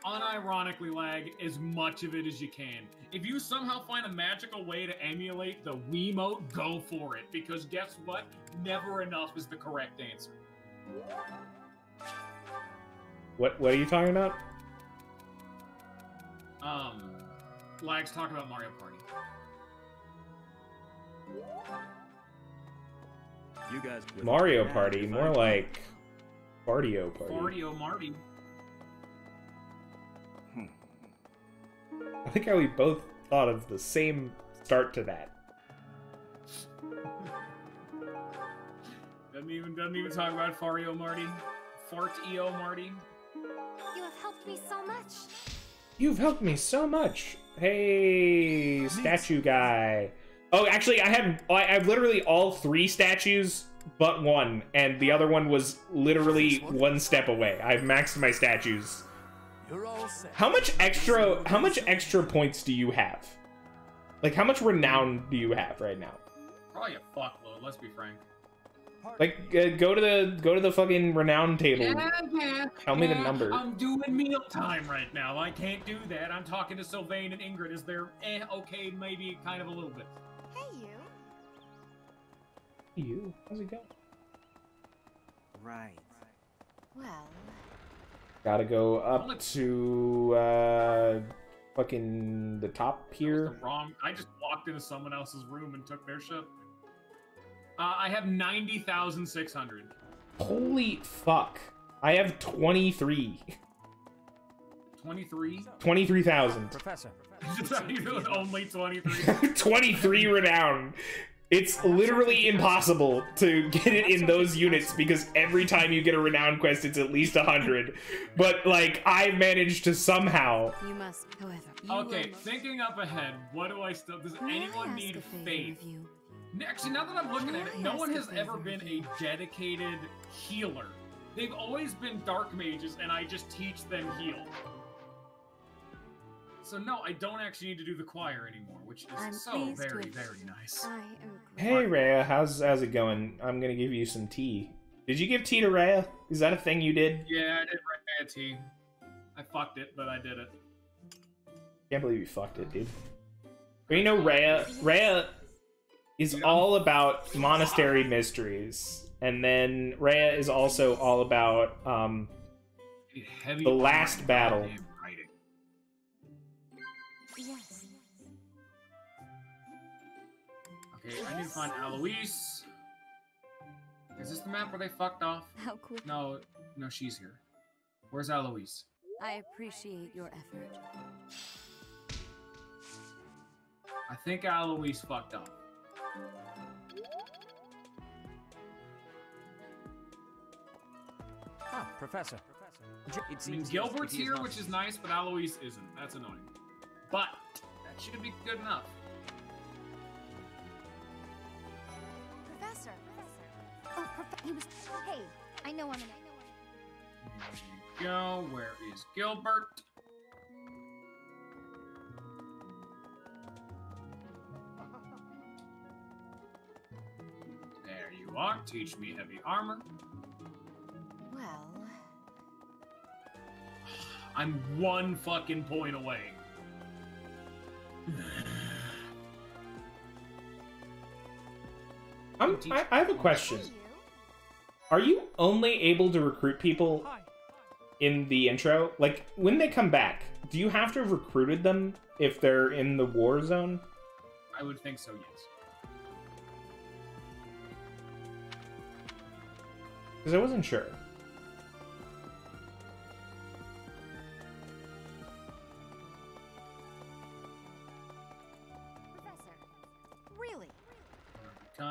Unironically, lag as much of it as you can. If you somehow find a magical way to emulate the Wiimote, go for it. Because guess what? Never enough is the correct answer. What What are you talking about? Um, Lag's talking about Mario Party. You guys. Mario Party, more I- like Bardio Party. Fartio Marty. Hmm. I think how we both thought of the same start to that. Doesn't even doesn't even talk about Fario Marty. Fart EO Marty. You have helped me so much. You've helped me so much. Hey, statue guy. Oh, actually, I have I I have literally all three statues but one, and the other one was literally one step away. I've maxed my statues. You're all set. How much extra? How much extra points do you have? Like, how much renown do you have right now? Probably a fuckload. Let's be frank. Like, uh, go to the go to the fucking renown table. Yeah, yeah. Tell me the number. I'm doing meal time right now. I can't do that. I'm talking to Sylvain and Ingrid. Is there eh, okay, maybe kind of a little bit. Hey, you. You, how's it going? Right. Well, Gotta go up to uh, fucking the top The here. wrong. I just walked into someone else's room and took their shit. Uh, I have ninety thousand six hundred. Holy fuck! I have twenty three. Twenty-three. 23,000. Professor. only twenty-three. 23 renown. It's literally impossible to get it in those units because every time you get a renown quest, it's at least a 100. But, like, I've managed to somehow. You must, however. You Okay, thinking up ahead, what do I still? Does May anyone need faith? of? Actually, now that I'm looking May at it, no one has ever been a dedicated healer. They've always been dark mages, and I just teach them heal. So no, I don't actually need to do the choir anymore, which is I'm so very, have- very nice. I am Hey, Rhea, how's, how's it going? I'm gonna give you some tea. Did you give tea to Rhea? Is that a thing you did? Yeah, I did write a tea. I fucked it, but I did it. Can't believe you fucked it, dude. But you know, Rhea, Rhea is all about monastery mysteries, and then Rhea is also all about um, Heavy The last battle. goddamn Okay, I need to find Alois. Is this the map where they fucked off? How quick. No, no, she's here. Where's Alois? I appreciate your effort. I think Alois fucked up. Ah, Professor. J- It I mean, seems Gilbert's he here, not- which is nice, but Alois isn't. That's annoying. But that should be good enough. He was. Hey, I know I'm an. There you go. Where is Gilbert? There you are. Teach me heavy armor. Well, I'm one fucking point away. I'm, I, I have a question. Are you only able to recruit people in the intro? Like, when they come back, do you have to have recruited them if they're in the war zone? I would think so, yes. Because I wasn't sure.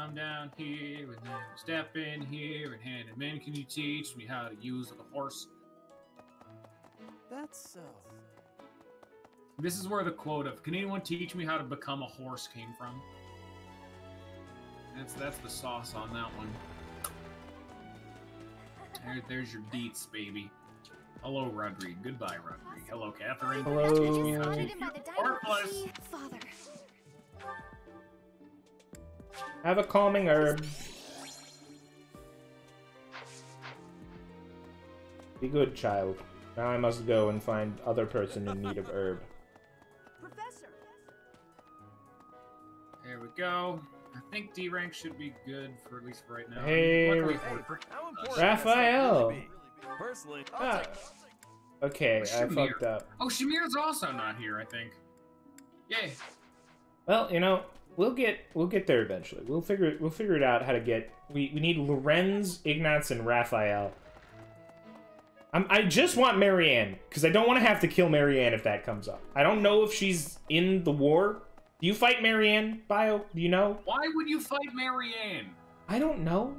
Come down here and then step in here and hand him in. Can you teach me how to use a horse? That's so. This is where the quote of "Can anyone teach me how to become a horse?" came from. That's that's the sauce on that one. There, there's your deets, baby. Hello, Rodrigue. Goodbye, Rodrigue. Hello, Catherine. Hello. Created by the Or Dynamo Father. Have a calming herb. Be good, child. Now I must go and find other person in need of herb. Professor. There we go. I think D rank should be good for at least for right now. Hey, Luckily Ra- for- Raphael. really? Personally, I'll Ah. take it. Okay, I Shamir. fucked up. Oh, Shamir's also not here, I think. Yay. Well, you know, we'll get we'll get there eventually. We'll figure we'll figure it out how to get. We we need Lorenz, Ignatz, and Raphael. I'm, I just want Marianne because I don't want to have to kill Marianne if that comes up. I don't know if she's in the war. Do you fight Marianne, Bio? Do you know? Why would you fight Marianne? I don't know.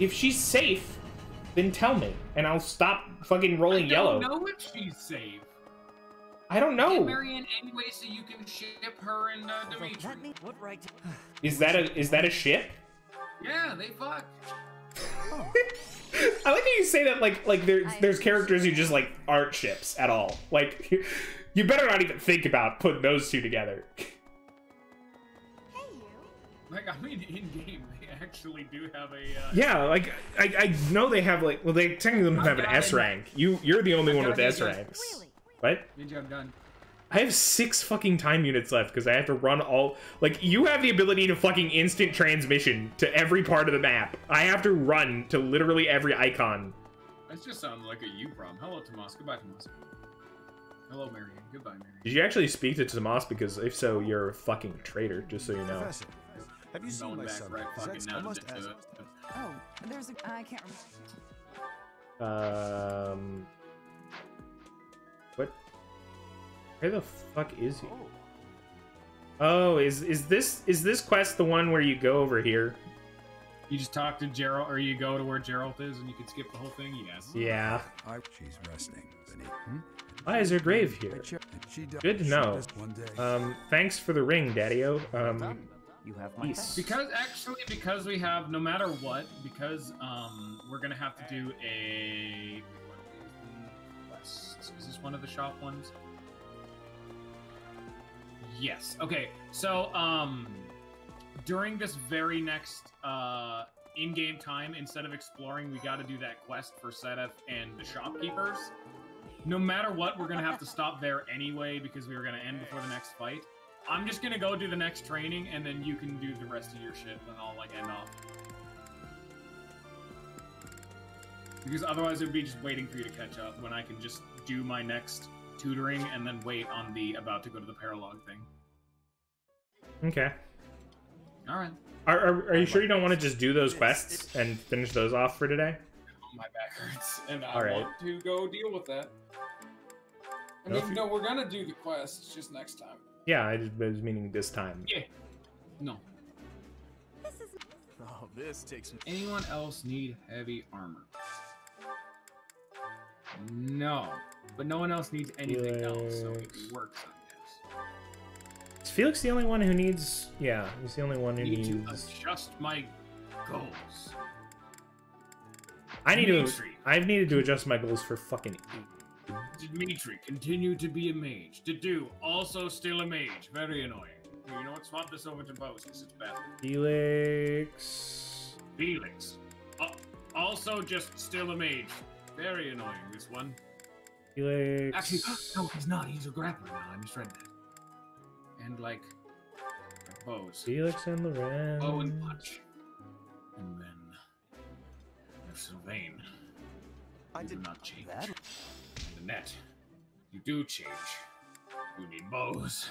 If she's safe, then tell me, and I'll stop fucking rolling I yellow. don't know if she's safe. I don't Get know. Marianne anyway so you can ship her and uh, Dimitri. Let me. What right? Is that a is that a ship? Yeah, they fuck. I like how you say that like like there's there's characters who just like aren't ships at all. Like you better not even think about putting those two together. Hey, you. Like, I mean, in game, they actually do have a. Uh, Yeah, like I, I know they have like well they technically don't have an S rank. You you're the only one with S ranks. Really? What? Good job done. I have six fucking time units left because I have to run all like you have the ability to fucking instant transmission to every part of the map. I have to run to literally every icon. That just sounds like a you problem. Hello, Tomas. Goodbye, Tomas. Hello, Marianne. Goodbye, Marianne. Did you actually speak to Tomas? Because if so, you're a fucking traitor. Just so you know. Professor, have you seen my back son? right fucking now almost to as Oh, there's a. I can't remember. Um. Where the fuck is he? Oh, is is this is this quest the one where you go over here? You just talk to Jeralt, or you go to where Jeralt is, and you can skip the whole thing. Yes. Yeah. I, she's resting, Benny. Hmm? Why is her grave here? She. Good to know. One day. Um, thanks for the ring, Daddy-O. Um, You have my peace. Because actually, because we have no matter what, because um, we're gonna have to do a. What is the quest? Is this one of the shop ones? Yes. Okay. So um, during this very next uh in-game time, instead of exploring, we got to do that quest for Seteth and the shopkeepers. No matter what, we're gonna have to stop there anyway because we were gonna end before the next fight. I'm just gonna go do the next training, and then you can do the rest of your shit, and I'll like end off. Because otherwise, it would be just waiting for you to catch up when I can just do my next tutoring and then wait on the about to go to the paralogue thing. okay. All right. Are, are, are you sure you don't want to just do those quests and finish those off for today? Oh, my back hurts, and I All right. want to go deal with that. I No, mean, if you- no, we're gonna do the quest just next time. Yeah, I just was meaning this time. Yeah. No. This is Oh, this takes. Anyone else need heavy armor? No. But no one else needs anything else, so it works, I guess. Is Felix the only one who needs? Yeah, he's the only one who need to needs. adjust my goals. I need to. I've needed to adjust my goals for fucking. Dimitri, continue to be a mage. Dedue, also still a mage. Very annoying. You know what? Swap this over to bows because it's better. Felix. Felix, uh, also just still a mage. Very annoying, this one. Felix. Actually, no, he's not. He's a grappler now. I misread that. And, like, bows. Felix and Lorenz. Bow and punch. And then, there's Sylvain. I You do did not change. that. And the net. You do change. You need bows.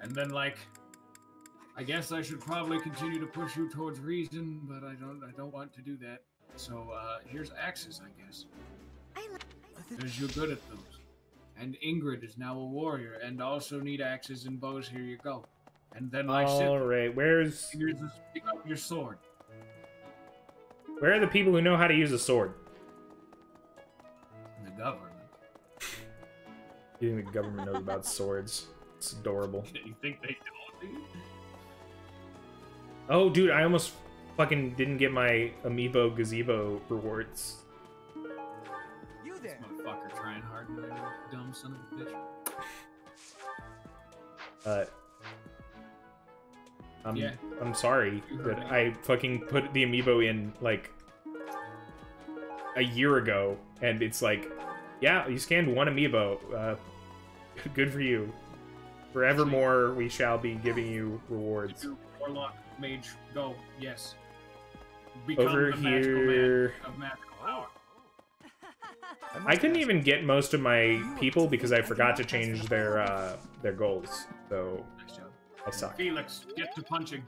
And then like I guess I should probably continue to push you towards reason, but I don't I don't want to do that. So uh here's axes, I guess. I like. Because you're good at those. And Ingrid is now a warrior and also need axes and bows. Here you go. And then I All all right, where's here's this pick up your sword. where are the people who know how to use a sword? The government. You think the government knows about swords? It's adorable. You think they don't? dude? Oh, dude, I almost fucking didn't get my amiibo gazebo rewards. You This motherfucker trying hard, dumb son of a bitch. Uh, I'm, Yeah. I'm sorry You heard that me. I fucking put the amiibo in like a year ago, and it's like, yeah, you scanned one amiibo. Uh, good for you. Forevermore, we shall be giving you rewards. Warlock, Mage, go. Yes. Become Over the magical man here, of magical power. I couldn't even get most of my people because I forgot to change their uh, their goals. So Nice job. I suck. Felix, get to punching.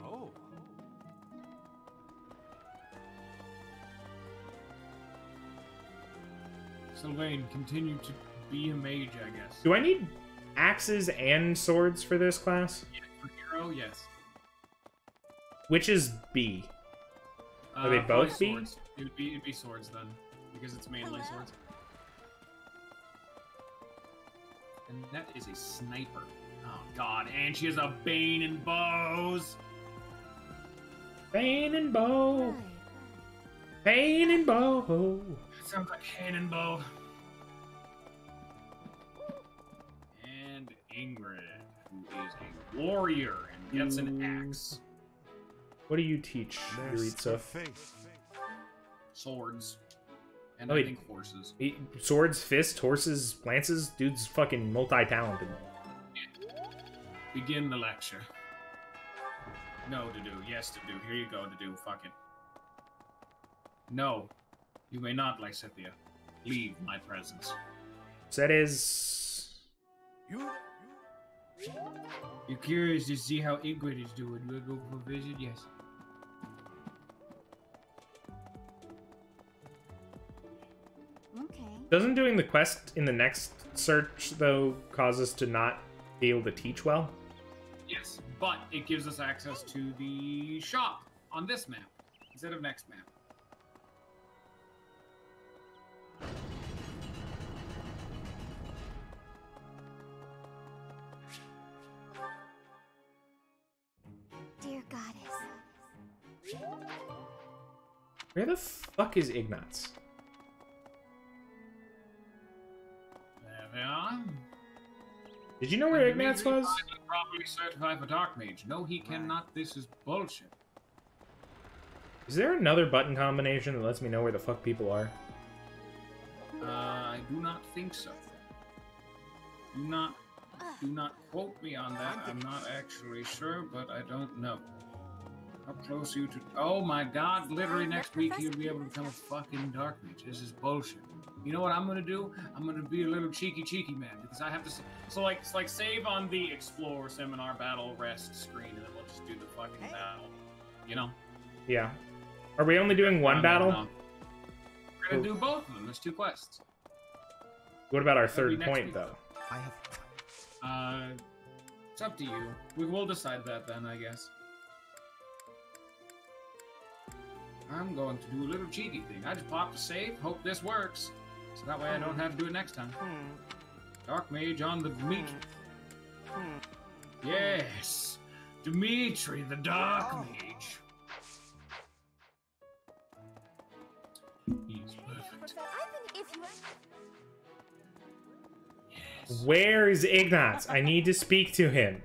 Oh. Sylvain, continue to be a mage, I guess. Do I need axes and swords for this class? Yeah, for hero, yes. Which is B? Are they Uh, probably both B? swords. It would be, it'd be swords then, because it's mainly swords. And that is a sniper. Oh god, and she has a bane and bows. Bane and bow. Bane and bow. That sounds like cannon bow. And Ingrid, who is a warrior and gets an axe. What do you teach, Jeritza? Swords. And Oh, I think horses. He- Swords, fists, horses, lances. Dude's fucking multi-talented. Begin the lecture. No to do, yes to do. Here you go to do, fuck it. No, you may not, Lysithea. Leave my presence. So that is. You. You're curious to see how Ingrid is doing? We'll go for a visit, yes. Doesn't doing the quest in the next search though cause us to not be able to teach well? Yes, but it gives us access to the shop on this map instead of next map. Dear goddess. Where the fuck is Ignatz? Are. Did you know where Ignatz was? Properly certified for Dark Mage. No, he cannot. This is bullshit. Is there another button combination that lets me know where the fuck people are? Uh, I do not think so. Do not, do not quote me on that. I'm not actually sure, but I don't know. How close are you to? Oh my God! Literally next week you'll be able to become a fucking dark mage. This is bullshit. You know what I'm gonna do? I'm gonna be a little cheeky, cheeky man because I have to. So like, it's like save on the explore seminar battle rest screen, and then we'll just do the fucking battle. You know. Yeah. Are we only doing one No, no, battle? no. We're gonna do both of them. There's two quests. What about our That'll third point week. though? I have. Uh, it's up to you. We will decide that then, I guess. I'm going to do a little cheeky thing. I just popped a save. Hope this works. So that way I don't have to do it next time. Hmm. Dark Mage on the meat. Hmm. Hmm. Yes! Dimitri, the Dark oh. Mage. He's perfect. Professor Ivan, if you Yes. Where is Ignatz? I need to speak to him.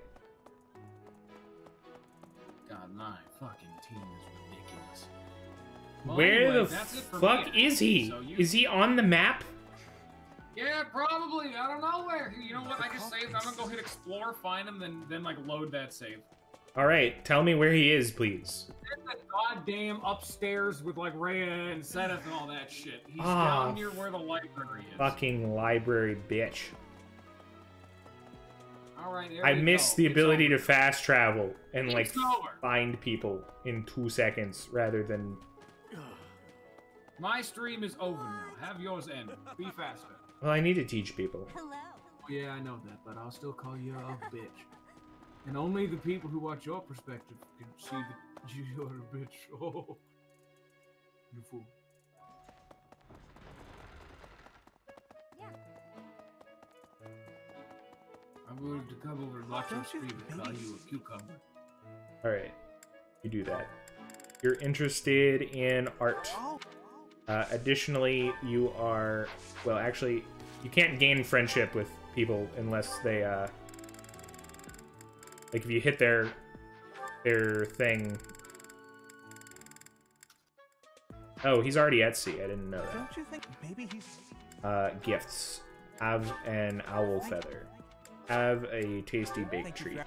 Well, Where anyway, the that's it for fuck me. is he? So you- Is he on the map? Yeah, probably. I don't know where. You know what? I just saved. I'm gonna go hit explore, find him, then then like load that save. All right, tell me where he is, please. In the goddamn upstairs with like Rhea and Seth and all that shit. He's Ah, down near where the library is. Fucking library bitch. All right, I miss the It's ability over. to fast travel and like over. find people in two seconds rather than. My stream is over now. Have yours end. Be faster. Well, I need to teach people. Hello. Oh, yeah, I know that, but I'll still call you a bitch. And only the people who watch your perspective can see that you're a bitch. Oh, you fool. Yeah. I'm going to come over and watch your stream and call you a cucumber. All right, you do that. You're interested in art. Oh. Uh, additionally, you are well. Actually, you can't gain friendship with people unless they uh, like if you hit their their thing. Oh, he's already at sea. I didn't know that. Don't you think maybe he's Uh, gifts. Have an owl feather. Have a tasty baked treat.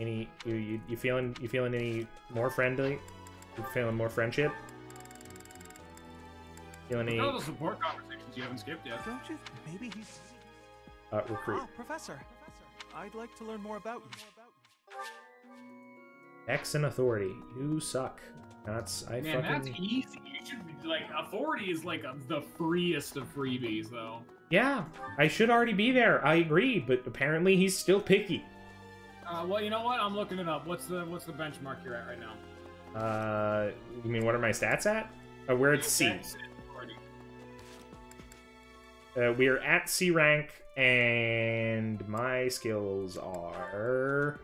Any you, you you feeling you feeling any more friendly? You feeling more friendship? Feeling any All the support conversations you haven't skipped yet. Don't you maybe he's uh, recruit? Ah, Professor. I'd like to learn more about you. X and authority. You suck. That's I Man, that's easy. You should be like authority is like a, the freest of freebies, though. yeah. I should already be there. I agree, but apparently he's still picky. Uh, well, you know what? I'm looking it up. What's the what's the benchmark you're at right now? Uh, you mean what are my stats at? Uh, we're at C. That's Uh, we're at C rank, and my skills are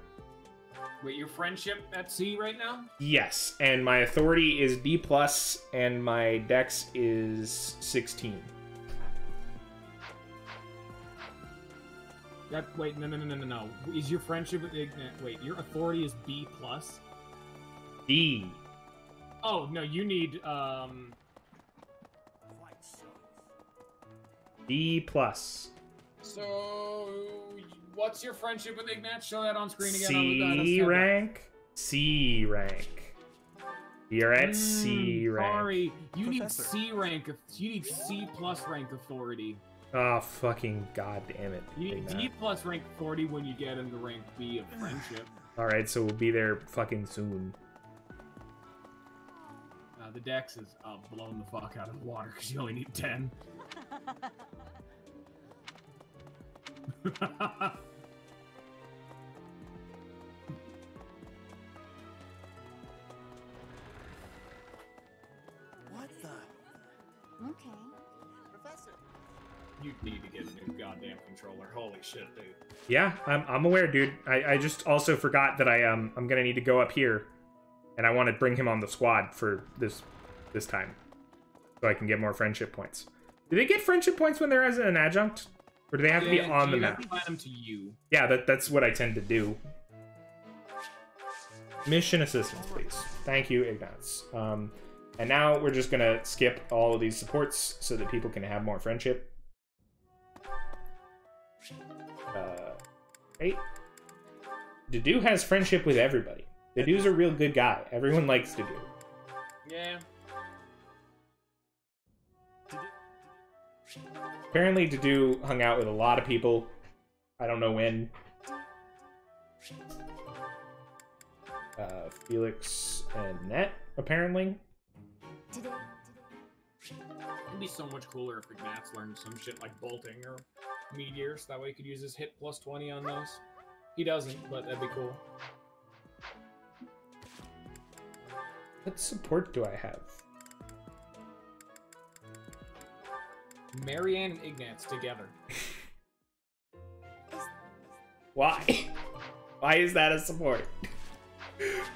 Wait, your friendship at C right now? yes, and my authority is B plus, and my dex is sixteen. That, wait, no, no, no, no, no, no. Is your friendship with Ignatz? Wait, your authority is B plus. D. Oh no, you need um. D plus. So, what's your friendship with Ignatz? Show that on screen again. I'll- I'll C rank. C rank. You're at C Mm, rank. Sorry, you need C rank. You need C plus rank authority. Oh fucking god damn it! You need Big D plus rank authority when you get into rank B of friendship. All right, so we'll be there fucking soon. Uh, the dex is uh, blown the fuck out of the water because you only need ten. What the? Okay. Professor. you need to get a new goddamn controller. Holy shit, dude. Yeah, I'm, I'm aware, dude. I, I just also forgot that I um I'm gonna need to go up here, and I want to bring him on the squad for this this time, so I can get more friendship points. Do they get friendship points when they're as an adjunct, or do they have to be on the map? have to assign them to you. Yeah, that that's what I tend to do. Mission assistance, please. Thank you, Ignatz. Um, and now we're just gonna skip all of these supports so that people can have more friendship. Uh, hey, Dedue has friendship with everybody. Dedue's a real good guy. Everyone likes Dedu. Apparently, Dedue hung out with a lot of people. I don't know when. Uh, Felix and Net, apparently. It? It'd be so much cooler if Ignatz learned some shit like bolting or meteors. That way he could use his hit plus 20 on those. He doesn't, but that'd be cool. What support do I have? Marianne and Ignatz together. Why? Why is that a support?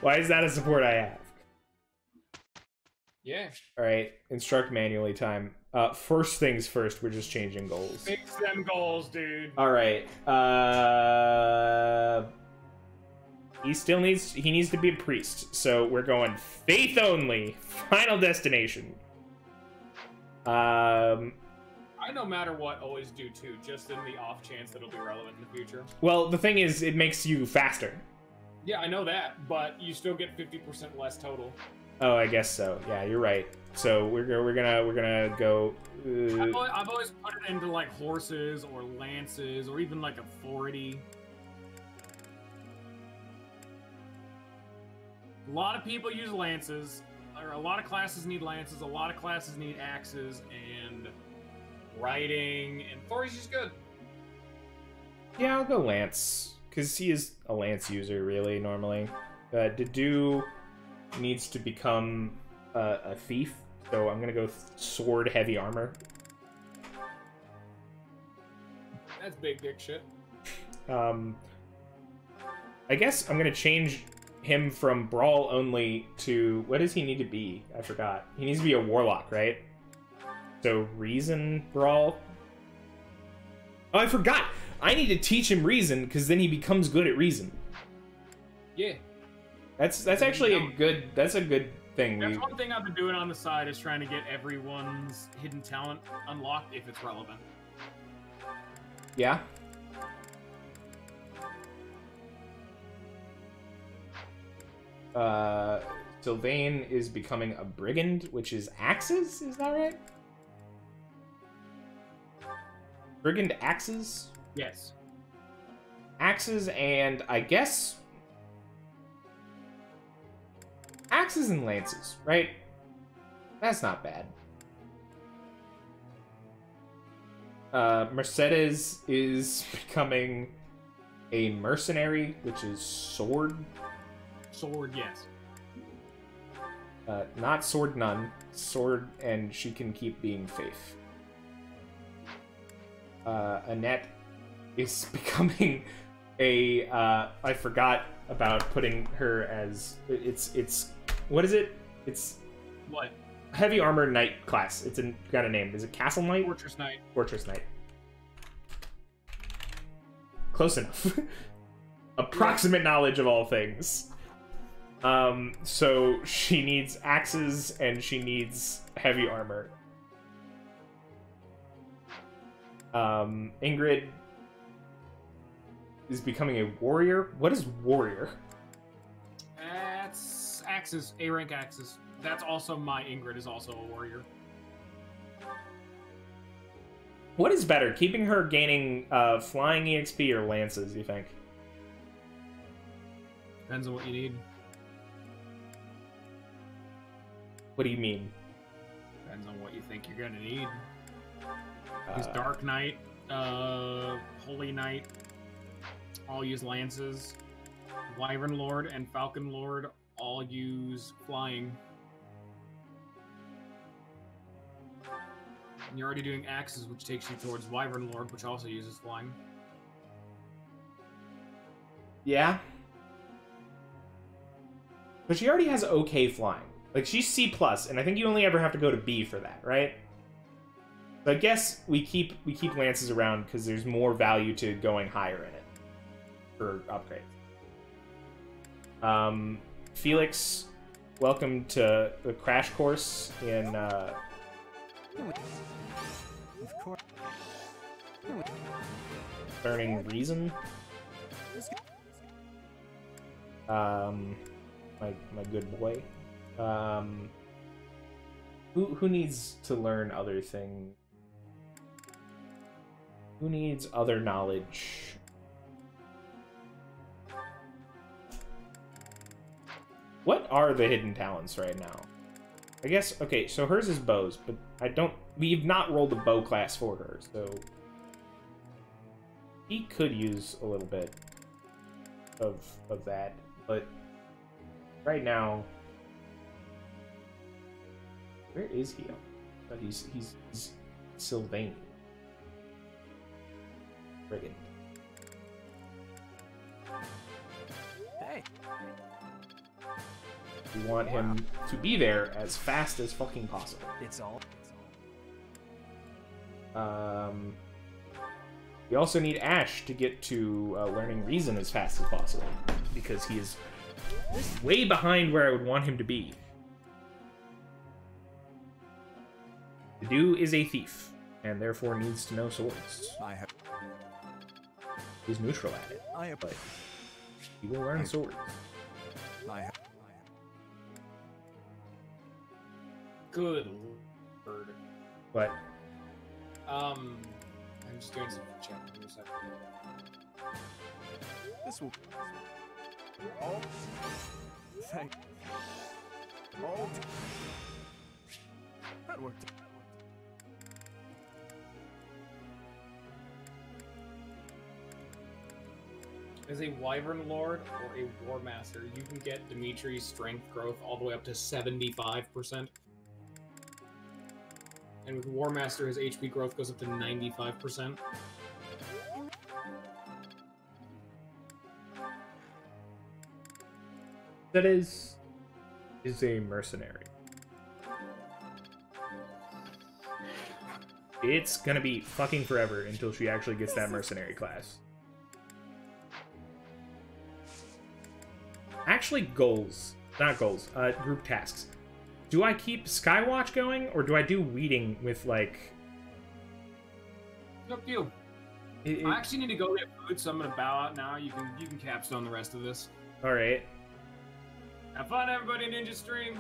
Why is that a support I have? Yeah. All right, instruct manually time. Uh, first things first, we're just changing goals. Fix them goals, dude. All right. Uh, he still needs. He needs to be a priest. So we're going faith only. Final destination. Um. I no matter what always do too, just in the off chance that it'll be relevant in the future. Well, the thing is, it makes you faster. Yeah, I know that, but you still get 50% less total. Oh, I guess so. Yeah, you're right. So we're we're gonna we're gonna go. I've Uh, always, I've always put it into like horses or lances or even like authority. A lot of people use lances, or a lot of classes need lances. A lot of classes need axes and riding, and authority's just good. yeah, I'll go Lance because he is a Lance user really normally. Uh, Dedue needs to become uh, a thief, so I'm gonna go sword heavy armor. That's big dick shit. Um, I guess I'm gonna change him from brawl only to what does he need to be? I forgot. He needs to be a warlock, right? So reason brawl. Oh, I forgot. I need to teach him reason because then he becomes good at reason. Yeah. That's that's actually a good that's a good thing. That's We- one thing I've been doing on the side is trying to get everyone's hidden talent unlocked if it's relevant. Yeah. Uh, Sylvain is becoming a brigand, which is axes. Is that right? Brigand axes, Yes. axes, and I guess axes and lances, right? That's not bad. Uh, Mercedes is becoming a mercenary, which is sword, Sword, yes. uh, not sword none, sword, and she can keep being faith. Uh, Annette is becoming a. Uh, I forgot about putting her as it's it's what is it? It's What? heavy armor knight class. It's a, got a name. Is it Castle Knight? Fortress Knight. Fortress Knight. Close enough. Approximate knowledge of all things. Um, so she needs axes and she needs heavy armor. Um, Ingrid is becoming a warrior. What is warrior? That's axes, A rank axes. That's also my Ingrid is also a warrior. What is better, keeping her gaining uh, flying EXP or lances? You think? Depends on what you need. What do you mean? Depends on what you think you're gonna need. Because Uh, Dark Knight, uh, Holy Knight, all use lances. Wyvern Lord and Falcon Lord all use flying. And you're already doing axes, which takes you towards Wyvern Lord, which also uses flying. Yeah. But she already has okay flying. Like she's C plus, and I think you only ever have to go to B for that, right? So I guess we keep we keep lances around because there's more value to going higher in it for upgrades. Um, Felix, welcome to the crash course in uh, course. learning reason. Um, my my good boy. Um, who who needs to learn other things? Who needs other knowledge? What are the hidden talents right now? I guess okay, so hers is bows, but I don't. We've not rolled the bow class for her, so he could use a little bit of of that, but right now, where is he? But he's he's, he's Sylvain. Brigand. Hey. We want him to be there as fast as fucking possible. It's all. Um, we also need Ash to get to uh, learning reason as fast as possible because he is way behind where I would want him to be. Dedue is a thief and therefore needs to know swords. I have. He's neutral at it, I have. but he will learn swords. I have. Good lord. But Um, I'm just doing some check. Give me. This will. Oh. Thank. Oh. That worked. As a Wyvern Lord or a War Master, you can get Dimitri's strength growth all the way up to 75%. And with War Master, his HP growth goes up to 95%. that is is a mercenary. It's gonna be fucking forever until she actually gets that mercenary class. Actually, goals. Not goals. Uh, group tasks. Do I keep Skywatch going, or do I do weeding with, like... Up to you. it- I actually need to go get food, so I'm gonna bow out now. You can you can capstone the rest of this. Alright. Have fun, everybody. Ninja stream.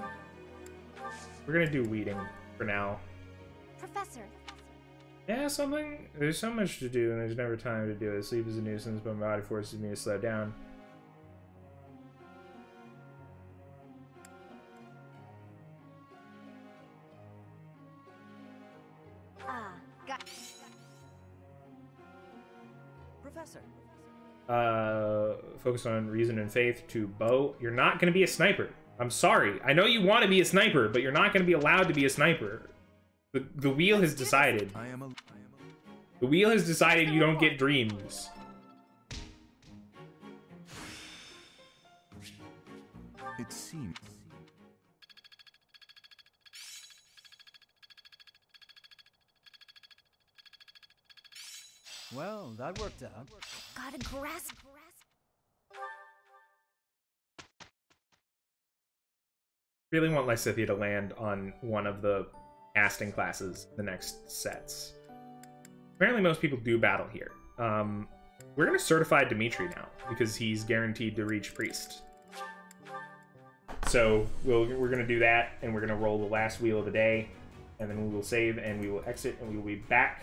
We're gonna do weeding for now. Professor, Yeah, something. There's so much to do, and there's never time to do it. Sleep is a nuisance, but my body forces me to slow down. Uh, focus on reason and faith to bow. You're not gonna be a sniper. I'm sorry. I know you want to be a sniper, but you're not gonna be allowed to be a sniper. The the wheel has decided. I am a. I am a... The wheel has decided you don't get dreams. It seems. Well, that worked out. Gotta grasp. Really want Lysithea to land on one of the casting classes the next sets. Apparently, most people do battle here. Um, we're gonna certify Dimitri now because he's guaranteed to reach priest. So we'll, we're gonna do that, and we're gonna roll the last wheel of the day, and then we will save, and we will exit, and we will be back.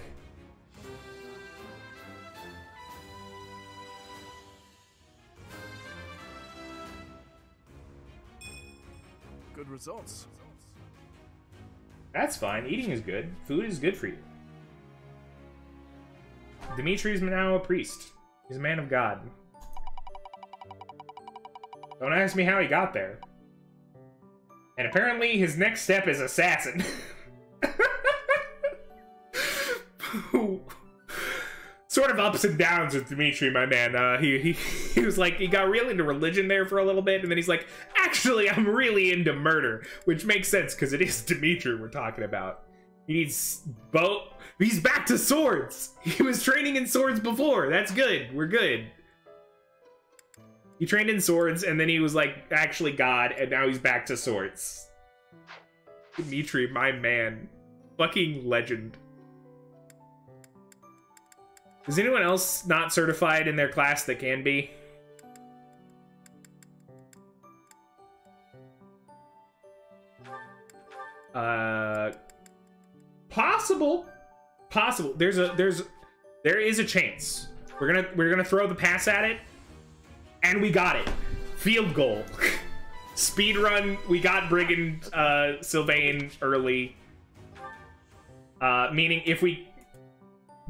Results. That's fine. Eating is good. Food is good for you. Dimitri is now a priest. He's a man of God. Don't ask me how he got there. And apparently his next step is assassin. of ups and downs with Dimitri, my man. Uh, he, he he was like he got real into religion there for a little bit, and then he's like, actually, I'm really into murder, which makes sense because it is Dimitri we're talking about. He needs bow. He's back to swords. He was training in swords before. That's good. We're good. He trained in swords, and then he was like actually God, and now he's back to swords. Dimitri, my man, fucking legend. Is anyone else not certified in their class that can be? Uh, possible, possible. There's a there's there is a chance. We're gonna we're gonna throw the pass at it, and we got it. Field goal. Speed run. We got Brigand uh, Sylvain early. Uh, meaning if we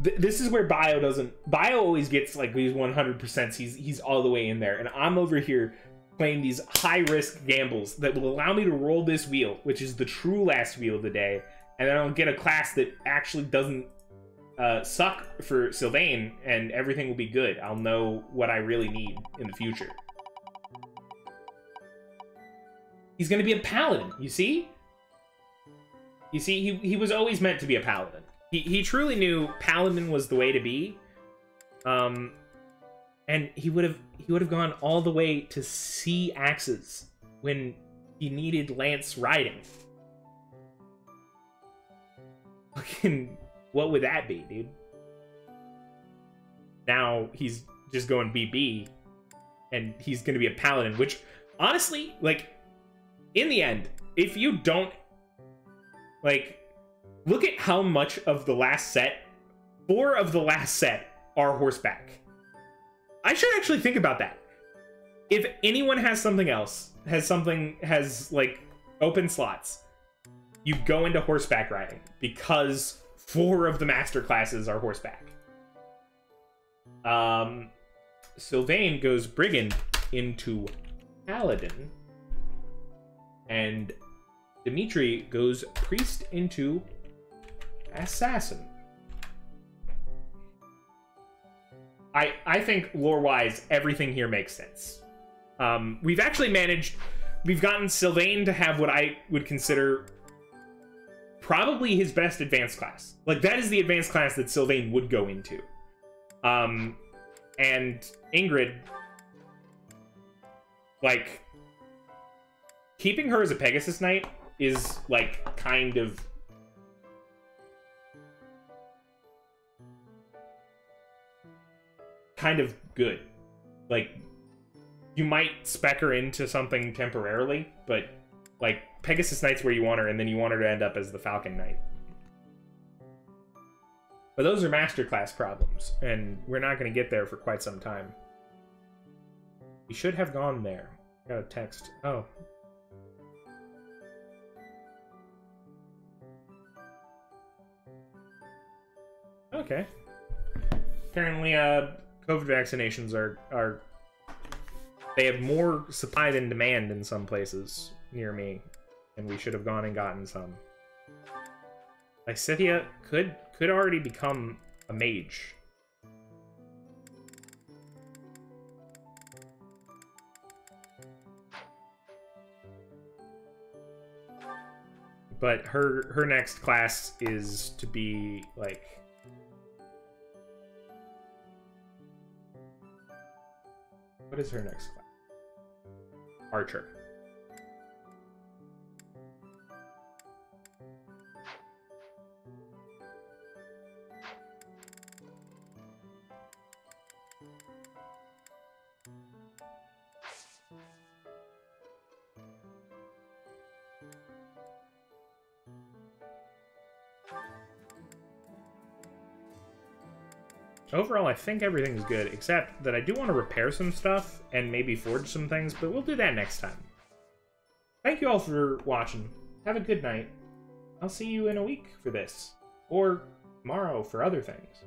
th- this is where bio doesn't bio always gets like these 100% he's he's all the way in there. And i'm over here playing these high risk gambles that will allow me to roll this wheel which is the true last wheel of the day and then i'll get a class that actually doesn't uh, suck for sylvain and everything will be good. I'll know what i really need in the future. He's going to be a paladin you see? You see he, he was always meant to be a paladin he, he truly knew paladin was the way to be um and he would have he would have gone all the way to sea axes when he needed lance riding. Fucking what would that be dude? Now he's just going bb and he's gonna be a paladin which honestly like in the end if you don't like look at how much of the last set four of the last set are horseback. I should actually think about that. If anyone has something else has something has like open slots you go into horseback riding because four of the master classes are horseback. Um sylvain goes brigand into paladin and Dimitri goes priest into assassin. I I think lore wise everything here makes sense. Um, we've actually managed, we've gotten Sylvain to have what I would consider probably his best advanced class. Like that is the advanced class that Sylvain would go into. Um, and Ingrid, like, keeping her as a Pegasus Knight is like kind of kind of good. Like, you might spec her into something temporarily, but like Pegasus Knight's where you want her, and then you want her to end up as the Falcon Knight. But those are masterclass problems, and we're not going to get there for quite some time. We should have gone there. Got a text. Oh. Okay. Apparently, uh, COVID vaccinations are are they have more supply than demand in some places near me, and we should have gone and gotten some. Lysithea could could already become a mage. But her her next class is to be like What is her next class? Archer. Overall, I think everything's good, except that I do want to repair some stuff and maybe forge some things, but we'll do that next time. Thank you all for watching. Have a good night. I'll see you in a week for this. Or tomorrow for other things.